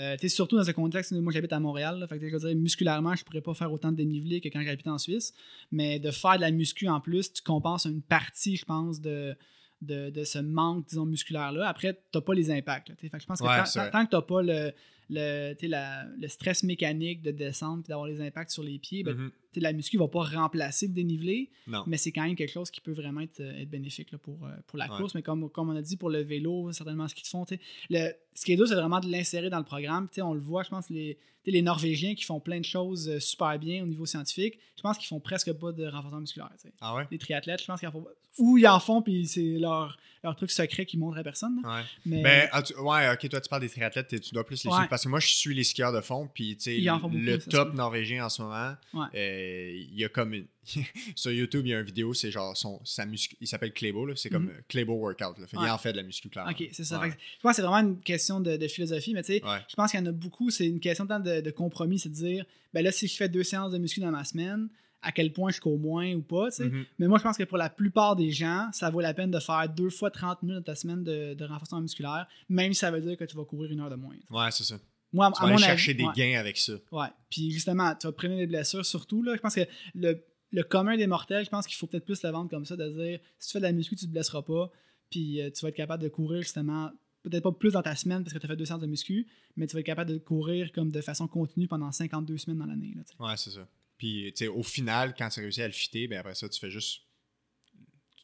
euh, surtout dans ce contexte, moi j'habite à Montréal, là, fait que, je veux dire, musculairement, je pourrais pas faire autant de dénivelé que quand j'habite en Suisse. Mais de faire de la muscu en plus, tu compenses une partie, je pense, de, de, de ce manque, disons, musculaire-là. Après, t'as pas les impacts. là, t'sais. fait que je pense que Ouais, tant, tant- que t'as pas le, le, la- le stress mécanique de descendre et d'avoir les impacts sur les pieds, ben, Mhm. la muscu va pas remplacer le dénivelé, Non. mais c'est quand même quelque chose qui peut vraiment être, euh, être bénéfique là, pour, euh, pour la Ouais. course. Mais comme, comme on a dit pour le vélo, certainement ce qu'ils font. Le, ce qui est dur, c'est vraiment de l'insérer dans le programme. On le voit, je pense, les, les Norvégiens qui font plein de choses euh, super bien au niveau scientifique, je pense qu'ils font presque pas de renforcement musculaire. Ah ouais? Les triathlètes, je pense qu'ils en font Ou ils en font, puis c'est leur, leur truc secret qu'ils montrent à personne. Ouais. Mais Ben, ah, tu- ouais, ok, toi tu parles des triathlètes, t'es- tu dois plus les Ouais. suivre. Parce que moi je suis les skieurs de fond, puis tu sais, beaucoup, le top norvégien en ce moment, Ouais. euh, il y a comme une. Sur YouTube, il y a une vidéo, c'est genre son, sa muscu... Il s'appelle Claybo, là, c'est comme Claybo Workout. Là. Fait Ouais. en fait de la muscu, clairement. Ok, c'est ça. Ouais. Fait que je pense que c'est vraiment une question de, de philosophie, mais tu sais, Ouais. je pense qu'il y en a beaucoup, c'est une question de, de compromis, c'est de dire, ben là, si je fais deux séances de muscu dans ma semaine, à quel point je moins ou pas. Mhm. Mais moi, je pense que pour la plupart des gens, ça vaut la peine de faire deux fois 30 minutes dans ta semaine de, de renforcement musculaire, même si ça veut dire que tu vas courir une heure de moins. Ouais, c'est ça. Moi, à Tu vas mon aller chercher des ouais. gains avec ça. Ouais. Puis justement, tu vas prévenir les blessures surtout. Là. Je pense que le, le commun des mortels, je pense qu'il faut peut-être plus le vendre comme ça, de dire si tu fais de la muscu, tu te blesseras pas. Puis euh, tu vas être capable de courir justement, peut-être pas plus dans ta semaine parce que tu as fait deux séances de muscu, mais tu vas être capable de courir comme de façon continue pendant 52 semaines dans l'année. Ouais, c'est ça. Puis, tu sais, au final, quand tu réussis à le fitter, ben après ça, tu fais juste.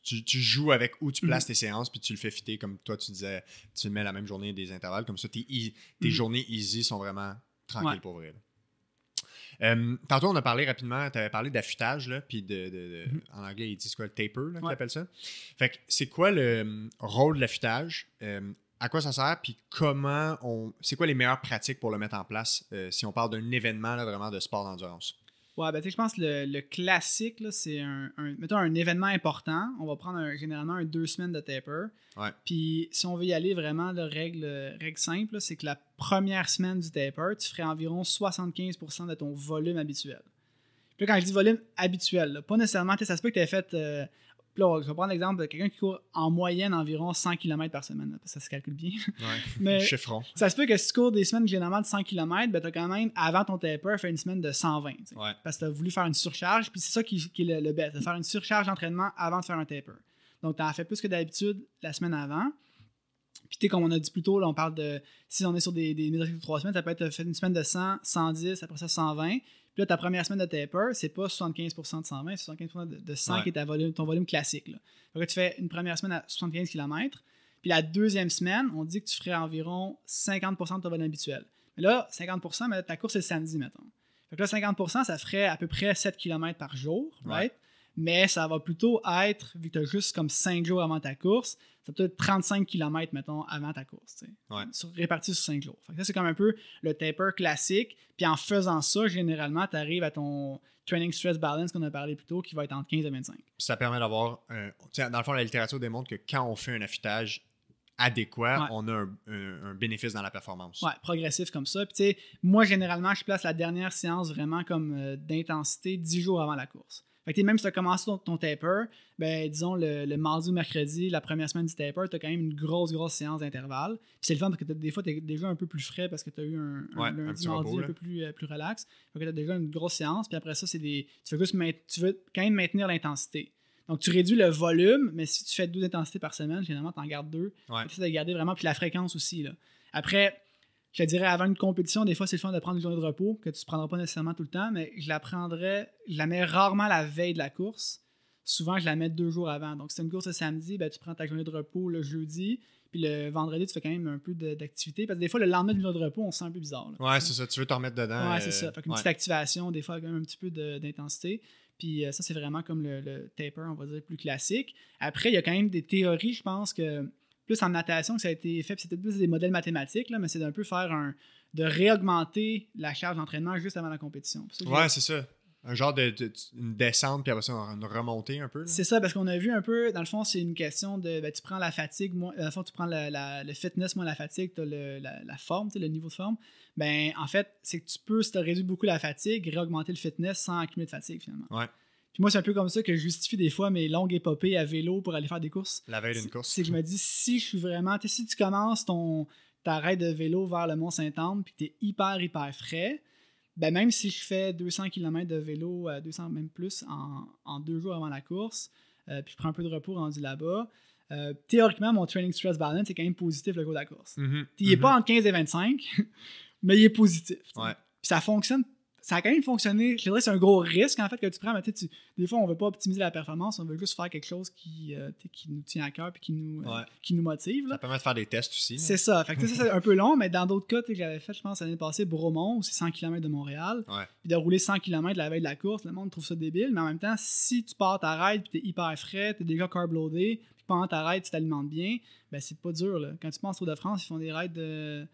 Tu, tu joues avec où tu places Mhm. tes séances, puis tu le fais fitter comme toi, tu disais, tu le mets la même journée des intervalles. Comme ça, tes, Mhm. journées easy sont vraiment tranquilles Ouais. pour vrai. Euh, tantôt, on a parlé rapidement, tu avais parlé d'affûtage, puis de, de- de- Mhm. en anglais, ils disent quoi, le taper, là, qu'ils Ouais. appellent ça. Fait que c'est quoi le euh, rôle de l'affûtage? Euh, à quoi ça sert? Puis comment on. C'est quoi les meilleures pratiques pour le mettre en place euh, si on parle d'un événement là, vraiment de sport d'endurance? Ouais, ben tu sais, je pense que le, le classique, c'est un, un- mettons un événement important. On va prendre un- généralement un deux semaines de taper. Ouais. Puis si on veut y aller vraiment, de règle, règle simple, c'est que la première semaine du taper, tu ferais environ 75% de ton volume habituel. Puis là, quand je dis volume habituel, là, pas nécessairement, tu sais, ça se peut que tu aies fait. euh, je vais prendre l'exemple de quelqu'un qui court en moyenne environ 100 km par semaine. là, parce que ça se calcule bien. Ouais. Mais Chiffron. ça se peut que si tu cours des semaines généralement de 100 km, ben tu as quand même, avant ton taper, fait une semaine de 120. tu sais. Ouais. Parce que tu as voulu faire une surcharge, puis c'est ça qui, qui est le, le best, c'est de faire une surcharge d'entraînement avant de faire un taper. Donc, tu en as fait plus que d'habitude la semaine avant. Puis, tu sais, comme on a dit plus tôt, là, on parle de. Si on est sur des, des de 3 semaines, ça peut être fait une semaine de 100, 110, après ça 120. Puis là, ta première semaine de taper, c'est pas 75% de 120, c'est 75% de, de 100 Ouais. qui est ta volume, ton volume classique. Là. Donc là, tu fais une première semaine à 75 km. Puis la deuxième semaine, on dit que tu ferais environ 50% de ton volume habituel. Mais là, 50%, mais ta course c'est le samedi, mettons. Fait que là, 50%, ça ferait à peu près 7 km par jour, right? Mais ça va plutôt être, vu que tu as juste comme 5 jours avant ta course, ça peut être 35 km, mettons, avant ta course. Ouais. Sur- réparti sur 5 jours. Fait que ça, c'est comme un peu le taper classique. Puis en faisant ça, généralement, tu arrives à ton training stress balance qu'on a parlé plus tôt, qui va être entre 15 et 25. Puis ça permet d'avoir. un- Dans le fond, la littérature démontre que quand on fait un affûtage adéquat, Ouais. on a un, un- un bénéfice dans la performance. Ouais, progressif comme ça. Puis tu sais, moi, généralement, je place la dernière séance vraiment comme euh, d'intensité 10 jours avant la course. Fait que même si tu as commencé ton, ton taper, ben disons le, le mardi ou mercredi, la première semaine du taper, tu as quand même une grosse, grosse séance d'intervalle. Puis c'est le fun parce que des fois, tu es déjà un peu plus frais parce que tu as eu un, un Ouais, un lundi, petit mardi repos, un peu plus, euh, plus relax. Fait que tu as déjà une grosse séance. Puis après ça, c'est des. Tu veux, juste tu veux quand même maintenir l'intensité. Donc, tu réduis le volume, mais si tu fais deux intensités par semaine, généralement, tu en gardes deux. Ouais. Tu de garder vraiment, puis la fréquence aussi. Là. Après, je te dirais, avant une compétition, des fois, c'est le fun de prendre une journée de repos, que tu ne prendras pas nécessairement tout le temps, mais je la prendrais, je la mets rarement la veille de la course. Souvent, je la mets deux jours avant. Donc, si c'est une course le samedi, ben, tu prends ta journée de repos le jeudi, puis le vendredi, tu fais quand même un peu d'activité. Parce que des fois, le lendemain de journée de repos, on se sent un peu bizarre. là. Ouais, c'est ça. Tu veux t'en remettre dedans. Ouais, euh, c'est ça. Fait qu'une ouais. petite activation, des fois, quand même un petit peu d'intensité. Puis euh, ça, c'est vraiment comme le, le taper, on va dire, plus classique. Après, il y a quand même des théories, je pense que plus en natation que ça a été fait, puis c'était plus des modèles mathématiques, là, mais c'est d'un peu faire un. de réaugmenter la charge d'entraînement juste avant la compétition. Ça Ouais, c'est ça. Un genre de, de- une descente, puis après ça, une remontée un peu. C'est ça, parce qu'on a vu un peu, dans le fond, c'est une question de, ben, tu prends la fatigue, moins, dans le fond, tu prends la- la- le fitness moins la fatigue, tu as la, la forme, le niveau de forme. Ben, en fait, c'est que tu peux, si tu réduit beaucoup la fatigue, réaugmenter le fitness sans accumuler de fatigue, finalement. Ouais. Puis moi, c'est un peu comme ça que je justifie des fois mes longues épopées à vélo pour aller faire des courses. La veille d'une course. C'est que je me dis, si je suis vraiment, tu sais, si tu commences ton, ta raid de vélo vers le Mont-Saint-Anne, puis que tu es hyper, hyper frais, ben même si je fais 200 km de vélo, euh, 200 même plus, en, en deux jours avant la course, euh, puis je prends un peu de repos rendu là-bas, euh, théoriquement, mon training stress balance est quand même positif le cours de la course. Mhm, Il n'est mhm. pas entre 15 et 25, mais il est positif. Ouais. Puis ça fonctionne. Ça a quand même fonctionné. Je dirais que c'est un gros risque en fait que tu prends. Mais tu des fois, on veut pas optimiser la performance, on veut juste faire quelque chose qui, euh, qui nous tient à cœur et qui nous, euh, qui nous motive. là. Ça permet de faire des tests aussi. C'est ça. Fait que, ça, c'est un peu long, mais dans d'autres cas que j'avais fait, je pense, l'année passée, Bromont, où c'est 100 km de Montréal. Ouais. Puis de rouler 100 km la veille de la course, le monde trouve ça débile. Mais en même temps, si tu pars ta ride puis t'es hyper frais, t'es déjà carb loadé, puis pendant ta ride, tu t'alimentes bien, ben c'est pas dur. Là. Quand tu penses au Tour de France, ils font des rides de,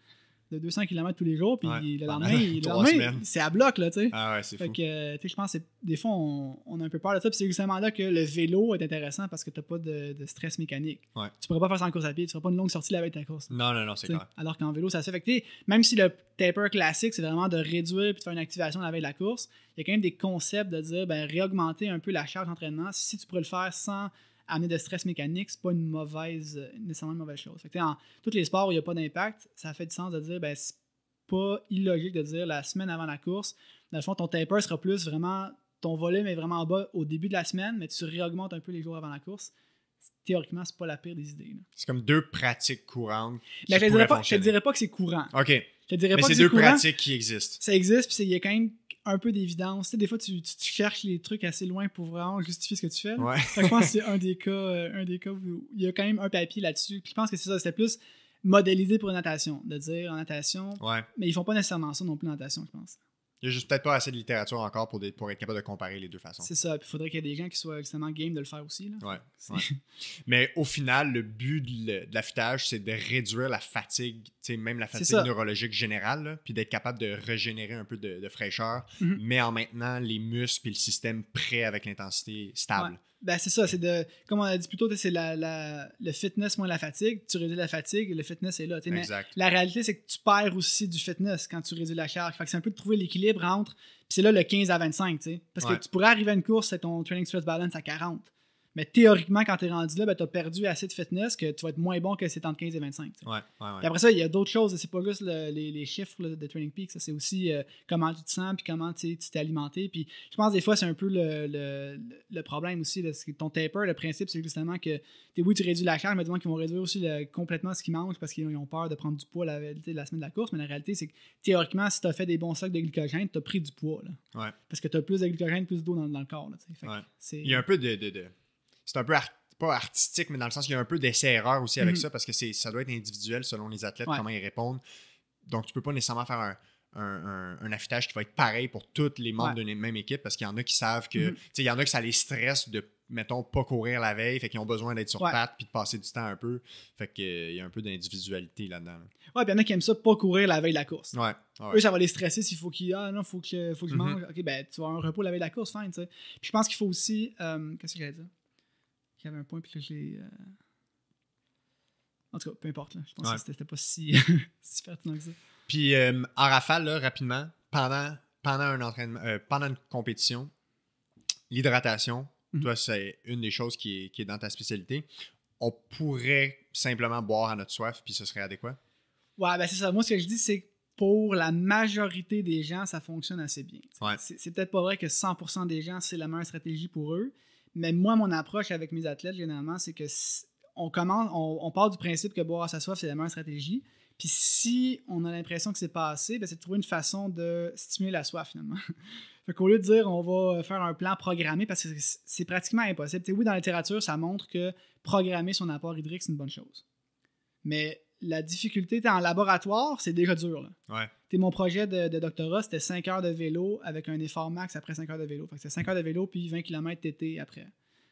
de 200 km tous les jours, puis Ouais. le lendemain, le lendemain, c'est à bloc, là, tu sais. Ah ouais, c'est Fait fou. que, euh, tu sais, je pense que des fois, on, on a un peu peur de ça. Puis c'est justement là que le vélo est intéressant parce que tu n'as pas de, de stress mécanique. Ouais. Tu pourrais pas faire ça en course à pied. Tu feras pas une longue sortie la veille de ta course. Non, non, non, c'est clair. Alors qu'en vélo, ça se fait. Fait que, tu sais, même si le taper classique, c'est vraiment de réduire puis de faire une activation la veille de la course, il y a quand même des concepts de dire ben, réaugmenter un peu la charge d'entraînement. Si tu pourrais le faire sans amener de stress mécanique, c'est pas une mauvaise, nécessairement une mauvaise chose. Fait que, en tous les sports où il n'y a pas d'impact, ça fait du sens de dire ben, c'est pas illogique de dire la semaine avant la course, dans le fond, ton taper sera plus vraiment. Ton volume est vraiment en bas au début de la semaine, mais tu réaugmentes un peu les jours avant la course. Théoriquement, c'est pas la pire des idées. C'est comme deux pratiques courantes. Mais je te pourraient dirais pas, je te dirais pas que c'est courant. OK. Je te dirais Mais pas que c'est c'est deux courant. pratiques qui existent. Ça existe, puis il y a quand même un peu d'évidence. Tu sais, des fois, tu, tu- tu cherches les trucs assez loin pour vraiment justifier ce que tu fais. Ouais. Je pense que c'est un des cas, euh, un des cas où il y a quand même un papier là-dessus. Puis je pense que c'est ça, c'était plus modélisé pour une natation, de dire en natation, Ouais. mais ils font pas nécessairement ça non plus en natation, je pense. Il y a juste peut-être pas assez de littérature encore pour, des- pour être capable de comparer les deux façons. C'est ça. Puis il faudrait qu'il y ait des gens qui soient justement game de le faire aussi. Là. Ouais. Mais au final, le but de l'affûtage, c'est de réduire la fatigue, même la fatigue neurologique générale, là, puis d'être capable de régénérer un peu de, de fraîcheur, Mhm. mais en maintenant les muscles et le système prêt avec l'intensité stable. Ben, c'est ça, c'est de. Comme on a dit plus tôt, c'est la, la- le fitness moins la fatigue. Tu réduis la fatigue, le fitness est là. Mais la réalité, c'est que tu perds aussi du fitness quand tu réduis la charge. Fait que c'est un peu de trouver l'équilibre entre. Puis c'est là le 15 à 25, tu sais. Parce Ouais. que tu pourrais arriver à une course avec ton training stress balance à 40. Mais théoriquement, quand tu es rendu là, ben, tu as perdu assez de fitness que tu vas être moins bon que c'est entre 15 et 25. tu sais. Ouais, ouais, ouais. Puis après ça, il y a d'autres choses. C'est pas juste le- les, les chiffres là, de Training Peak. Ça, c'est aussi euh, comment tu te sens, puis comment tu t'es alimenté. Puis je pense des fois, c'est un peu le, le, le problème aussi. Là, ton taper, le principe, c'est justement que oui, tu réduis la charge, mais des gens qui vont réduire aussi complètement ce qu'ils mangent parce qu'ils ont peur de prendre du poids la, la semaine de la course. Mais la réalité, c'est que théoriquement, si tu as fait des bons stocks de glycogène, tu as pris du poids. Là. Parce que tu as plus de glycogène, plus d'eau dans, dans le corps. Fait Il y a un peu de. de- de- C'est un peu art- pas artistique, mais dans le sens qu'il y a un peu d'essai-erreur aussi avec Mhm. ça, parce que ça doit être individuel selon les athlètes, Ouais. comment ils répondent. Donc, tu peux pas nécessairement faire un, un, un- un affûtage qui va être pareil pour tous les membres Ouais. d'une même équipe, parce qu'il y en a qui savent que. Tu sais, il y en a que ça les stresse de, mettons, pas courir la veille, fait qu'ils ont besoin d'être sur Ouais. pattes puis de passer du temps un peu. Fait qu'il y a un peu d'individualité là-dedans. là. Ouais, puis il y en a qui aiment ça pas courir la veille de la course. Ouais. ouais. Eux, ça va les stresser s'il faut qu'ils. Ah non, faut que, faut que je Mhm. mange. Ok, ben tu vas avoir un repos la veille de la course, fine, tu sais. Puis je pense qu'il faut aussi. euh, Qu'est-ce que j'allais dire? Il y avait un point, puis là, je l'ai. euh, En tout cas, peu importe, là. Je pense Ouais. que c'était- pas si, si pertinent que ça. Puis euh, en rafale, là, rapidement, pendant, pendant un entraînement, euh, pendant une compétition, l'hydratation, Mhm. toi, c'est une des choses qui est, qui est dans ta spécialité. On pourrait simplement boire à notre soif, puis ce serait adéquat? Ouais, ben c'est ça. Moi, ce que je dis, c'est que pour la majorité des gens, ça fonctionne assez bien. Ouais. C'est peut-être pas vrai que 100% des gens, c'est la meilleure stratégie pour eux. Mais moi, mon approche avec mes athlètes, généralement, c'est que on commence, on, part du principe que boire à sa soif, c'est la meilleure stratégie. Puis si on a l'impression que c'est pas assez, ben c'est de trouver une façon de stimuler la soif, finalement. fait qu'au lieu de dire on va faire un plan programmé, parce que c'est- pratiquement impossible. Tu sais, oui, dans la littérature, ça montre que programmer son apport hydrique, c'est une bonne chose. Mais la difficulté, t'es en laboratoire, c'est déjà dur. Là. Ouais. T'sais, mon projet de, de doctorat, c'était 5 heures de vélo avec un effort max après 5 heures de vélo. Fait que c'était 5 heures de vélo puis 20 km TT après.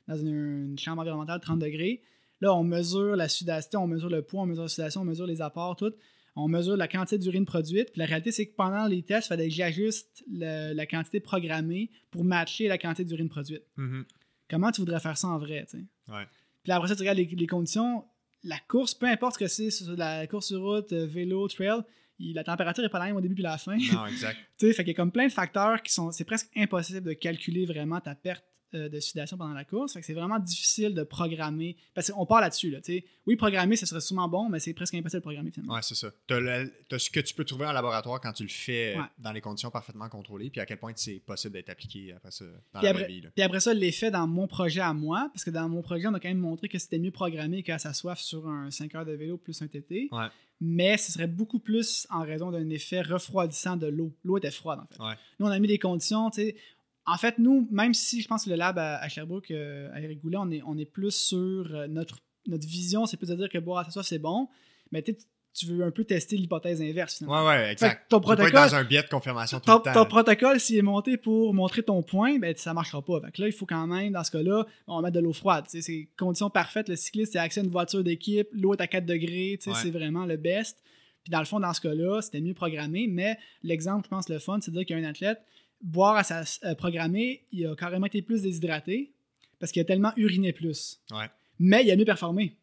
Dans une, une chambre environnementale 30 degrés. Là, on mesure la sudation, on mesure le poids, on mesure la sudation, on mesure les apports, tout. On mesure la quantité d'urine produite. Puis la réalité, c'est que pendant les tests, il fallait que j'ajuste le- la quantité programmée pour matcher la quantité d'urine produite. Mhm. Comment tu voudrais faire ça en vrai? Ouais. Puis après ça, tu regardes les, les conditions. La course, peu importe ce que c'est, sur la course sur route, euh, vélo, trail, il- la température est pas la même au début puis à la fin. Non, exact. Tu sais, fait qu'il y a comme plein de facteurs qui sont. C'est presque impossible de calculer vraiment ta perte euh, de sudation pendant la course. C'est vraiment difficile de programmer. Parce qu'on part là-dessus, là. Oui, programmer, ce serait sûrement bon, mais c'est presque impossible de programmer finalement. Ouais, c'est ça. Tu as, ce que tu peux trouver en laboratoire quand tu le fais euh, Ouais. dans les conditions parfaitement contrôlées, puis à quel point c'est possible d'être appliqué après ça dans Puis la après, vraie vie. là. puis après ça, l'effet dans mon projet à moi, parce que dans mon projet, on a quand même montré que c'était mieux programmé qu'à sa soif sur un 5 heures de vélo plus un TT. Ouais. Mais ce serait beaucoup plus en raison d'un effet refroidissant de l'eau. L'eau était froide, en fait. Ouais. Nous, on a mis des conditions, tu sais. En fait, nous, même si je pense que le lab à, à Sherbrooke, euh, à Eric Goulet, on est, on est plus sur euh, notre, notre vision, c'est plus de dire que boire à soif, c'est bon. Mais tu veux un peu tester l'hypothèse inverse, finalement. Ouais, ouais, exact. ton Tu peux pas être protocole, dans un biais de confirmation tout ton, le temps. ton là. protocole, s'il est monté pour montrer ton point, ben, ça marchera pas. Fait que là, il faut quand même, dans ce cas-là, on va mettre de l'eau froide. C'est condition parfaite. Le cycliste a accès à une voiture d'équipe, l'eau est à 4 degrés, Ouais. c'est vraiment le best. Puis dans le fond, dans ce cas-là, c'était mieux programmé. Mais l'exemple, je pense, le fun, c'est de dire qu'il y a un athlète, boire à sa euh, programmée, il a carrément été plus déshydraté parce qu'il a tellement uriné plus. Ouais. Mais il a mieux performé.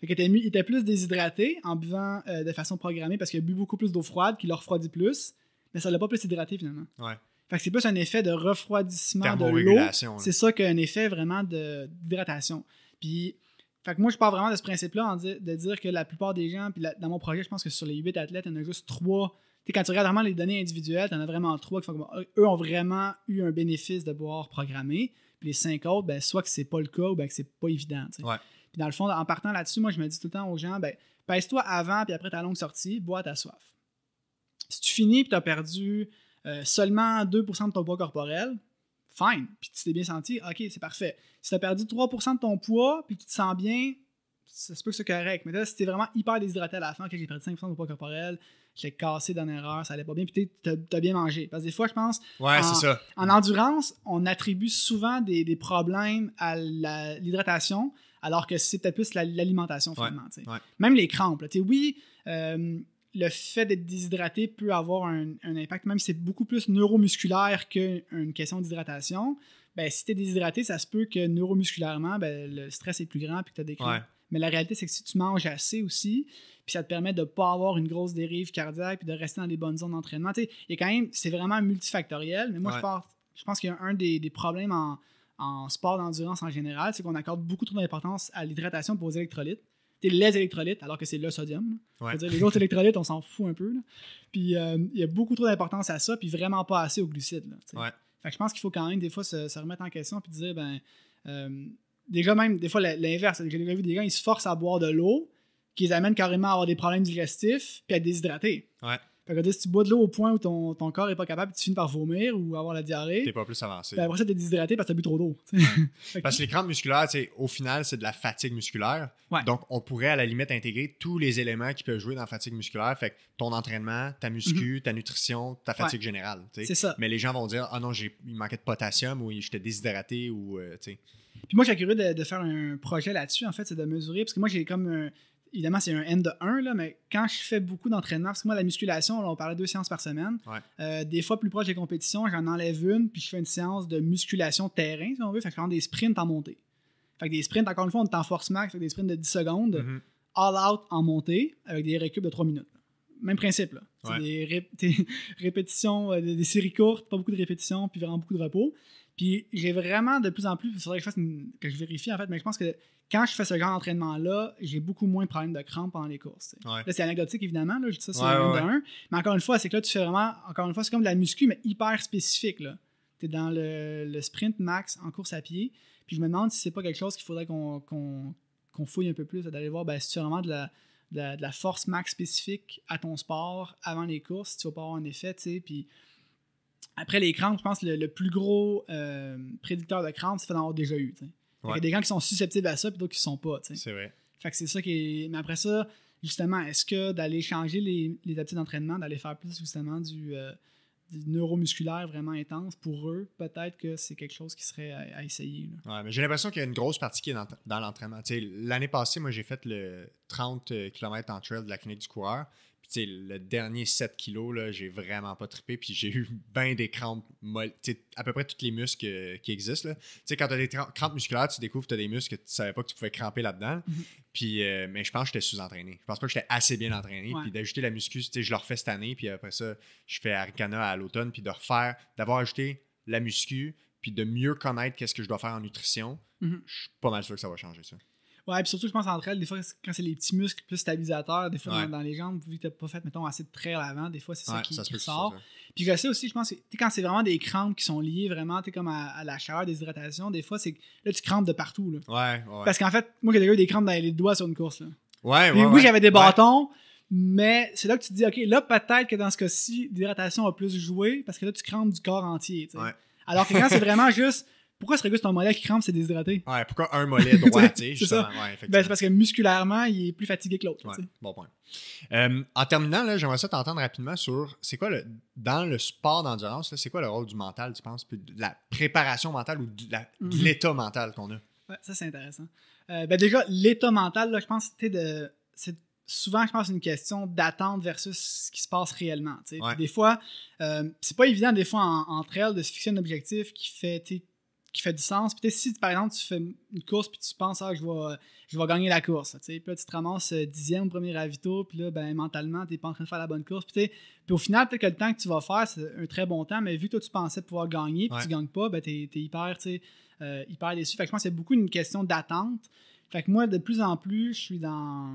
Fait qu'il était, mieux- il était plus déshydraté en buvant euh, de façon programmée parce qu'il a bu beaucoup plus d'eau froide, qui l'a refroidi plus, mais ça l'a pas plus hydraté finalement. Ouais. Fait que c'est plus un effet de refroidissement de l'eau. C'est ça qu'un effet vraiment d'hydratation. Puis, fait que moi, je pars vraiment de ce principe-là de dire que la plupart des gens, puis la- dans mon projet, je pense que sur les 8 athlètes, il y en a juste 3. Sais, quand tu regardes vraiment les données individuelles, tu en as vraiment 3 qui font comme, eux ont vraiment eu un bénéfice de boire programmé. Puis les 5 autres, ben, soit que c'est pas le cas ou ben, que c'est pas évident. Ouais. Puis dans le fond, en partant là-dessus, moi, je me dis tout le temps aux gens, ben, pèse-toi avant, puis après ta longue sortie, bois ta soif. Si tu finis et tu as perdu euh, seulement 2% de ton poids corporel, fine. Puis tu t'es bien senti, ok, c'est parfait. Si tu as perdu 3% de ton poids puis tu te sens bien, ça se peut que c'est correct. Mais là, si t'es vraiment hyper déshydraté à la fin, ok, j'ai perdu 5% de mon poids corporel, j'étais cassé dans l'erreur, ça allait pas bien, puis tu as bien mangé. Parce que des fois, je pense, Ouais, en- c'est ça. en endurance, on attribue souvent des, des problèmes à l'hydratation, alors que c'est peut-être plus la- l'alimentation, finalement. ouais. Même les crampes. là. Oui, euh, le fait d'être déshydraté peut avoir un, un impact, même si c'est beaucoup plus neuromusculaire qu'une question d'hydratation. Ben, si tu es déshydraté, ça se peut que neuromusculairement, ben, le stress est plus grand et que tu as des crampes. Mais la réalité, c'est que si tu manges assez aussi, puis ça te permet de ne pas avoir une grosse dérive cardiaque, puis de rester dans les bonnes zones d'entraînement. Tu sais, il y a quand même, c'est vraiment multifactoriel, mais moi, Ouais. je pense, je pense qu'il y a un des, des problèmes en, en sport d'endurance en général, c'est qu'on accorde beaucoup trop d'importance à l'hydratation pour aux électrolytes. Les électrolytes, alors que c'est le sodium. Ouais. Dire, les autres électrolytes, on s'en fout un peu. là. Puis euh, il y a beaucoup trop d'importance à ça, puis vraiment pas assez aux glucides. là. Ouais. Fait que je pense qu'il faut quand même des fois se, se remettre en question puis dire ben euh, déjà même des fois l'inverse j'ai déjà vu des gars ils se forcent à boire de l'eau qui les amène carrément à avoir des problèmes digestifs puis à être déshydratés Ouais. fait que si tu bois de l'eau au point où ton, ton corps est pas capable tu finis par vomir ou avoir la diarrhée T'es pas plus avancé. après ça t'es déshydraté parce que t'as bu trop d'eau Parce que les crampes musculaires, au final, c'est de la fatigue musculaire. Ouais. Donc, on pourrait à la limite intégrer tous les éléments qui peuvent jouer dans la fatigue musculaire. Fait que ton entraînement, ta muscu, ta nutrition, ta fatigue générale. Mhm. c'est ça Mais les gens vont dire Ah non, il manquait de potassium ou j'étais déshydraté ou. euh, sais. Puis moi, suis curieux de, de faire un projet là-dessus, en fait, c'est de mesurer. Parce que moi, j'ai comme un- Évidemment, c'est un N de 1, là, mais quand je fais beaucoup d'entraînement, parce que moi, la musculation, là, on parlait de deux séances par semaine. Ouais. Euh, des fois, plus proche des compétitions, j'en enlève une, puis je fais une séance de musculation terrain, si on veut. Fait que je des sprints en montée. Fait que des sprints, encore une fois, on est en force max, fait que des sprints de 10 secondes, Mhm. all out en montée, avec des récup de 3 minutes. Même principe, là. C'est Ouais. des rép- des répétitions, euh, des, des séries courtes, pas beaucoup de répétitions, puis vraiment beaucoup de repos. Puis j'ai vraiment de plus en plus, il faudrait que je fasse une- que je vérifie en fait, mais je pense que quand je fais ce genre d'entraînement-là, j'ai beaucoup moins de problèmes de crampes pendant les courses. Ouais. Là, c'est anecdotique évidemment, là, je dis ça, c'est Ouais, un ouais, de un. Mais encore une fois, c'est que là, tu fais vraiment, encore une fois, c'est comme de la muscu, mais hyper spécifique. Tu es dans le, le sprint max en course à pied. Puis je me demande si c'est pas quelque chose qu'il faudrait qu'on fouille un peu plus, d'aller voir ben, si tu as vraiment de la, de, la, de la force max spécifique à ton sport avant les courses, si tu vas pas avoir un effet, tu sais. Puis après les crampes, je pense que le, le plus gros euh, prédicteur de crampes, c'est d'en avoir déjà eu. qu'il y a des gens qui sont susceptibles à ça, puis d'autres qui sont pas. C'est vrai. Fait que c'est ça qui est. Mais après ça, justement, est-ce que d'aller changer les, les habitudes d'entraînement, d'aller faire plus justement du, euh, du neuromusculaire vraiment intense pour eux, peut-être que c'est quelque chose qui serait à, à essayer. là. Ouais, mais j'ai l'impression qu'il y a une grosse partie qui est dans, dans l'entraînement. L'année passée, moi, j'ai fait le 30 km en trail de la clinique du coureur. Puis, le dernier 7 kilos, là, j'ai vraiment pas trippé. Puis, j'ai eu bien des crampes molles. À peu près tous les muscles euh, qui existent. là. Tu sais, quand tu as des crampes musculaires, tu découvres que tu as des muscles que tu savais pas que tu pouvais cramper là-dedans. Mhm. Puis, euh, mais je pense que j'étais sous-entraîné. Je pense pas que j'étais assez bien entraîné. Ouais. Puis, d'ajouter la muscu, je le refais cette année. Puis, après ça, je fais Arikana à l'automne. Puis, de refaire, d'avoir ajouté la muscu. Puis, de mieux connaître qu'est-ce que je dois faire en nutrition. Mhm. Je suis pas mal sûr que ça va changer ça. Ouais, puis surtout, je pense entre elles, des fois, quand c'est les petits muscles plus stabilisateurs, des fois Ouais. dans, dans les jambes, vu que t'as pas fait, mettons, assez de trail avant, des fois, c'est ça qui, ça qui sort. ça. Puis je sais aussi, je pense, quand c'est vraiment des crampes qui sont liées vraiment, comme à, à la chaleur, des hydratations, des fois, c'est là, tu crampes de partout. Là. Ouais, ouais. Parce qu'en fait, moi, j'ai déjà eu des crampes dans les doigts sur une course. Là. ouais, Puis ouais, oui, j'avais des bâtons, mais c'est là que tu te dis, OK, là, peut-être que dans ce cas-ci, l'hydratation a plus joué parce que là, tu crampes du corps entier. tu sais. Ouais. Alors que quand c'est vraiment juste, pourquoi serait juste ton mollet qui crampe, c'est déshydraté? Ouais, pourquoi un mollet droit, tu sais, C'est justement? ça. Ouais, Ben, c'est parce que musculairement, il est plus fatigué que l'autre. Ouais, bon point. Euh, en terminant, là, j'aimerais ça t'entendre rapidement sur c'est quoi le dans le sport d'endurance, c'est quoi le rôle du mental, tu penses, puis de la préparation mentale ou de Mhm. l'état mental qu'on a? Ouais, ça, c'est intéressant. Euh, ben déjà, l'état mental, là, je pense que de, c'est souvent, je pense, une question d'attente versus ce qui se passe réellement. Ouais. Des fois, euh, c'est pas évident, des fois, en- entre elles, de se fixer un objectif qui fait, qui fait du sens. Puis si, par exemple, tu fais une course puis tu penses, ah, je vais, je vais gagner la course. tu sais. Puis là, tu te ramasses euh, dixième au premier ravito, puis là, ben, mentalement, tu n'es pas en train de faire la bonne course. Puis, puis au final, peut-être que le temps que tu vas faire, c'est un très bon temps, mais vu que toi, tu pensais pouvoir gagner, puis tu gagnes pas, ben, tu es, hyper, tu euh, hyper déçu. Fait que je pense que c'est beaucoup une question d'attente. Fait que moi, de plus en plus, je suis dans.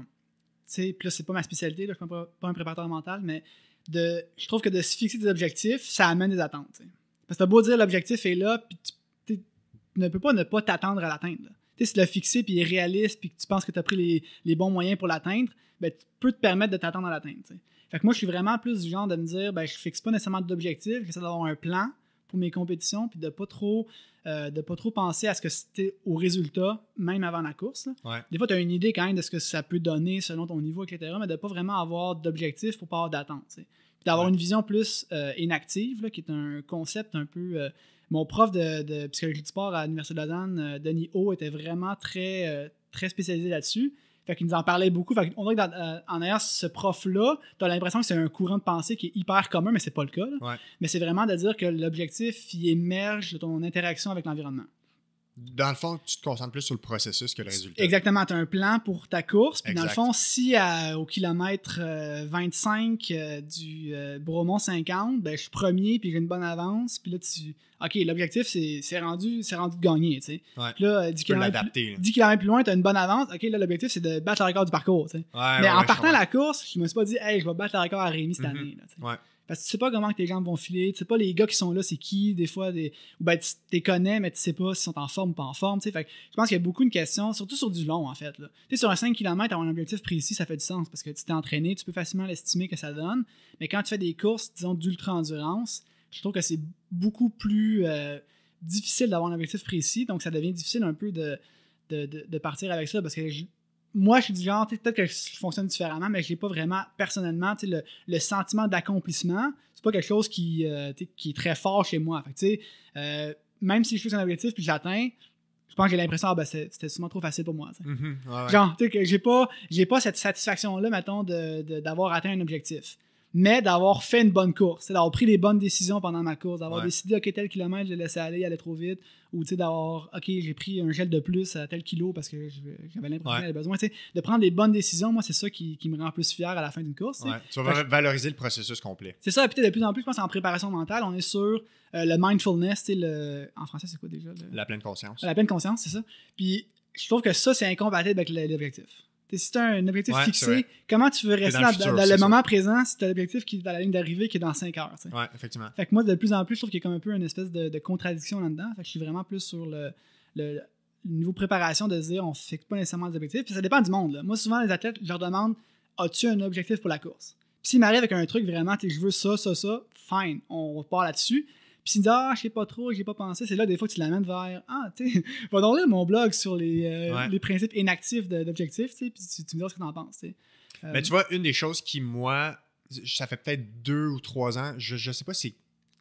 Tu sais, puis là, c'est pas ma spécialité, là, je suis pas, pas un préparateur mental, mais de, je trouve que de se fixer des objectifs, ça amène des attentes. Parce que t'as beau dire l'objectif est là, puis tu, t'es- tu ne peux pas ne pas t'attendre à l'atteindre. Tu sais, si tu l'as fixé, puis il est réaliste, puis que tu penses que tu as pris les, les bons moyens pour l'atteindre, ben, tu peux te permettre de t'attendre à l'atteindre. tu sais. Fait que moi, je suis vraiment plus du genre de me dire, ben, je fixe pas nécessairement d'objectif, j'essaie d'avoir un plan pour mes compétitions, puis de pas trop, euh, de pas trop penser à ce que c'était au résultat, même avant la course. Ouais. Des fois, tu as une idée quand même de ce que ça peut donner selon ton niveau, etc., mais de pas vraiment avoir d'objectif pour pas avoir d'attente. d'avoir Ouais. une vision plus euh, inactive, là, qui est un concept un peu. euh, mon prof de, de psychologie du sport à l'Université de Lausanne, euh, Denis O, était vraiment très, euh, très spécialisé là-dessus. Fait qu'il nous en parlait beaucoup. Fait qu'on dirait qu'en ayant ce prof-là, tu as l'impression que c'est un courant de pensée qui est hyper commun, mais c'est pas le cas. Ouais. Mais c'est vraiment de dire que l'objectif, il émerge de ton interaction avec l'environnement. Dans le fond, tu te concentres plus sur le processus que le résultat. Exactement, tu as un plan pour ta course. Puis dans le fond, si à- au kilomètre euh, 25 euh, du euh, Bromont 50, ben, je suis premier puis j'ai une bonne avance. Puis là, tu. OK, l'objectif, c'est rendu, rendu de gagner. tu sais. Ouais. Puis là, euh, 10 Tu peux km, l'adapter. là. 10 km plus loin, tu as une bonne avance. OK, là, l'objectif, c'est de battre le record du parcours. tu sais. Ouais, Mais ouais, en partant la course, je me suis pas dit, hey, je vais battre le record à Rémi cette Mhm. année. là, tu sais. Parce que tu sais pas comment tes jambes vont filer, tu sais pas les gars qui sont là, c'est qui, des fois, des... ou ben tu les connais, mais tu sais pas s'ils sont en forme ou pas en forme. tu sais. Fait que je pense qu'il y a beaucoup une question, surtout sur du long, en fait. Tu sais, sur un 5 km, avoir un objectif précis, ça fait du sens parce que tu t'es entraîné, tu peux facilement l'estimer que ça donne. Mais quand tu fais des courses, disons, d'ultra-endurance, je trouve que c'est beaucoup plus euh, difficile d'avoir un objectif précis, donc ça devient difficile un peu de, de, de- de partir avec ça parce que moi, je suis du genre, peut-être que je fonctionne différemment, mais je n'ai pas vraiment, personnellement, le, le sentiment d'accomplissement. C'est pas quelque chose qui, euh, qui est très fort chez moi. Fait que, euh, même si je fixe un objectif puis je l'atteins, je pense que j'ai l'impression, ah, ben, c'était sûrement trop facile pour moi. Mhm, ouais, ouais. Genre, tu sais, que j'ai pas, pas cette satisfaction-là, mettons, de- de- d'avoir atteint un objectif. Mais d'avoir fait une bonne course, d'avoir pris les bonnes décisions pendant ma course, d'avoir Ouais. décidé, OK, tel kilomètre, je l'ai laissé aller, il allait trop vite, ou d'avoir, OK, j'ai pris un gel de plus à tel kilo parce que j'avais l'impression Ouais. que j'avais besoin. Tu sais, de prendre les bonnes décisions, moi, c'est ça qui, qui me rend plus fier à la fin d'une course. Ouais. Tu vas valoriser le processus complet. C'est ça, puis tu sais, de plus en plus, je pense en préparation mentale, on est sur euh, le mindfulness, le... en français, c'est quoi déjà? le- La pleine conscience. la pleine conscience, c'est ça. Puis je trouve que ça, c'est incompatible avec l'objectif. Si tu as un objectif Ouais, fixé, comment tu veux rester dans le futur, dans le moment présent si tu as l'objectif qui est dans la ligne d'arrivée qui est dans 5 heures? Ouais, effectivement. Fait que moi, de plus en plus, je trouve qu'il y a comme un peu une espèce de, de contradiction là-dedans. Fait que je suis vraiment plus sur le, le- le niveau préparation de se dire on fixe pas nécessairement des objectifs. Puis ça dépend du monde. là. Moi, souvent, les athlètes, je leur demande as-tu un objectif pour la course? Puis s'ils m'arrivent avec un truc vraiment, je veux ça, ça, ça, fine, on part là-dessus. Puis s'ils me disent ah, je sais pas trop, j'ai pas pensé, c'est là des fois que tu l'amènes vers ah, tu sais, va donc lire mon blog sur les, euh, Ouais. les principes inactifs d'objectifs, tu sais, puis tu, tu me dis ce que t'en penses. tu sais. Euh, Mais tu vois, une des choses qui, moi, ça fait peut-être deux ou trois ans, je, je sais pas c'est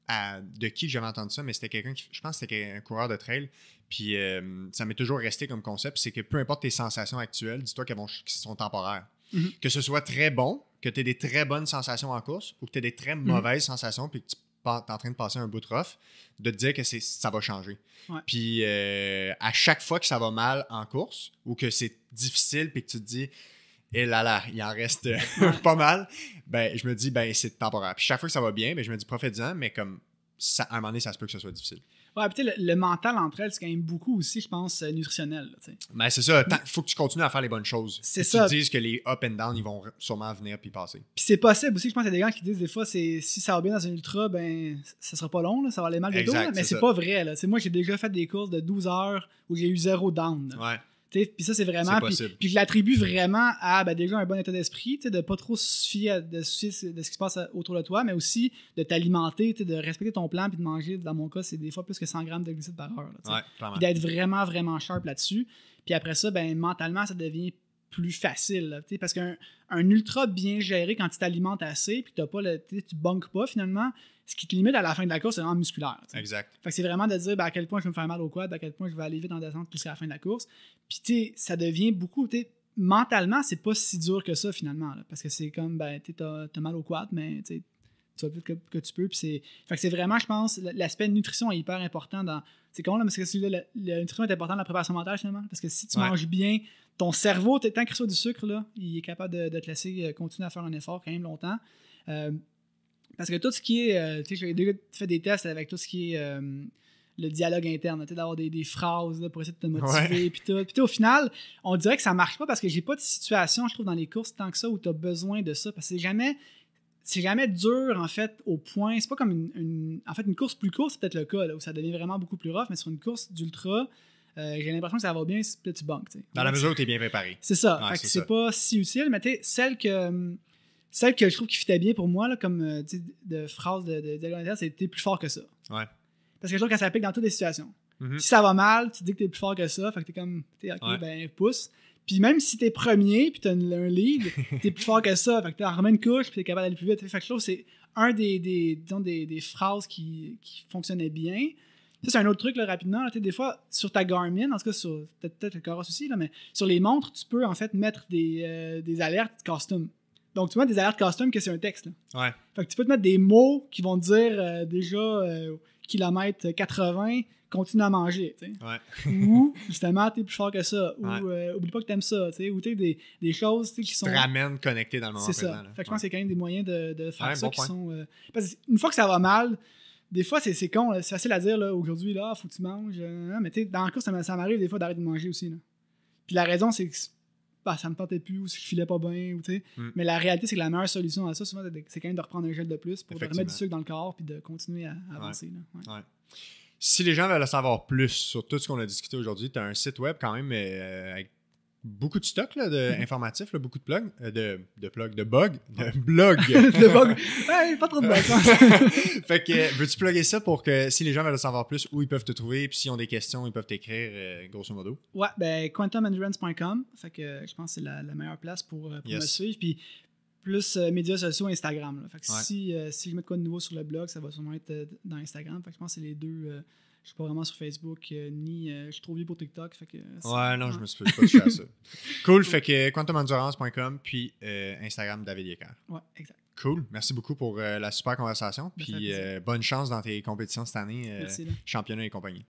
à- de qui j'avais entendu ça, mais c'était quelqu'un qui, je pense que c'était un coureur de trail, puis euh, ça m'est toujours resté comme concept, c'est que peu importe tes sensations actuelles, dis-toi qu'elles vont- qu'elles sont temporaires. Mhm. Que ce soit très bon, que tu aies des très bonnes sensations en course, ou que tu aies des très Mhm. mauvaises sensations, puis que tu en train de passer un bout de rough, de te dire que c'est, ça va changer. Ouais. Puis euh, à chaque fois que ça va mal en course, ou que c'est difficile, puis que tu te dis, et là là, il en reste euh, pas mal, ben je me dis, ben c'est temporaire. Puis chaque fois que ça va bien, ben je me dis, profite-en, mais comme ça, à un moment donné, ça se peut que ce soit difficile. Ouais, puis le, le mental entre elles, c'est quand même beaucoup aussi, je pense, euh, nutritionnel. là. Mais c'est ça, il faut que tu continues à faire les bonnes choses. C'est ça. Tu dises que les up and down, ils vont sûrement venir puis passer. Puis c'est possible aussi, je pense qu'il y a des gens qui disent des fois, c'est si ça va bien dans un ultra, ben ça sera pas long, là, ça va aller mal bientôt. Mais c'est pas vrai. Là. Moi, j'ai déjà fait des courses de 12 heures où j'ai eu zéro down. là. Ouais. Puis ça, c'est vraiment. Puis, je l'attribue vraiment à ben, déjà un bon état d'esprit, de pas trop se fier à- de, se soucier de ce qui se passe autour de toi, mais aussi de t'alimenter, de respecter ton plan, puis de manger, dans mon cas, c'est des fois plus que 100 grammes de glucides par heure. là. Ouais, d'être vraiment, vraiment sharp là-dessus. Puis après ça, ben, mentalement, ça devient plus facile. là, parce qu'un un ultra bien géré, quand tu t'alimentes assez, puis t'as pas le, tu tu bunkes pas finalement, ce qui te limite à la fin de la course, c'est vraiment musculaire. Exact. Fait que c'est vraiment de dire ben, à quel point je vais me faire mal au quad, à quel point je vais aller vite en descente jusqu'à la fin de la course. Puis tu sais, ça devient beaucoup. tu Mentalement, c'est pas si dur que ça finalement. là, parce que c'est comme, ben, tu as, mal au quad, mais tu vas plus que, que tu peux. Puis c'est, fait que c'est vraiment, je pense, l'aspect nutrition est hyper important dans. C'est con là, parce que celui-là, la, la nutrition est important dans la préparation mentale finalement. Parce que si tu Ouais. manges bien, ton cerveau, tant qu'il reçoit du sucre, là, il est capable de, de te laisser euh, continuer à faire un effort quand même longtemps. Euh, parce que tout ce qui est. euh, tu sais, j'ai déjà fait des tests avec tout ce qui est euh, le dialogue interne, tu d'avoir des, des phrases là, pour essayer de te motiver. Puis tout. Puis au final, on dirait que ça marche pas parce que j'ai pas de situation, je trouve, dans les courses tant que ça où tu as besoin de ça. Parce que c'est jamais. C'est jamais dur, en fait, au point. C'est pas comme une, une- En fait, une course plus courte, c'est peut-être le cas, là, où ça devient vraiment beaucoup plus rough, mais sur une course d'ultra, euh, j'ai l'impression que ça va bien, là, tu sais. Dans la mesure où tu es bien préparé. C'est ça. Ouais, c'est pas si utile, mais tu sais, celle que. Celle que je trouve qui fitait bien pour moi, là, comme euh, de phrase de, de, interne, c'est t'es plus fort que ça. Ouais. Parce que je trouve que ça s'applique dans toutes les situations. Mhm. Si ça va mal, tu te dis que t'es plus fort que ça, fait que t'es comme, t'es ok, Ouais. ben pousse. Puis même si t'es premier, puis t'as un lead, t'es plus fort que ça, fait que t'en remets une couche, puis t'es capable d'aller plus vite. Fait que je trouve que c'est un des, des, disons, des, des phrases qui, qui fonctionnait bien. Ça, c'est un autre truc, là, rapidement. là, des fois, sur ta Garmin, en tout cas, sur peut-être peut-être le Coros aussi, là, mais sur les montres, tu peux en fait mettre des, euh, des alertes custom. Donc, tu mets des alertes custom que c'est un texte. là. Ouais. Fait que tu peux te mettre des mots qui vont te dire euh, déjà euh, kilomètre 80, continue à manger. Ouais. ou justement, t'es plus fort que ça. Ou Ouais. euh, oublie pas que t'aimes ça. tu sais, Ou t'es des, des choses qui Qui sont. te ramène connecté dans le moment C'est ça. présent. là. Fait que je pense y a quand même des moyens de, de faire ça bon qui point. sont. euh, Parce qu'une fois que ça va mal, des fois c'est c'est con, c'est facile à dire là, aujourd'hui, là, faut que tu manges. mais tu sais, dans le course, ça, ça m'arrive des fois d'arrêter de manger aussi. Là. Puis la raison, c'est que bah, ça me tentait plus ou si je filais pas bien. Ou. Mm. Mais la réalité, c'est que la meilleure solution à ça, souvent, c'est quand même de reprendre un gel de plus pour de remettre du sucre dans le corps puis de continuer à, à avancer. là. Ouais. Si les gens veulent en savoir plus sur tout ce qu'on a discuté aujourd'hui, tu as un site web quand même euh, avec beaucoup de stock là, de, Mhm. informatif, là, beaucoup de plugs, euh, de, de plugs, de bugs, de blogs. Le bug. Ouais, pas trop de bugs. fait que euh, veux-tu plugger ça pour que si les gens veulent en savoir plus, où ils peuvent te trouver, puis s'ils ont des questions, ils peuvent t'écrire, euh, grosso modo? Ouais, ben quantumendurance.com, fait que je pense que c'est la, la meilleure place pour, pour Yes. me suivre. Puis plus euh, médias sociaux, Instagram. là. Fait que Ouais. si, si je mets de quoi de nouveau sur le blog, ça va sûrement être dans Instagram. Fait que je pense que c'est les deux. Je suis pas vraiment sur Facebook, euh, ni euh, je suis trop vieux pour TikTok. Fait que, euh, Ouais, non, je me suis pas touché à ça. Cool, fait que quantumendurance.com, puis Instagram David Yecker. Ouais, exact. Cool, merci beaucoup pour la super conversation, Ben, puis bonne chance dans tes compétitions cette année, Merci. Championnat et compagnie.